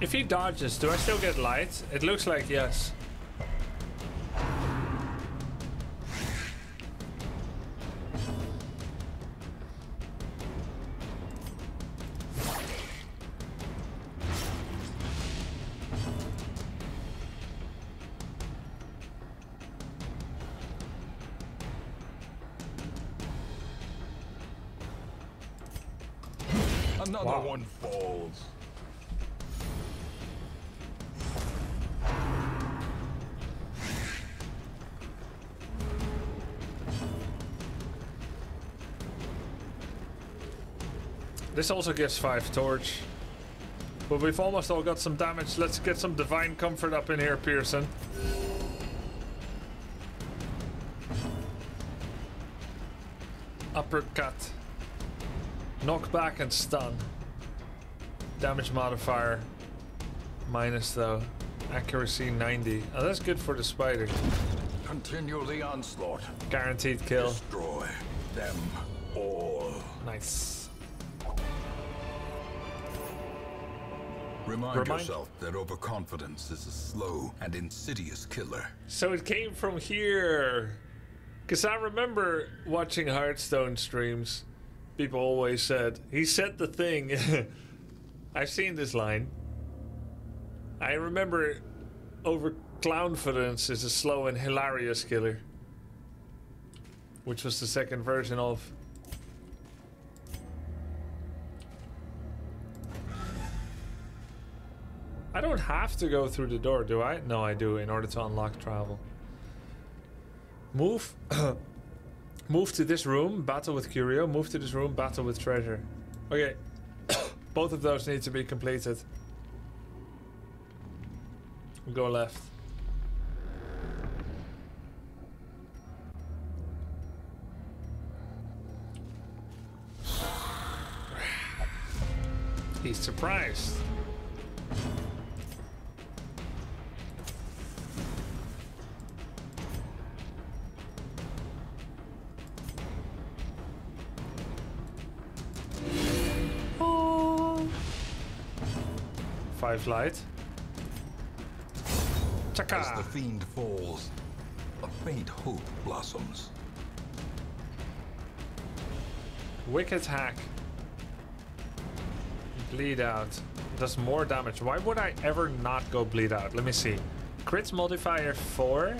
If he dodges, do I still get light? It looks like yes. This also gives 5 torch. But we've almost all got some damage. Let's get some divine comfort up in here, Pearson. Uppercut. Knockback and stun. Damage modifier. Minus though. Accuracy 90. Oh, that's good for the spider. Continue the onslaught. Guaranteed kill. Destroy them Remind, Remind- yourself that overconfidence is a slow and insidious killer. So it came from here. Because I remember watching Hearthstone streams. People always said, he said the thing. *laughs* I've seen this line. I remember over confidence is a slow and hilarious killer. Which was the second version of. I don't have to go through the door, do I? No, I do, in order to unlock travel. Move. *coughs* move to this room, battle with Curio. Move to this room, battle with treasure. Okay. *coughs* Both of those need to be completed. Go left. He's surprised. Light. As the fiend falls, a faint hope blossoms. Wicked hack. Bleed out. Does more damage. Why would I ever not go bleed out? Let me see. Crits modifier 4.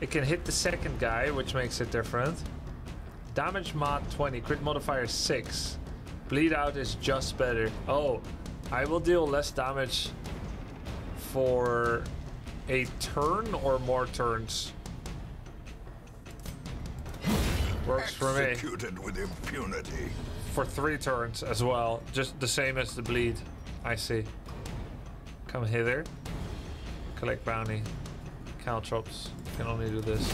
It can hit the second guy, which makes it different. Damage mod 20. Crit modifier 6. Bleed out is just better. Oh, I will deal less damage for a turn or more turns. Works for me Executed with impunity. for three turns as well. Just the same as the bleed. I see. Come hither. Collect bounty. Caltrops. Can only do this.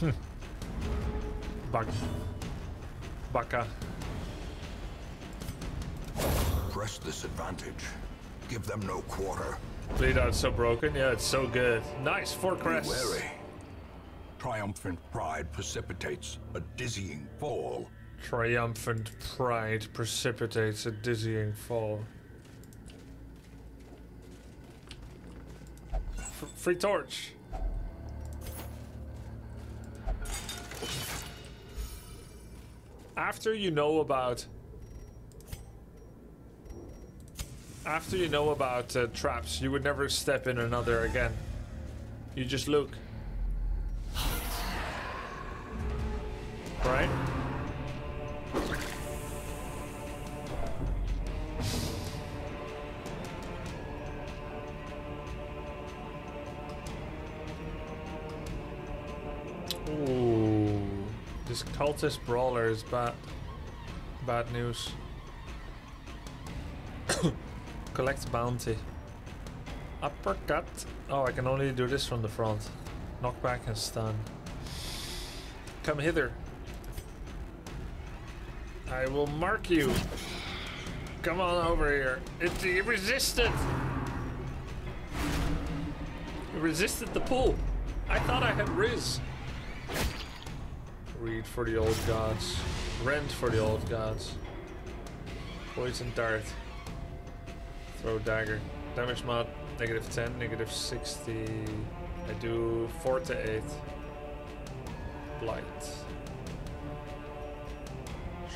Hmm. Bak. Baka. Press this advantage. Give them no quarter. Bleed out so broken. Yeah, it's so good. Nice. Four Be crests. wary. Triumphant pride precipitates a dizzying fall. Triumphant pride precipitates a dizzying fall. F- free torch. After you know about after you know about uh, traps, you would never step in another again. You just look. Right? Cultist brawler is bad. Bad news. *coughs* Collect bounty. Uppercut. Oh, I can only do this from the front. Knockback and stun. Come hither. I will mark you. Come on over here. It, it resisted. Resisted the pull. I thought I had Riz. Read for the old gods. Rend for the old gods. Poison dart. Throw dagger. Damage mod negative 10, negative 60. I do 4 to 8. Blight.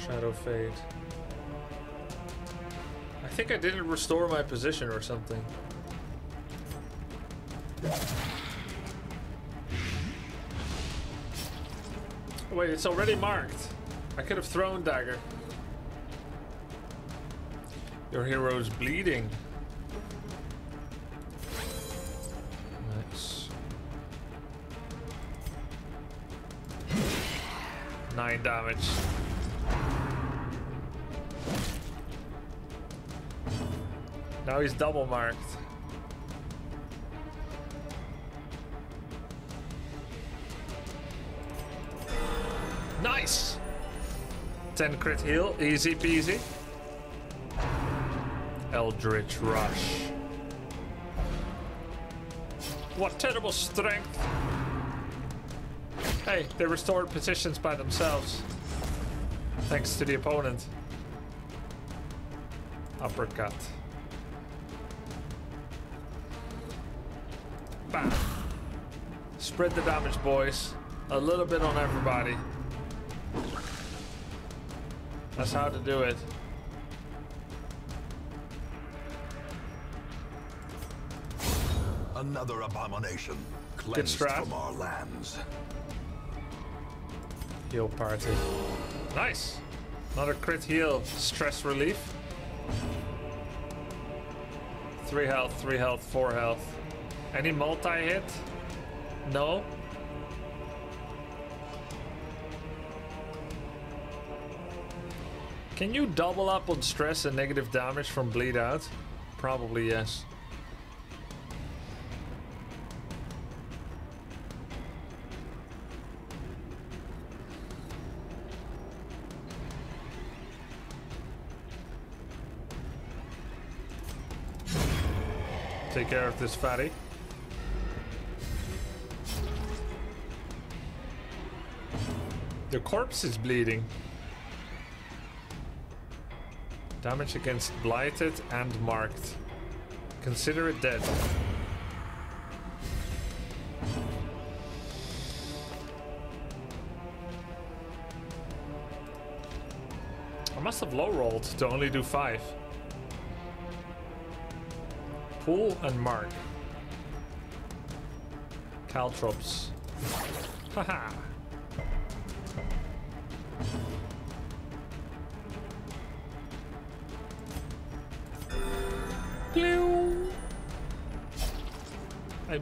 Shadow fade. I think I didn't restore my position or something. Wait, it's already marked. I could have thrown dagger. Your hero's bleeding. Nice. Nine damage. Now he's double marked. Nice! 10 crit heal, easy peasy. Eldritch Rush. What terrible strength! Hey, they restored positions by themselves. Thanks to the opponent. Uppercut. Bam. Spread the damage, boys. A little bit on everybody. That's how to do it. Another abomination cleansed from our lands. Heal party. Nice. Another crit heal. Stress relief. Three health, three health, four health. Any multi-hit? No? Can you double up on stress and negative damage from bleed out? Probably yes. Take care of this fatty. The corpse is bleeding. Damage against blighted and marked. Consider it dead. I must have low rolled to only do five. Pull and mark. Caltrops. *laughs* Haha.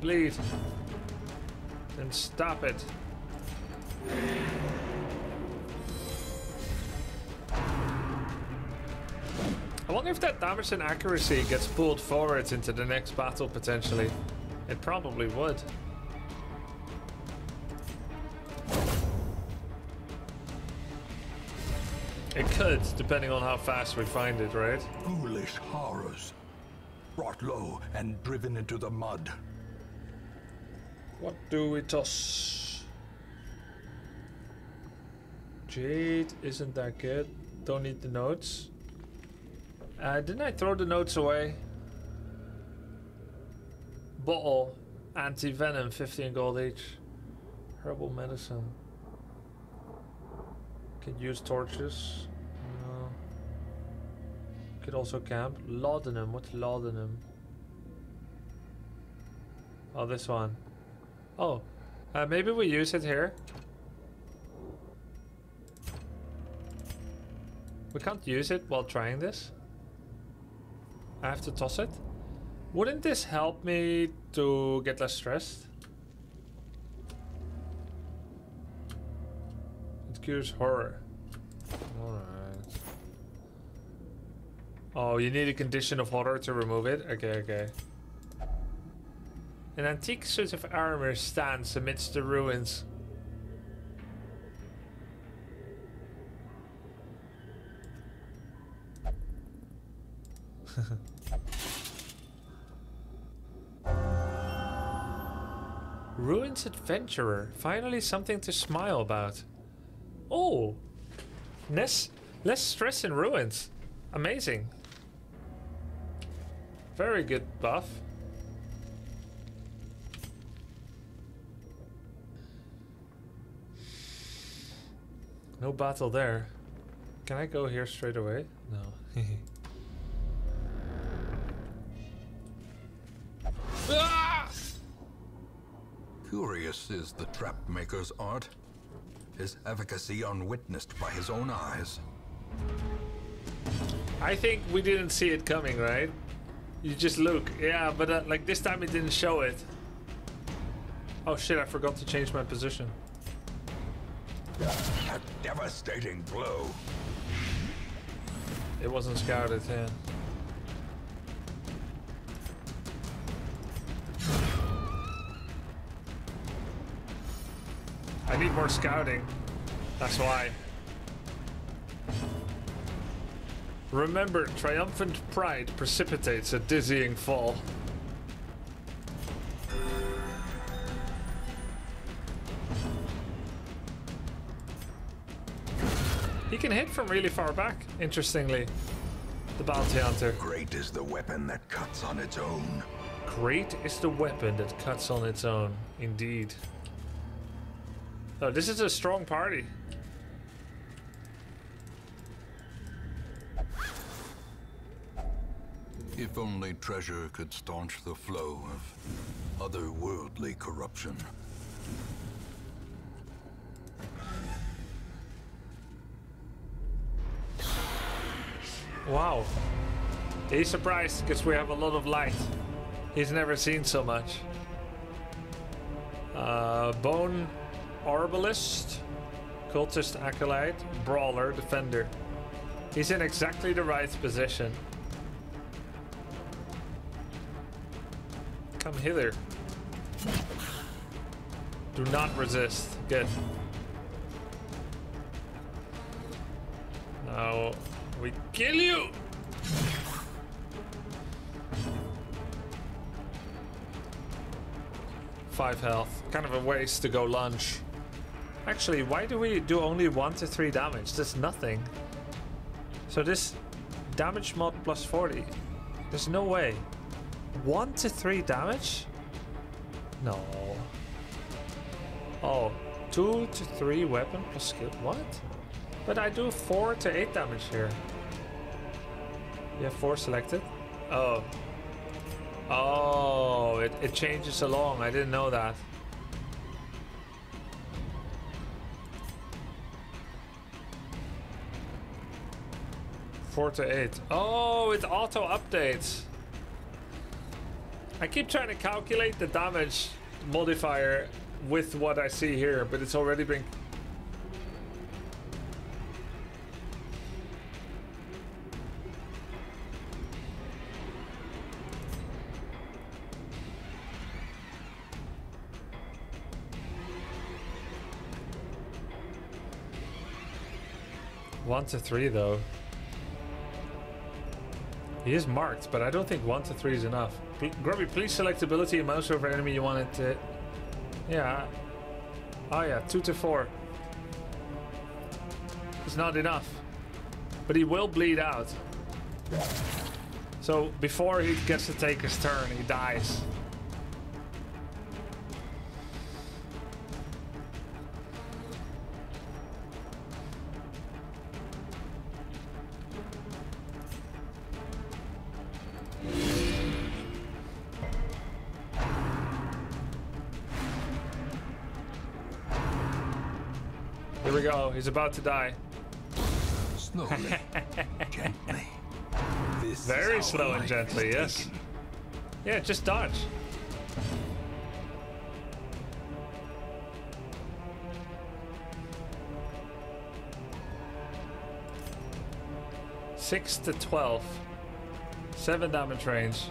Bleed. Then stop it. I wonder if that damage and accuracy gets pulled forward into the next battle potentially. It probably would. It could, depending on how fast we find it, right? Foolish horrors. Brought low and driven into the mud. What do we toss? Jade isn't that good. Don't need the notes. Uh, didn't I throw the notes away? Bottle, anti-venom, 15 gold each. Herbal medicine. Can use torches. No. Could also camp. Laudanum, what's laudanum? Oh, this one. Oh, uh, maybe we use it here. We can't use it while trying this. I have to toss it. Wouldn't this help me to get less stressed? It cures horror. Alright. Oh, you need a condition of horror to remove it? Okay, okay. An antique suit of armor stands amidst the ruins. *laughs* Ruins Adventurer. Finally something to smile about. Oh! Less, less stress in ruins. Amazing. Very good buff. No battle there. Can I go here straight away? No. *laughs* ah! Curious is the trap maker's art. his efficacy unwitnessed by his own eyes. I think we didn't see it coming, right? You just look. Yeah, but uh, like this time it didn't show it. Oh shit, I forgot to change my position. A devastating blow. It wasn't scouted, yeah. I need more scouting. That's why. Remember, triumphant pride precipitates a dizzying fall. Can hit from really far back, interestingly. The bounty hunter. Great is the weapon that cuts on its own. Great is the weapon that cuts on its own. Indeed. Oh, this is a strong party. If only treasure could staunch the flow of otherworldly corruption. Wow. He's surprised because we have a lot of light. He's never seen so much. Uh, Bone Arbalist, Cultist Acolyte, Brawler, Defender. He's in exactly the right position. Come hither. Do not resist. Good. Now we kill you! Five health. Kind of a waste to go lunge. Actually, why do we do only one to three damage? That's nothing. So this damage mod plus 40. There's no way. One to three damage? No. Oh, two to three weapon plus skill. What? But I do four to eight damage here. You have four selected? Oh. Oh, it, it changes along. I didn't know that. Four to eight. Oh, it auto updates. I keep trying to calculate the damage modifier with what I see here, but it's already been One to three, though. He is marked, but I don't think one to three is enough. P Grubby, please select ability and mouse over enemy you want it to... Yeah. Oh yeah, two to four. It's not enough. But he will bleed out. So before he gets to take his turn, he dies. He's about to die. Slowly, *laughs* gently. This Very slow and gently, yes. taken. Yeah, just dodge. Six to twelve. Seven damage range.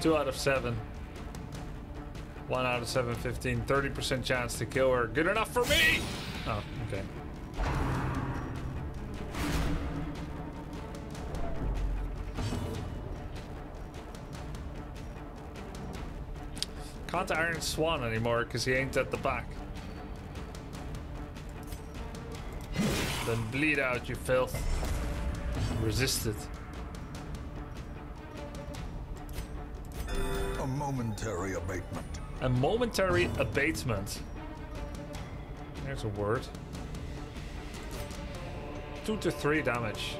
Two out of seven. One out of seven, 15. 30% chance to kill her. Good enough for me! Oh, okay. Can't Iron Swan anymore because he ain't at the back. Then bleed out, you filth. Resist it. A momentary abatement. A momentary abatement. There's a word. Two to three damage.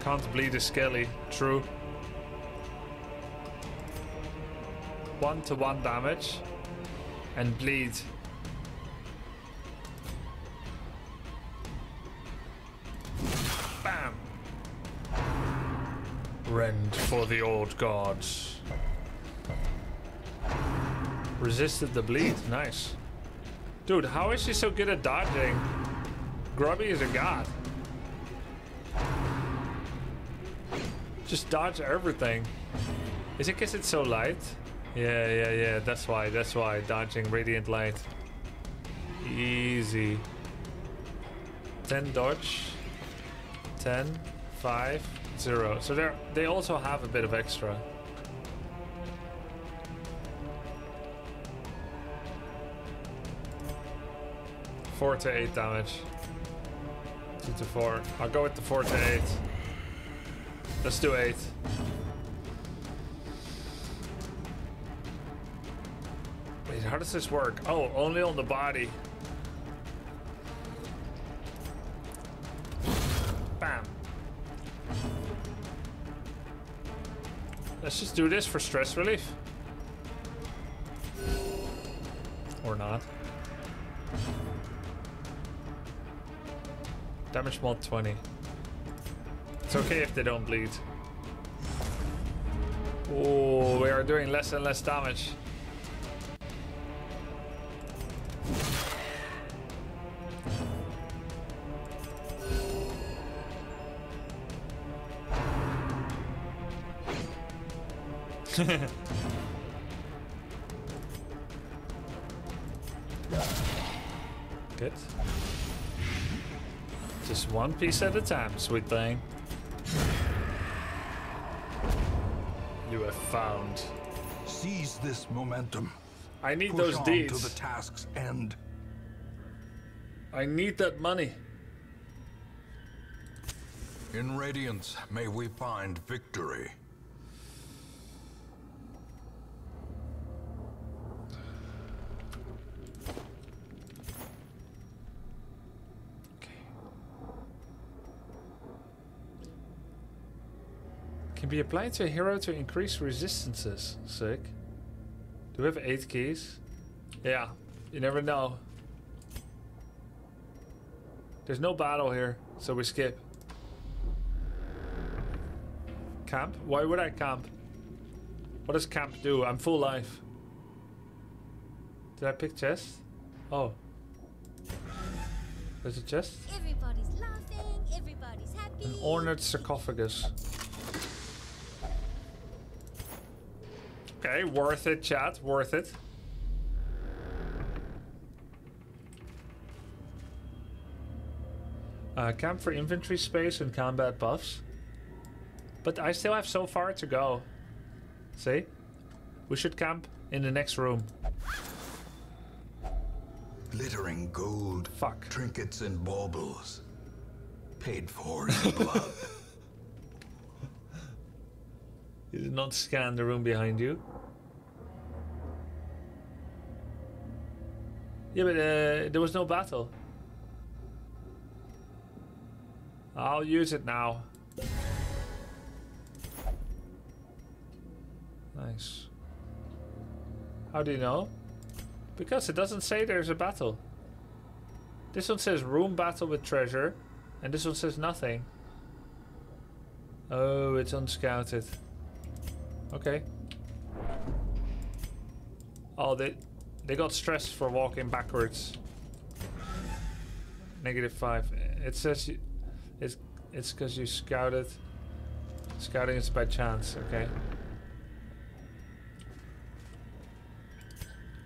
Can't bleed a skelly. True. One to one damage. and bleed. Bam! Rend for the old gods. Resisted the bleed. Nice. Dude, how is he so good at dodging? Grubby is a god. Just dodge everything. Is it because it's so light? Yeah, yeah, yeah. That's why. That's why. Dodging radiant light. Easy. 10 dodge. 10, 5, 0. So they they also have a bit of extra. Four to eight damage. Two to four. I'll go with the four to eight. Let's do eight. Does this work? Oh, only on the body. Bam. Let's just do this for stress relief. Or not. Damage mod 20. It's okay if they don't bleed. Oh, we are doing less and less damage. *laughs* Good. Just one piece at a time, sweet thing. You have found. Seize this momentum. I need Push those on deeds. to the task's end. I need that money. In Radiance, may we find victory. Be applied to a hero to increase resistances. Sick. Do we have eight keys? Yeah, you never know. There's no battle here, so we skip. Camp? Why would I camp? What does camp do? I'm full life. Did I pick chest? Oh. There's a chest? Everybody's laughing, everybody's happy. An ornate sarcophagus. Okay, worth it, chat. Worth it. Uh, camp for inventory space and combat buffs. But I still have so far to go. See? We should camp in the next room. Glittering gold. Fuck. Trinkets and baubles. Paid for in *laughs* blood. You did not scan the room behind you. Yeah, but uh, there was no battle. I'll use it now. Nice. How do you know? Because it doesn't say there's a battle. This one says room battle with treasure, and this one says nothing. Oh, it's unscouted. Okay. Oh, they they got stressed for walking backwards. Negative five. It says you, it's it's because you scouted. Scouting is by chance. Okay.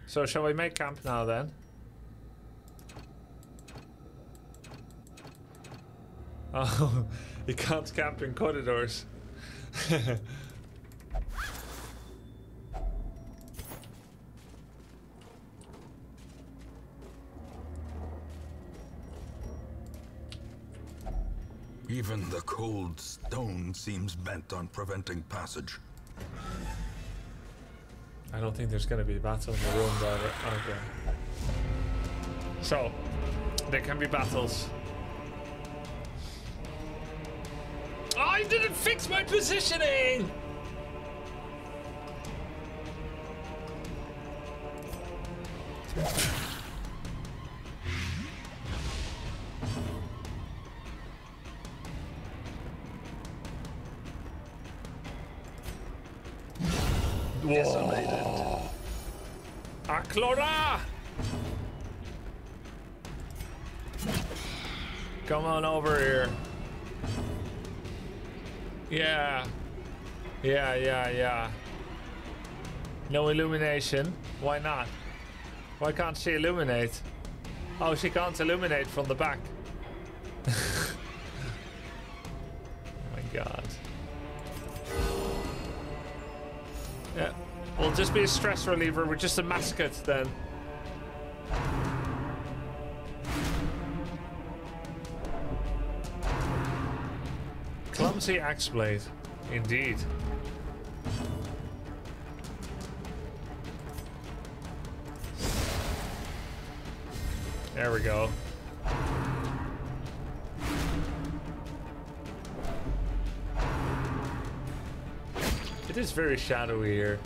So shall we make camp now then? *laughs* Oh, *laughs* you can't camp in corridors. *laughs* Even the cold stone seems bent on preventing passage. I don't think there's gonna be a battle in the room, but okay. So, there can be battles. I didn't fix my positioning! On over here. Yeah. Yeah, yeah, yeah. No illumination. Why not? Why can't she illuminate? Oh, she can't illuminate from the back. *laughs* oh my god. Yeah. We'll just be a stress reliever. We're just a mascot then. Clumsy axe blade. Indeed. There we go. It is very shadowy here.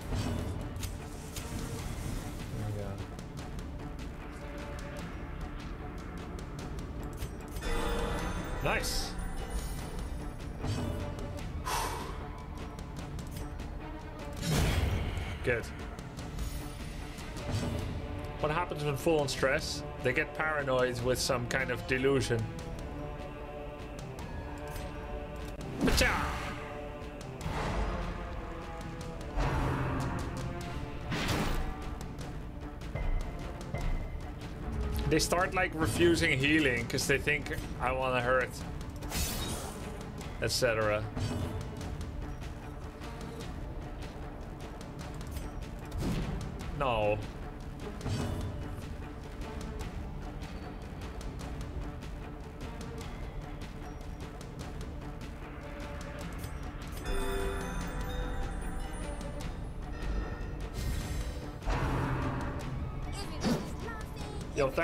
Full on stress? They get paranoid with some kind of delusion. They start like refusing healing because they think I want to hurt, etc.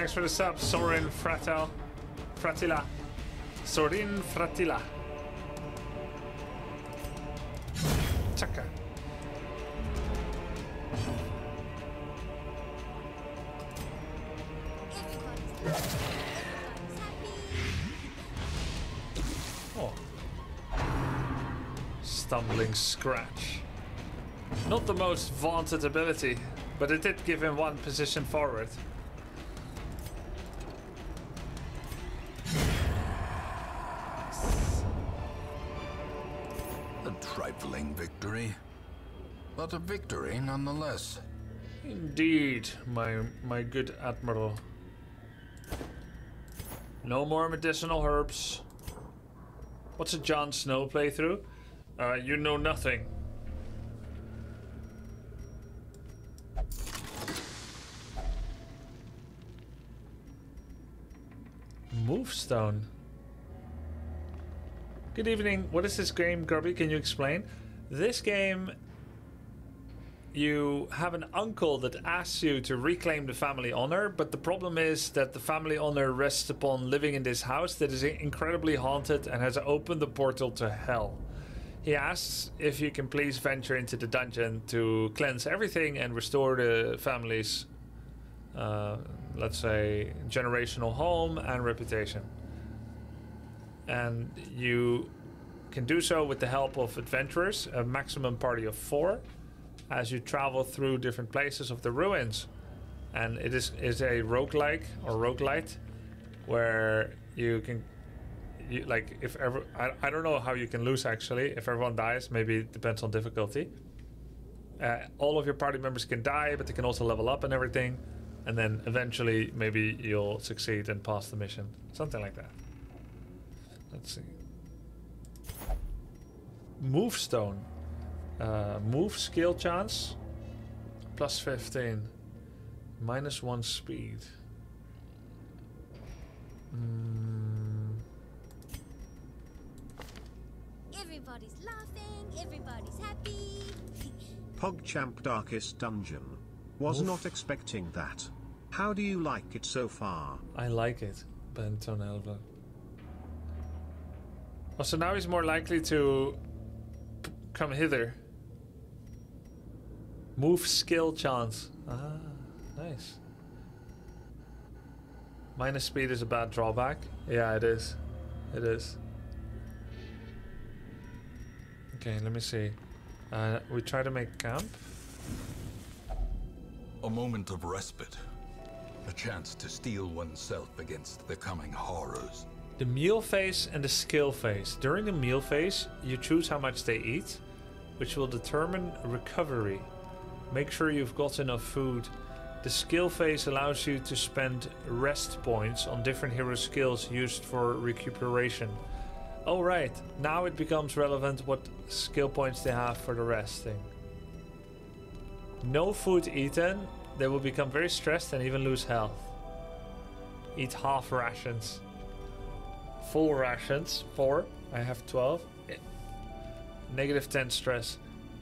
thanks for the sub, Sorin Fratel. Fratilla. Sorin Fratilla. Chaka. Oh. Stumbling Scratch. Not the most vaunted ability, but it did give him one position forward. My good admiral. No more medicinal herbs. What's a Jon Snow playthrough? Uh, you know nothing. Move stone. Good evening. What is this game, Grubby? Can you explain? This game you have an uncle that asks you to reclaim the family honor, but the problem is that the family honor rests upon living in this house that is incredibly haunted and has opened the portal to hell. He asks if you can please venture into the dungeon to cleanse everything and restore the family's, uh, let's say, generational home and reputation. And you can do so with the help of adventurers, a maximum party of four as you travel through different places of the ruins. And it is, is a roguelike or roguelite where you can you, like if ever I, I don't know how you can lose actually. If everyone dies maybe it depends on difficulty. Uh, all of your party members can die but they can also level up and everything. And then eventually maybe you'll succeed and pass the mission. Something like that. Let's see. Move stone uh, move skill chance plus 15 minus 1 speed mm, Everybody's laughing. Everybody's happy. PogChamp Darkest Dungeon. Was Oof. not expecting that. How do you like it so far? I like it, Benton Elva. Oh, so now he's more likely to come hither. Move skill chance. Ah, nice. Minus speed is a bad drawback. Yeah, it is. It is. Okay, let me see. Uh, we try to make camp. A moment of respite. A chance to steel oneself against the coming horrors. The meal phase and the skill phase. During the meal phase, you choose how much they eat, which will determine recovery. Make sure you've got enough food. The skill phase allows you to spend rest points on different hero skills used for recuperation. Oh right, now it becomes relevant what skill points they have for the resting. No food eaten, they will become very stressed and even lose health. Eat half rations. Full rations, 4. I have 12. Eh, Negative 10 stress.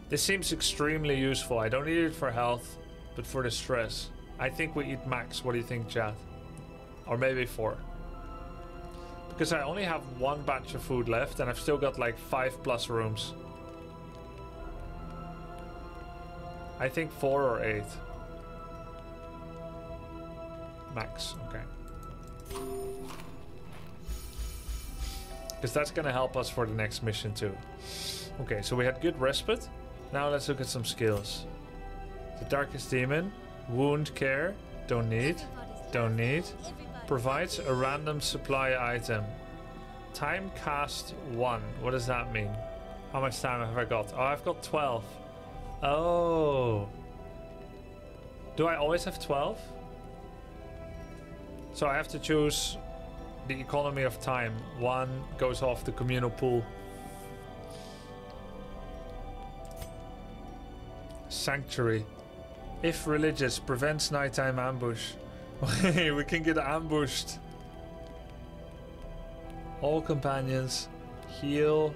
This seems extremely useful. I don't need it for health, but for the stress. I think we eat max. What do you think, chat? Or maybe 4. Because I only have one batch of food left and I've still got like 5 plus rooms. I think 4 or 8. Max, okay. Because that's gonna help us for the next mission too. Okay, so we had good respite. Now let's look at some skills. The Darkest Demon, Wound Care, don't need, don't need. Provides a random supply item. Time cast 1, what does that mean? How much time have I got? Oh, I've got 12. Oh. Do I always have 12? So I have to choose the economy of time. One goes off the communal pool. Sanctuary. If religious, prevents nighttime ambush. *laughs* we can get ambushed. All companions heal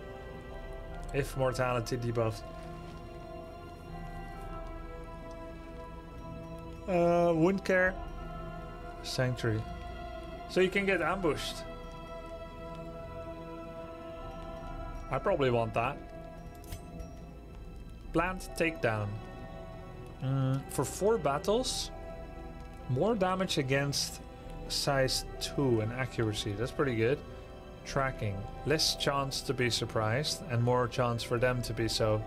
if mortality debuffed. Uh, wound care. Sanctuary. So you can get ambushed. I probably want that. Plan takedown. Mm, for four battles, more damage against size 2 and accuracy. That's pretty good. Tracking. Less chance to be surprised and more chance for them to be so.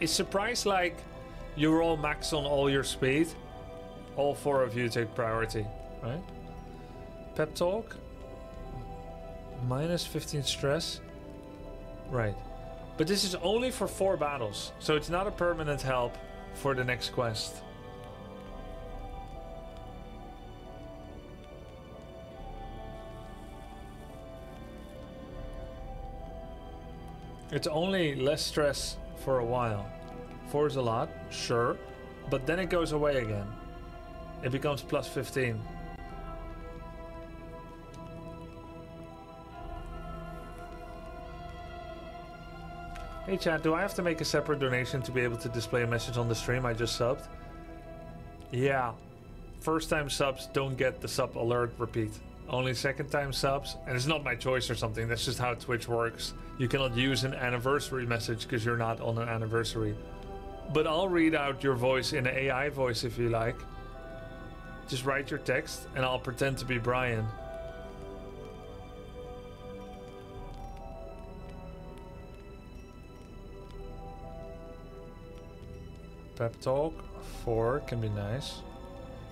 Is surprise like you roll max on all your speed? All four of you take priority, right? Pep talk. Minus 15 stress. Right. But this is only for four battles, so it's not a permanent help for the next quest. It's only less stress for a while. Four is a lot, sure, but then it goes away again. It becomes plus 15. Hey chat, do I have to make a separate donation to be able to display a message on the stream I just subbed? Yeah. First time subs don't get the sub alert repeat. Only second time subs, and it's not my choice or something, that's just how Twitch works. You cannot use an anniversary message because you're not on an anniversary. But I'll read out your voice in an AI voice if you like. Just write your text and I'll pretend to be Brian. Pep talk, four can be nice.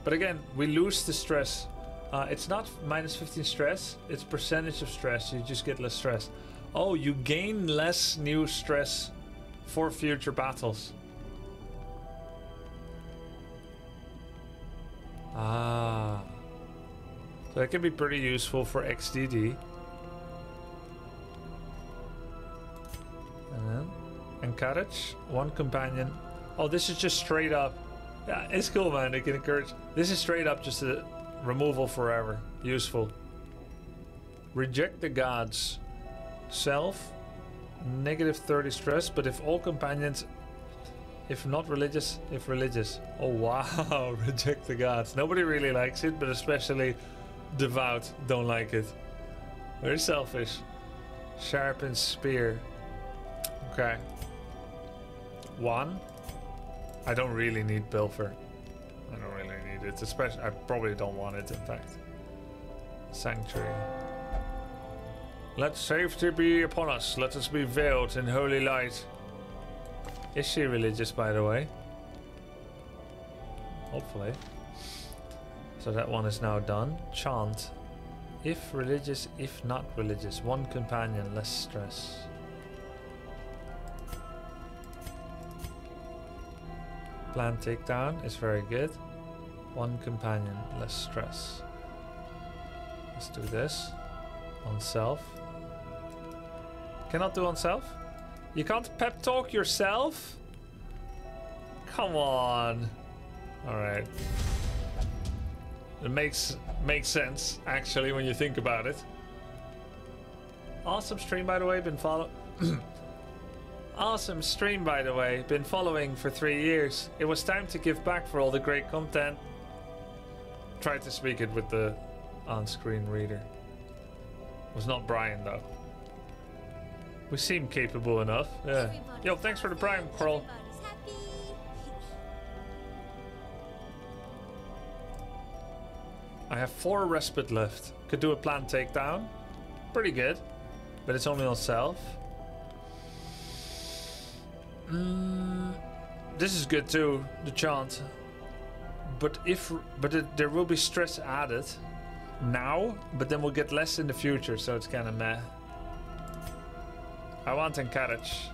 But again, we lose the stress. Uh, it's not minus 15 stress, it's percentage of stress. You just get less stress. Oh, you gain less new stress for future battles. Ah. So that can be pretty useful for XDD. And then encourage one companion. Oh, this is just straight up. Yeah, it's cool, man. It can encourage. This is straight up just a removal forever. Useful. Reject the gods. Self. Negative 30 stress, but if all companions if not religious, if religious. Oh wow, *laughs* reject the gods. Nobody really likes it, but especially devout don't like it. Very selfish. Sharpened spear. Okay. One. I don't really need pilfer. I don't really need it. Especially, I probably don't want it, in fact. sanctuary. Let safety be upon us. Let us be veiled in holy light. Is she religious, by the way? Hopefully. So that one is now done. Chant. If religious, if not religious. One companion, less stress. Plan takedown is very good. One companion, less stress. Let's do this. On self. Cannot do on self? You can't pep talk yourself? Come on. Alright. It makes makes sense, actually, when you think about it. Awesome stream, by the way. Been follow. *clears throat* awesome stream, by the way. Been following for three years. It was time to give back for all the great content. Tried to speak it with the on-screen reader. It Was not Brian though. We seem capable enough. Yeah. Yo, thanks for the prime, Coral. I have four respite left. Could do a plan takedown. Pretty good. But it's only on self. Mm, this is good too, the chant. But if but it, there will be stress added now, but then we'll get less in the future, so it's kind of meh. I want encourage.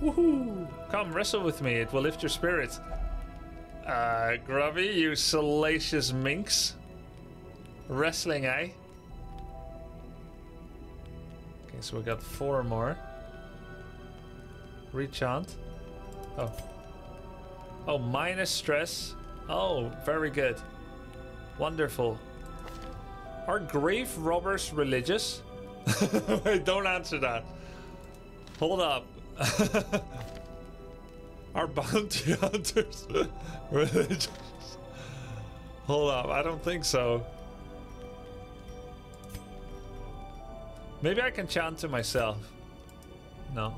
Woohoo! Come wrestle with me, it will lift your spirit. Uh, Grubby, you salacious minx. Wrestling, eh? Okay, so we got four more. Rechant. Oh. Oh, minus stress. Oh, very good. Wonderful. Are grave robbers religious? *laughs* Wait, don't answer that. Hold up. *laughs* Are bounty *laughs* hunters religious? Hold up, I don't think so. Maybe I can chant to myself. No.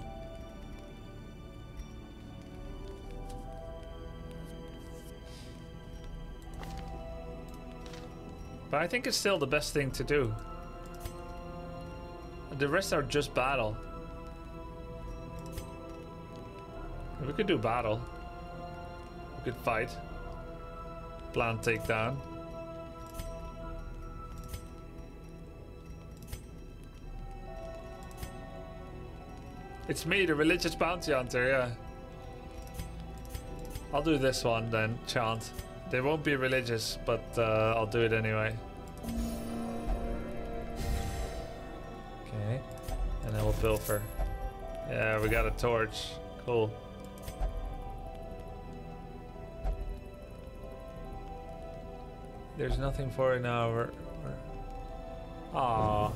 But I think it's still the best thing to do. The rest are just battle. We could do battle. We could fight. Plan takedown. It's me, the religious bounty hunter, yeah. I'll do this one then, chant. They won't be religious, but uh, I'll do it anyway. Okay. And then we'll pilfer. Yeah, we got a torch. Cool. There's nothing for it now. We're, we're... Aw.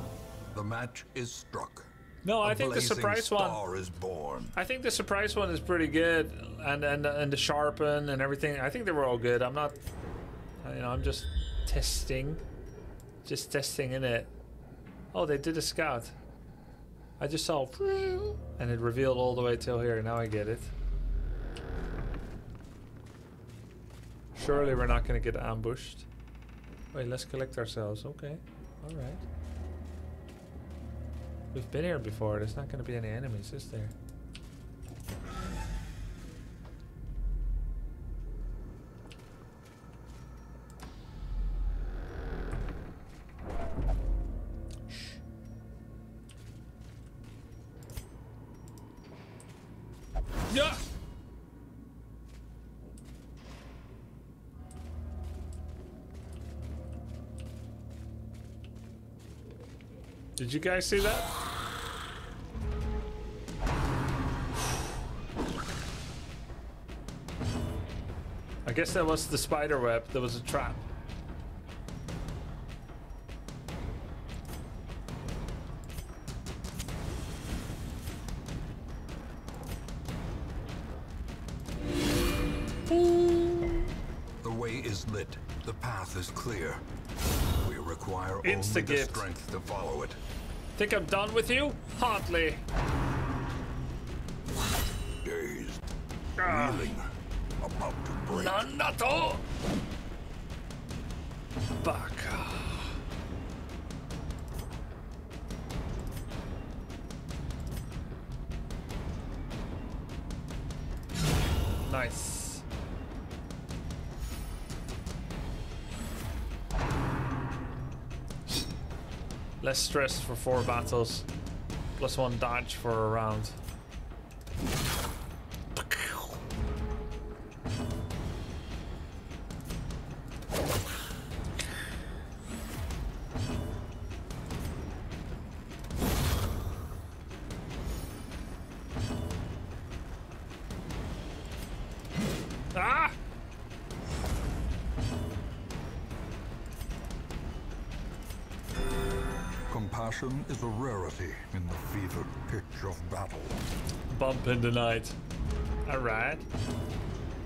The match is struck. No, I think the surprise one. is born. I think the surprise one is pretty good, and and and the sharpen and everything. I think they were all good. I'm not, you know, I'm just testing, just testing in it. Oh, they did a scout. I just saw, and it revealed all the way till here. Now I get it. Surely we're not gonna get ambushed. Wait, let's collect ourselves. Okay, all right. We've been here before. There's not gonna be any enemies, is there? Did you guys see that? Guess that was the spider web. There was a trap. The way is lit. The path is clear. We require only the strength to follow it. Think I'm done with you? Hardly. なんだとバカナイス less stress for four battles plus one dodge for a round. Bump in the night. Alright.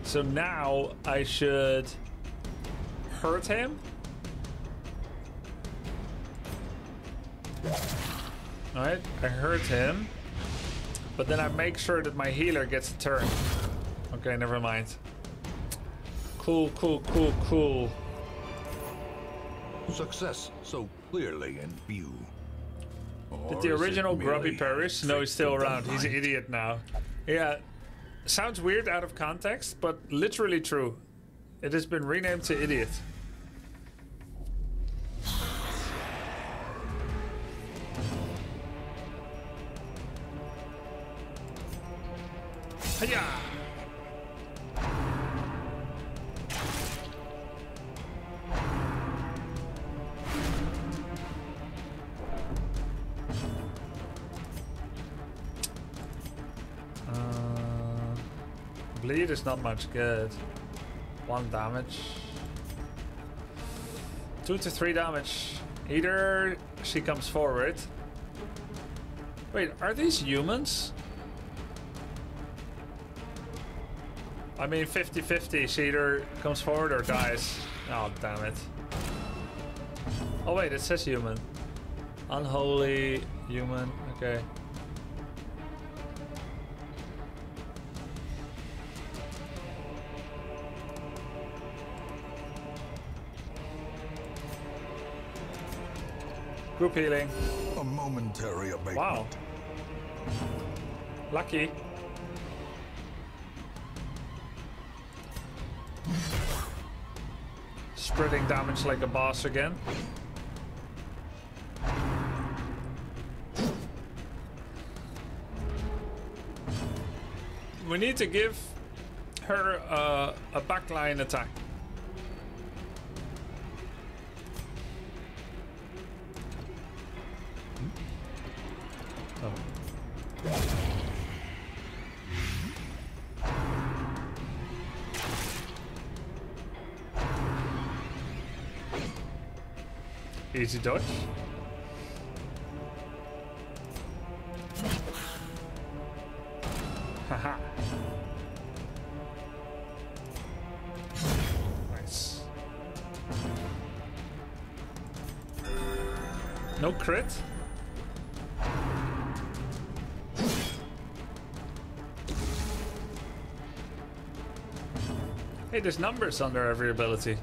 So now I should hurt him? Alright, I hurt him. But then I make sure that my healer gets a turn. Okay, never mind. Cool, cool, cool, cool. Success so clearly in view. Oh, Did the original Grubby perish? No, he's still around. He's an idiot now. Yeah. Sounds weird out of context, but literally true. It has been renamed to idiot. Not much good. One damage. Two to three damage. Either she comes forward. Wait, are these humans? I mean 50-50. She either comes forward or dies. Oh, damn it. Oh wait, it says human. Unholy human. Okay. Group healing. A momentary abatement. Wow. Lucky. Spreading damage like a boss again. We need to give her uh, a backline attack. Easy dodge. Haha. Nice. No crit? Hey, there's numbers under every ability.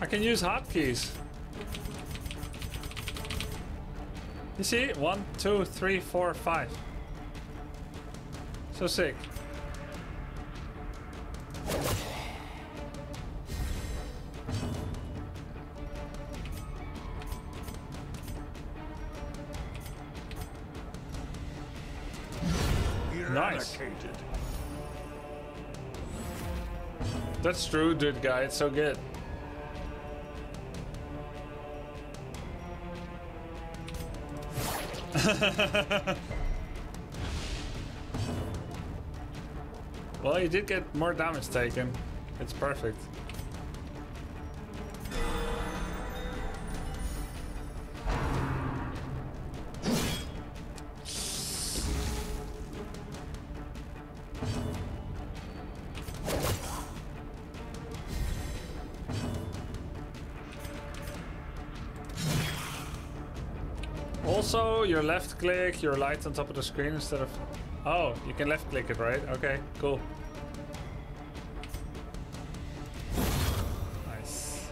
I can use hotkeys. You see? One, two, three, four, five. So sick. Nice. That's true, dude guy. It's so good. *laughs* well, you did get more damage taken. It's perfect. Left click, your light on top of the screen instead of... Oh, you can left click it, right? Okay, cool. Nice.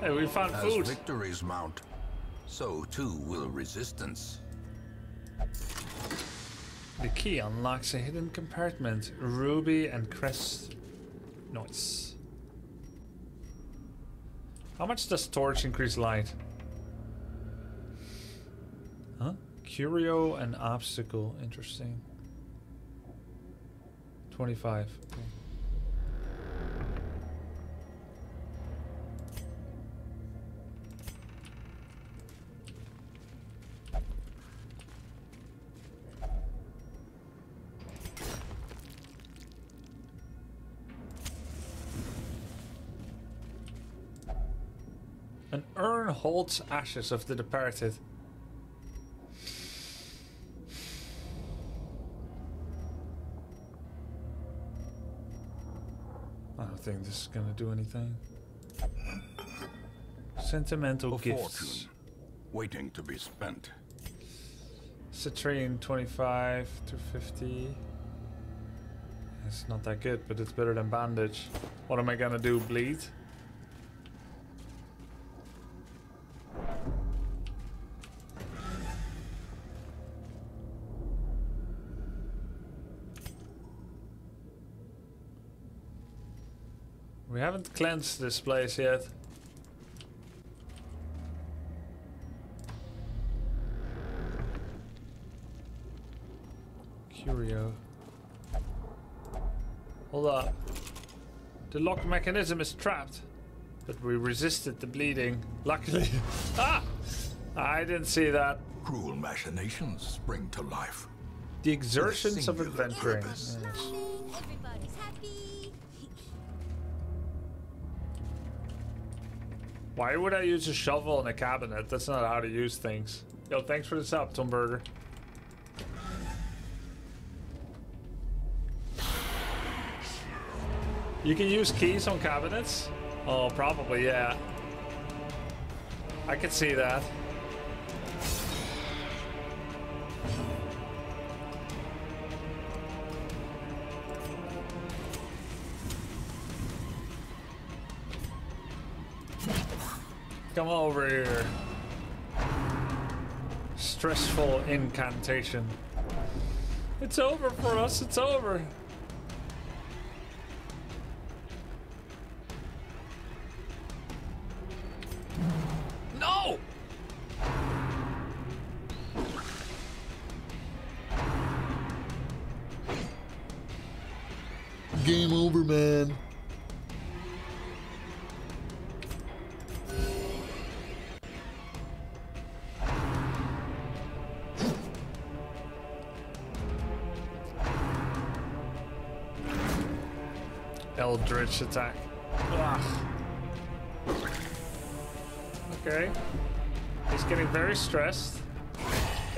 Hey, we found As food. victories mount, so too will resistance. The key unlocks a hidden compartment. Ruby and crest. Nice. How much does torch increase light? Huh? Curio and obstacle. Interesting. 25. Okay. An urn holds ashes of the departed. Think this is gonna do anything. Sentimental A gifts. fortune waiting to be spent. Citrine 25 to 50. It's not that good, but it's better than bandage. What am I gonna do? Bleed? Haven't cleansed this place yet. Curio. Hold up. The lock mechanism is trapped. But we resisted the bleeding. Luckily. *laughs* ah! I didn't see that. Cruel machinations spring to life. The exertions of adventuring. Yes. Why would I use a shovel in a cabinet? That's not how to use things. Yo, thanks for the sub, Tom Burger. You can use keys on cabinets? Oh, probably, yeah. I could see that. Come over here. Stressful incantation. It's over for us, it's over. Eldritch attack. Ugh. Okay. He's getting very stressed.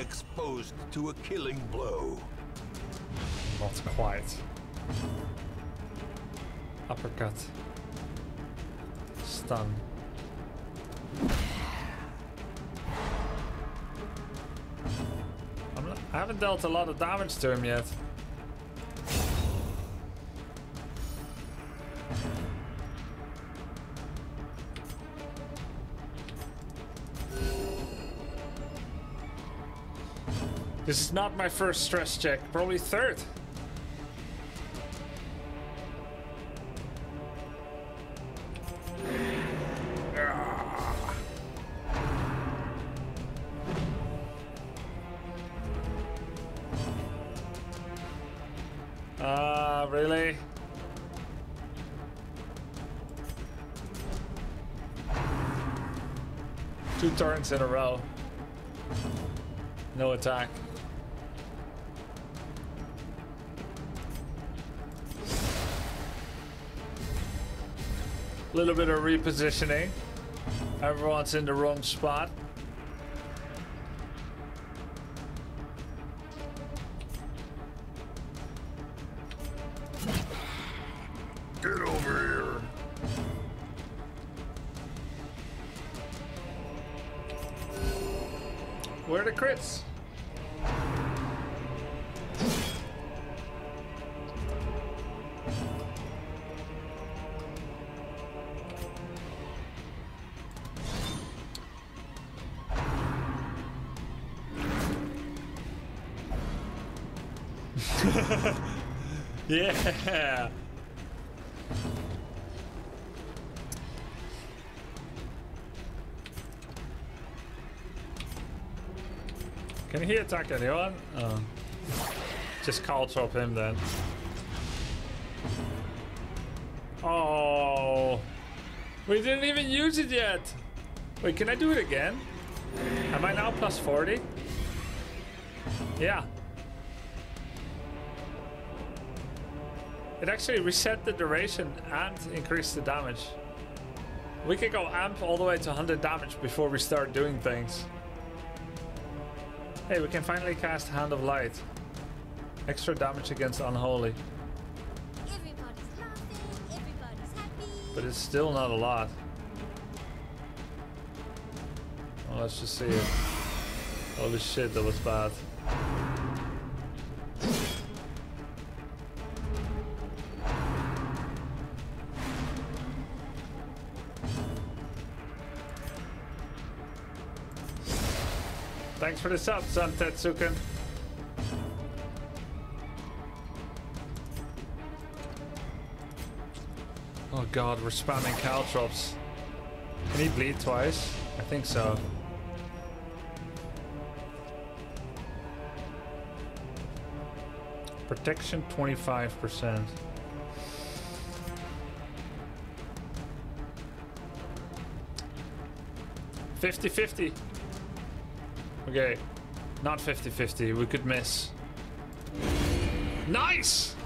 Exposed to a killing blow. Not quite. Uppercut. Stun. I'm not, I haven't dealt a lot of damage to him yet. This is not my first stress check, probably third. Ah, uh, really? Two turns in a row. No attack. Little bit of repositioning. Everyone's in the wrong spot. Attack anyone? Oh. Just caltrop him then. Oh. We didn't even use it yet. Wait, can I do it again? Am I now plus 40? Yeah. It actually reset the duration and increased the damage. We can go amp all the way to 100 damage before we start doing things. Hey, we can finally cast Hand of Light. Extra damage against Unholy. Everybody's laughing, everybody's happy. But it's still not a lot. Well, let's just see it. Holy shit, that was bad. For the sub, Sun Tetsuken. Oh god, we're spamming caltrops. Can he bleed twice? I think so. Protection 25%. Fifty fifty. Okay. Not 50-50. We could miss. Nice! *laughs*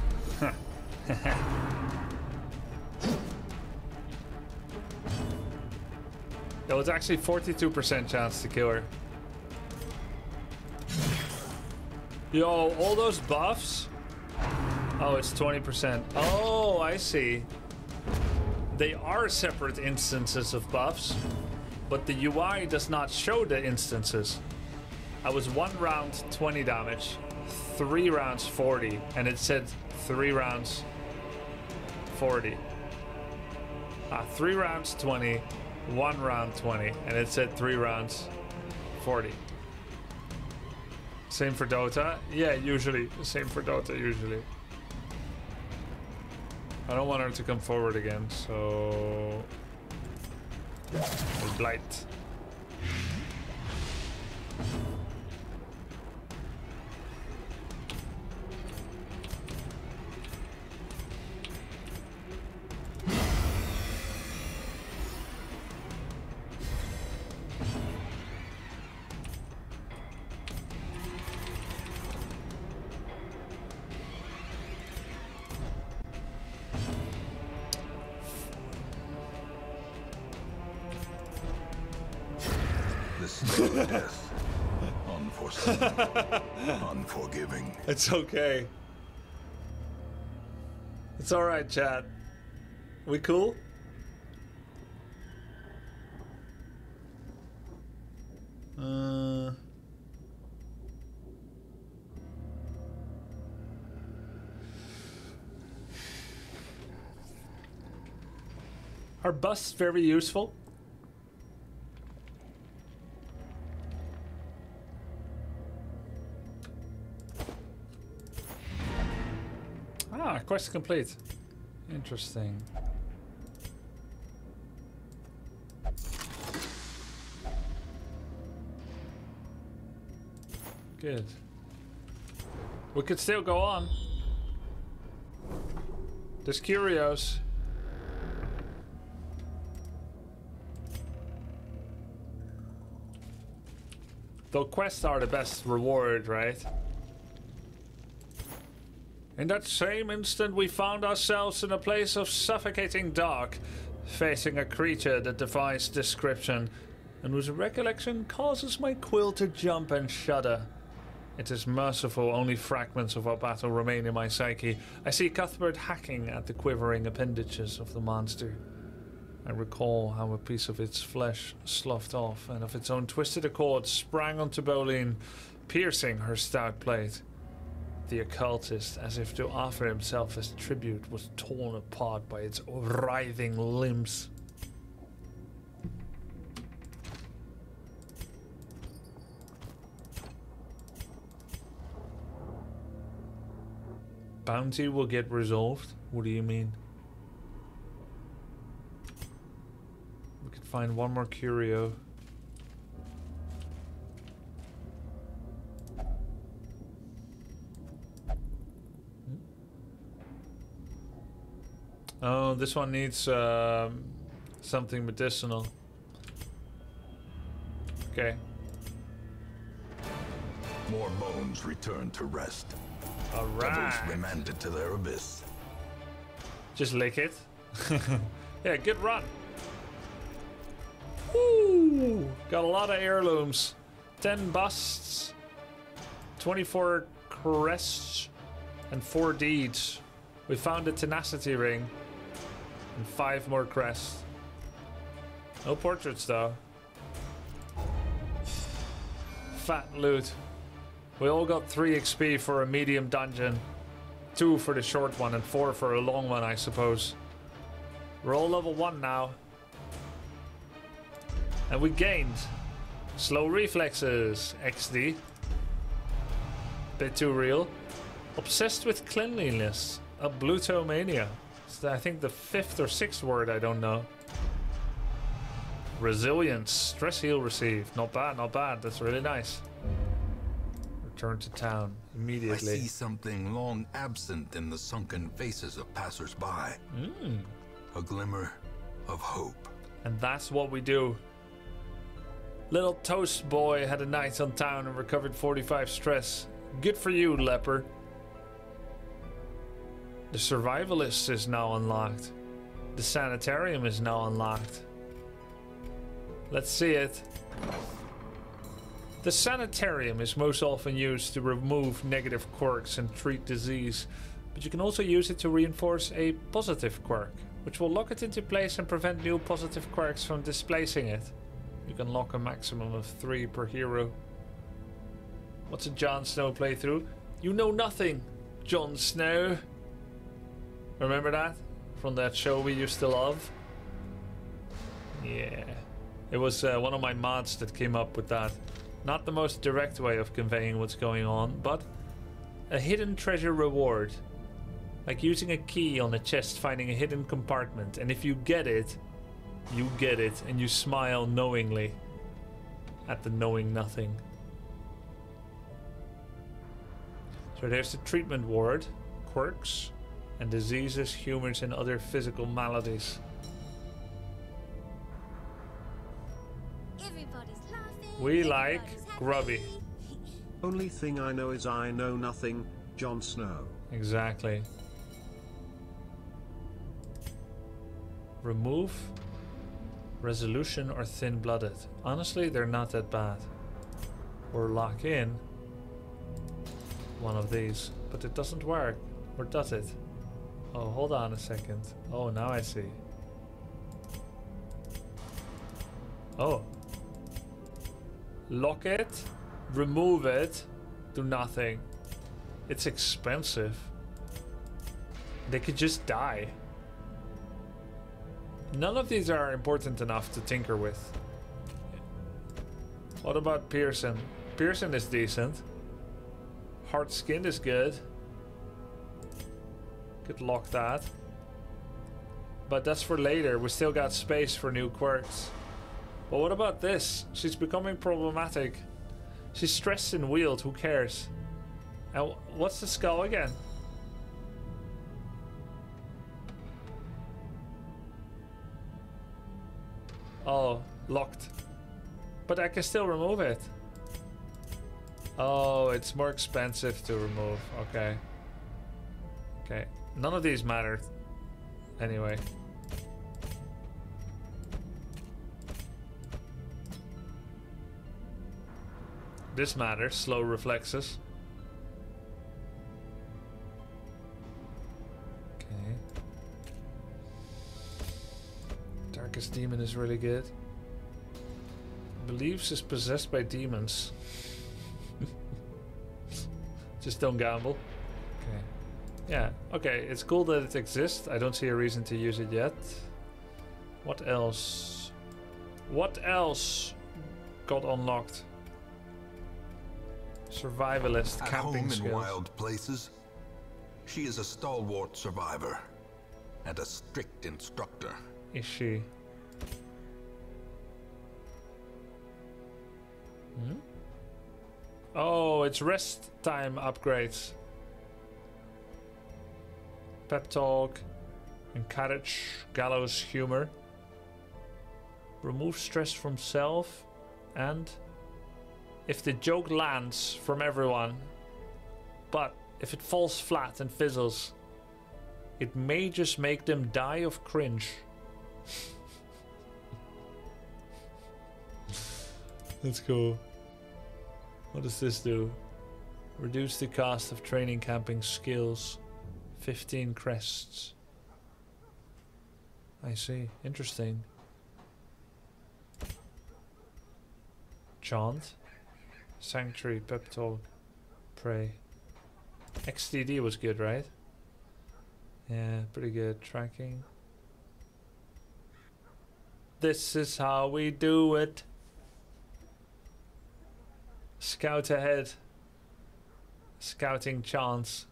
There was actually 42% chance to kill her. Yo, all those buffs? Oh, it's 20%. Oh, I see. They are separate instances of buffs, but the UI does not show the instances. I was one round 20 damage, three rounds 40, and it said three rounds 40. Ah, three rounds 20, one round 20, and it said three rounds 40. Same for Dota? Yeah, usually. Same for Dota, usually. I don't want her to come forward again, so... Blight. It's okay. It's alright, chat. We cool? Uh... Are busts very useful? Quest complete. Interesting. Good. We could still go on. Just curios. Though quests are the best reward, right? In that same instant, we found ourselves in a place of suffocating dark, facing a creature that defies description, and whose recollection causes my quill to jump and shudder. It is merciful, only fragments of our battle remain in my psyche. I see Cuthbert hacking at the quivering appendages of the monster. I recall how a piece of its flesh sloughed off, and of its own twisted accord sprang onto Bolin, piercing her stout plate. The occultist, as if to offer himself as tribute, was torn apart by its writhing limbs. Bounty will get resolved. What do you mean? We could find one more curio. Oh, this one needs um, something medicinal. Okay. More bones return to rest. All right. remanded to their abyss. Just lick it. *laughs* yeah, good run. Woo! Got a lot of heirlooms. 10 busts, 24 crests, and 4 deeds. We found a tenacity ring, and 5 more crests. No portraits though. Fat loot. We all got 3 XP for a medium dungeon. Two for the short one and four for a long one, I suppose. We're all level one now. And we gained slow reflexes, XD. Bit too real. Obsessed with cleanliness, ablutomania. I think the fifth or sixth word, I don't know. Resilience, stress heal received. Not bad, not bad. That's really nice. Return to town immediately. I see something long absent in the sunken faces of passersby. Hmm. A glimmer of hope. And that's what we do. Little Toast Boy had a night on town and recovered 45 stress. Good for you, Leper. The Survivalist is now unlocked. The Sanitarium is now unlocked. Let's see it. The Sanitarium is most often used to remove negative quirks and treat disease, but you can also use it to reinforce a positive quirk, which will lock it into place and prevent new positive quirks from displacing it. You can lock a maximum of three per hero. What's a Jon Snow playthrough? You know nothing, Jon Snow. Remember that? From that show we used to love? Yeah. It was uh, one of my mods that came up with that. Not the most direct way of conveying what's going on, but a hidden treasure reward. Like using a key on a chest, finding a hidden compartment, and if you get it, you get it, and you smile knowingly at the knowing nothing. So there's the treatment ward, quirks, and diseases, humors, and other physical maladies. Everybody's laughing. We like happy. grubby. *laughs* Only thing I know is I know nothing, Jon Snow. Exactly. Remove resolution or thin blooded. Honestly, they're not that bad. Or lock in one of these, but it doesn't work. Or does it? Oh, hold on a second. Oh, now I see. Oh. Lock it, remove it, do nothing. It's expensive. They could just die. None of these are important enough to tinker with. What about Pearson? Pearson is decent. Hard skin is good. Could lock that. But that's for later. We still got space for new quirks. But what about this? She's becoming problematic. She's stressed and wheeled. Who cares? And what's the skull again? Oh, locked. But I can still remove it. Oh, it's more expensive to remove. Okay. Okay. None of these matter. Anyway. This matters. Slow reflexes. Okay. Darkest demon is really good. Believes is possessed by demons. *laughs* Just don't gamble. Okay. Yeah, okay, it's cool that it exists. I don't see a reason to use it yet. What else? What else got unlocked? Survivalist At camping home in wild places, She is a stalwart survivor and a strict instructor. Is she? Hmm? Oh, it's rest time upgrades. Pep talk, encourage gallows humor, remove stress from self, and if the joke lands from everyone, but if it falls flat and fizzles, it may just make them die of cringe. *laughs* That's cool. What does this do? Reduce the cost of training camping skills. 15 crests. I see. Interesting. Chant. Sanctuary, pep talk, pray. XTD was good, right? Yeah, pretty good. Tracking. This is how we do it. Scout ahead. Scouting chance.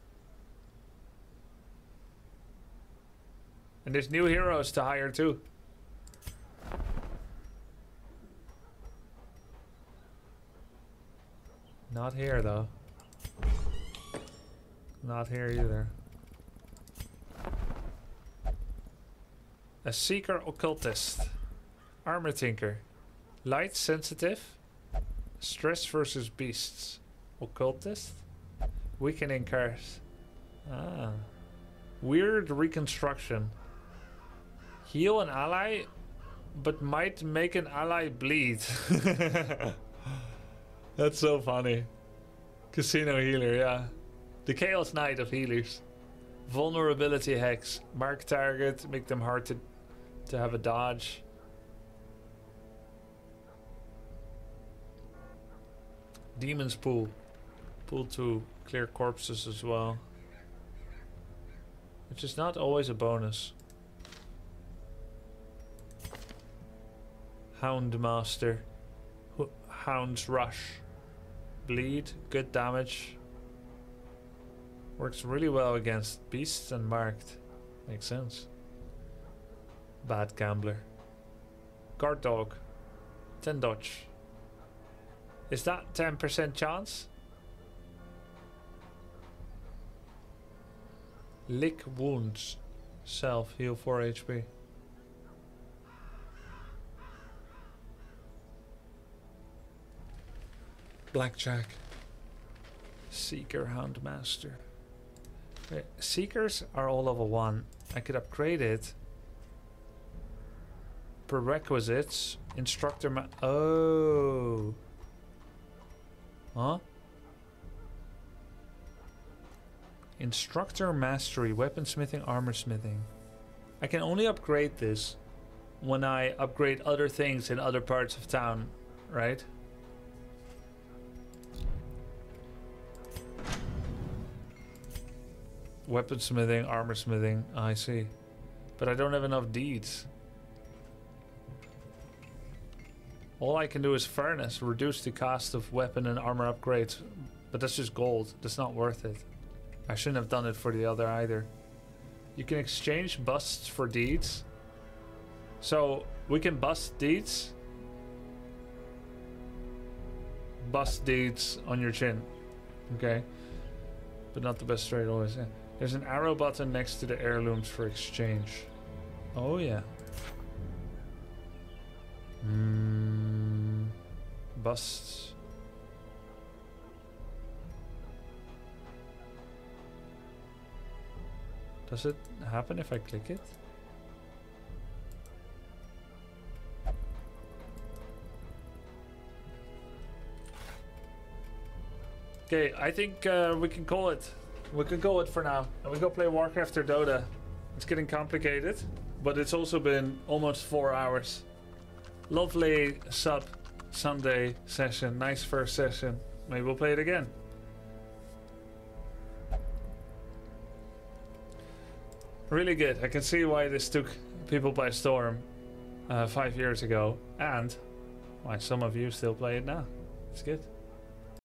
And there's new heroes to hire too. Not here though. Not here either. A seeker occultist. Armor tinker. Light sensitive. Stress versus beasts. Occultist. Weakening curse. Ah. Wyrd reconstruction. Heal an ally, but might make an ally bleed. *laughs* That's so funny. Casino healer, yeah. The Chaos Knight of healers. Vulnerability hex. Mark target, make them hard to, to have a dodge. Daemon's Pull. Pool to clear corpses as well. Which is not always a bonus. Hound Master. Hound's Rush. Bleed, good damage. Works really well against beasts and marked. Makes sense. Bad Gambler. Guard Dog. 10 dodge. Is that 10% chance? Lick wounds. Self heal 4 HP. Blackjack. Seeker Hound Master. Wait, Seekers are all level 1. I could upgrade it. Prerequisites. Instructor ma- Oh. Huh? Instructor Mastery. Weaponsmithing, armor smithing. I can only upgrade this when I upgrade other things in other parts of town, right? Weaponsmithing, armor smithing, ah, I see. But I don't have enough deeds. All I can do is furnace, reduce the cost of weapon and armor upgrades. But that's just gold. That's not worth it. I shouldn't have done it for the other either. You can exchange busts for deeds. So we can bust deeds. Bust deeds on your chin. Okay. But not the best trade always. Yeah. There's an arrow button next to the heirlooms for exchange. Oh yeah. Mm, busts. Does it happen if I click it? Okay, I think uh, we can call it. We can go it for now. And we go play Warcraft or Dota. It's getting complicated, but it's also been almost four hours. Lovely sub Sunday session. Nice first session. Maybe we'll play it again. Really good. I can see why this took people by storm uh, five years ago, and why some of you still play it now. It's good.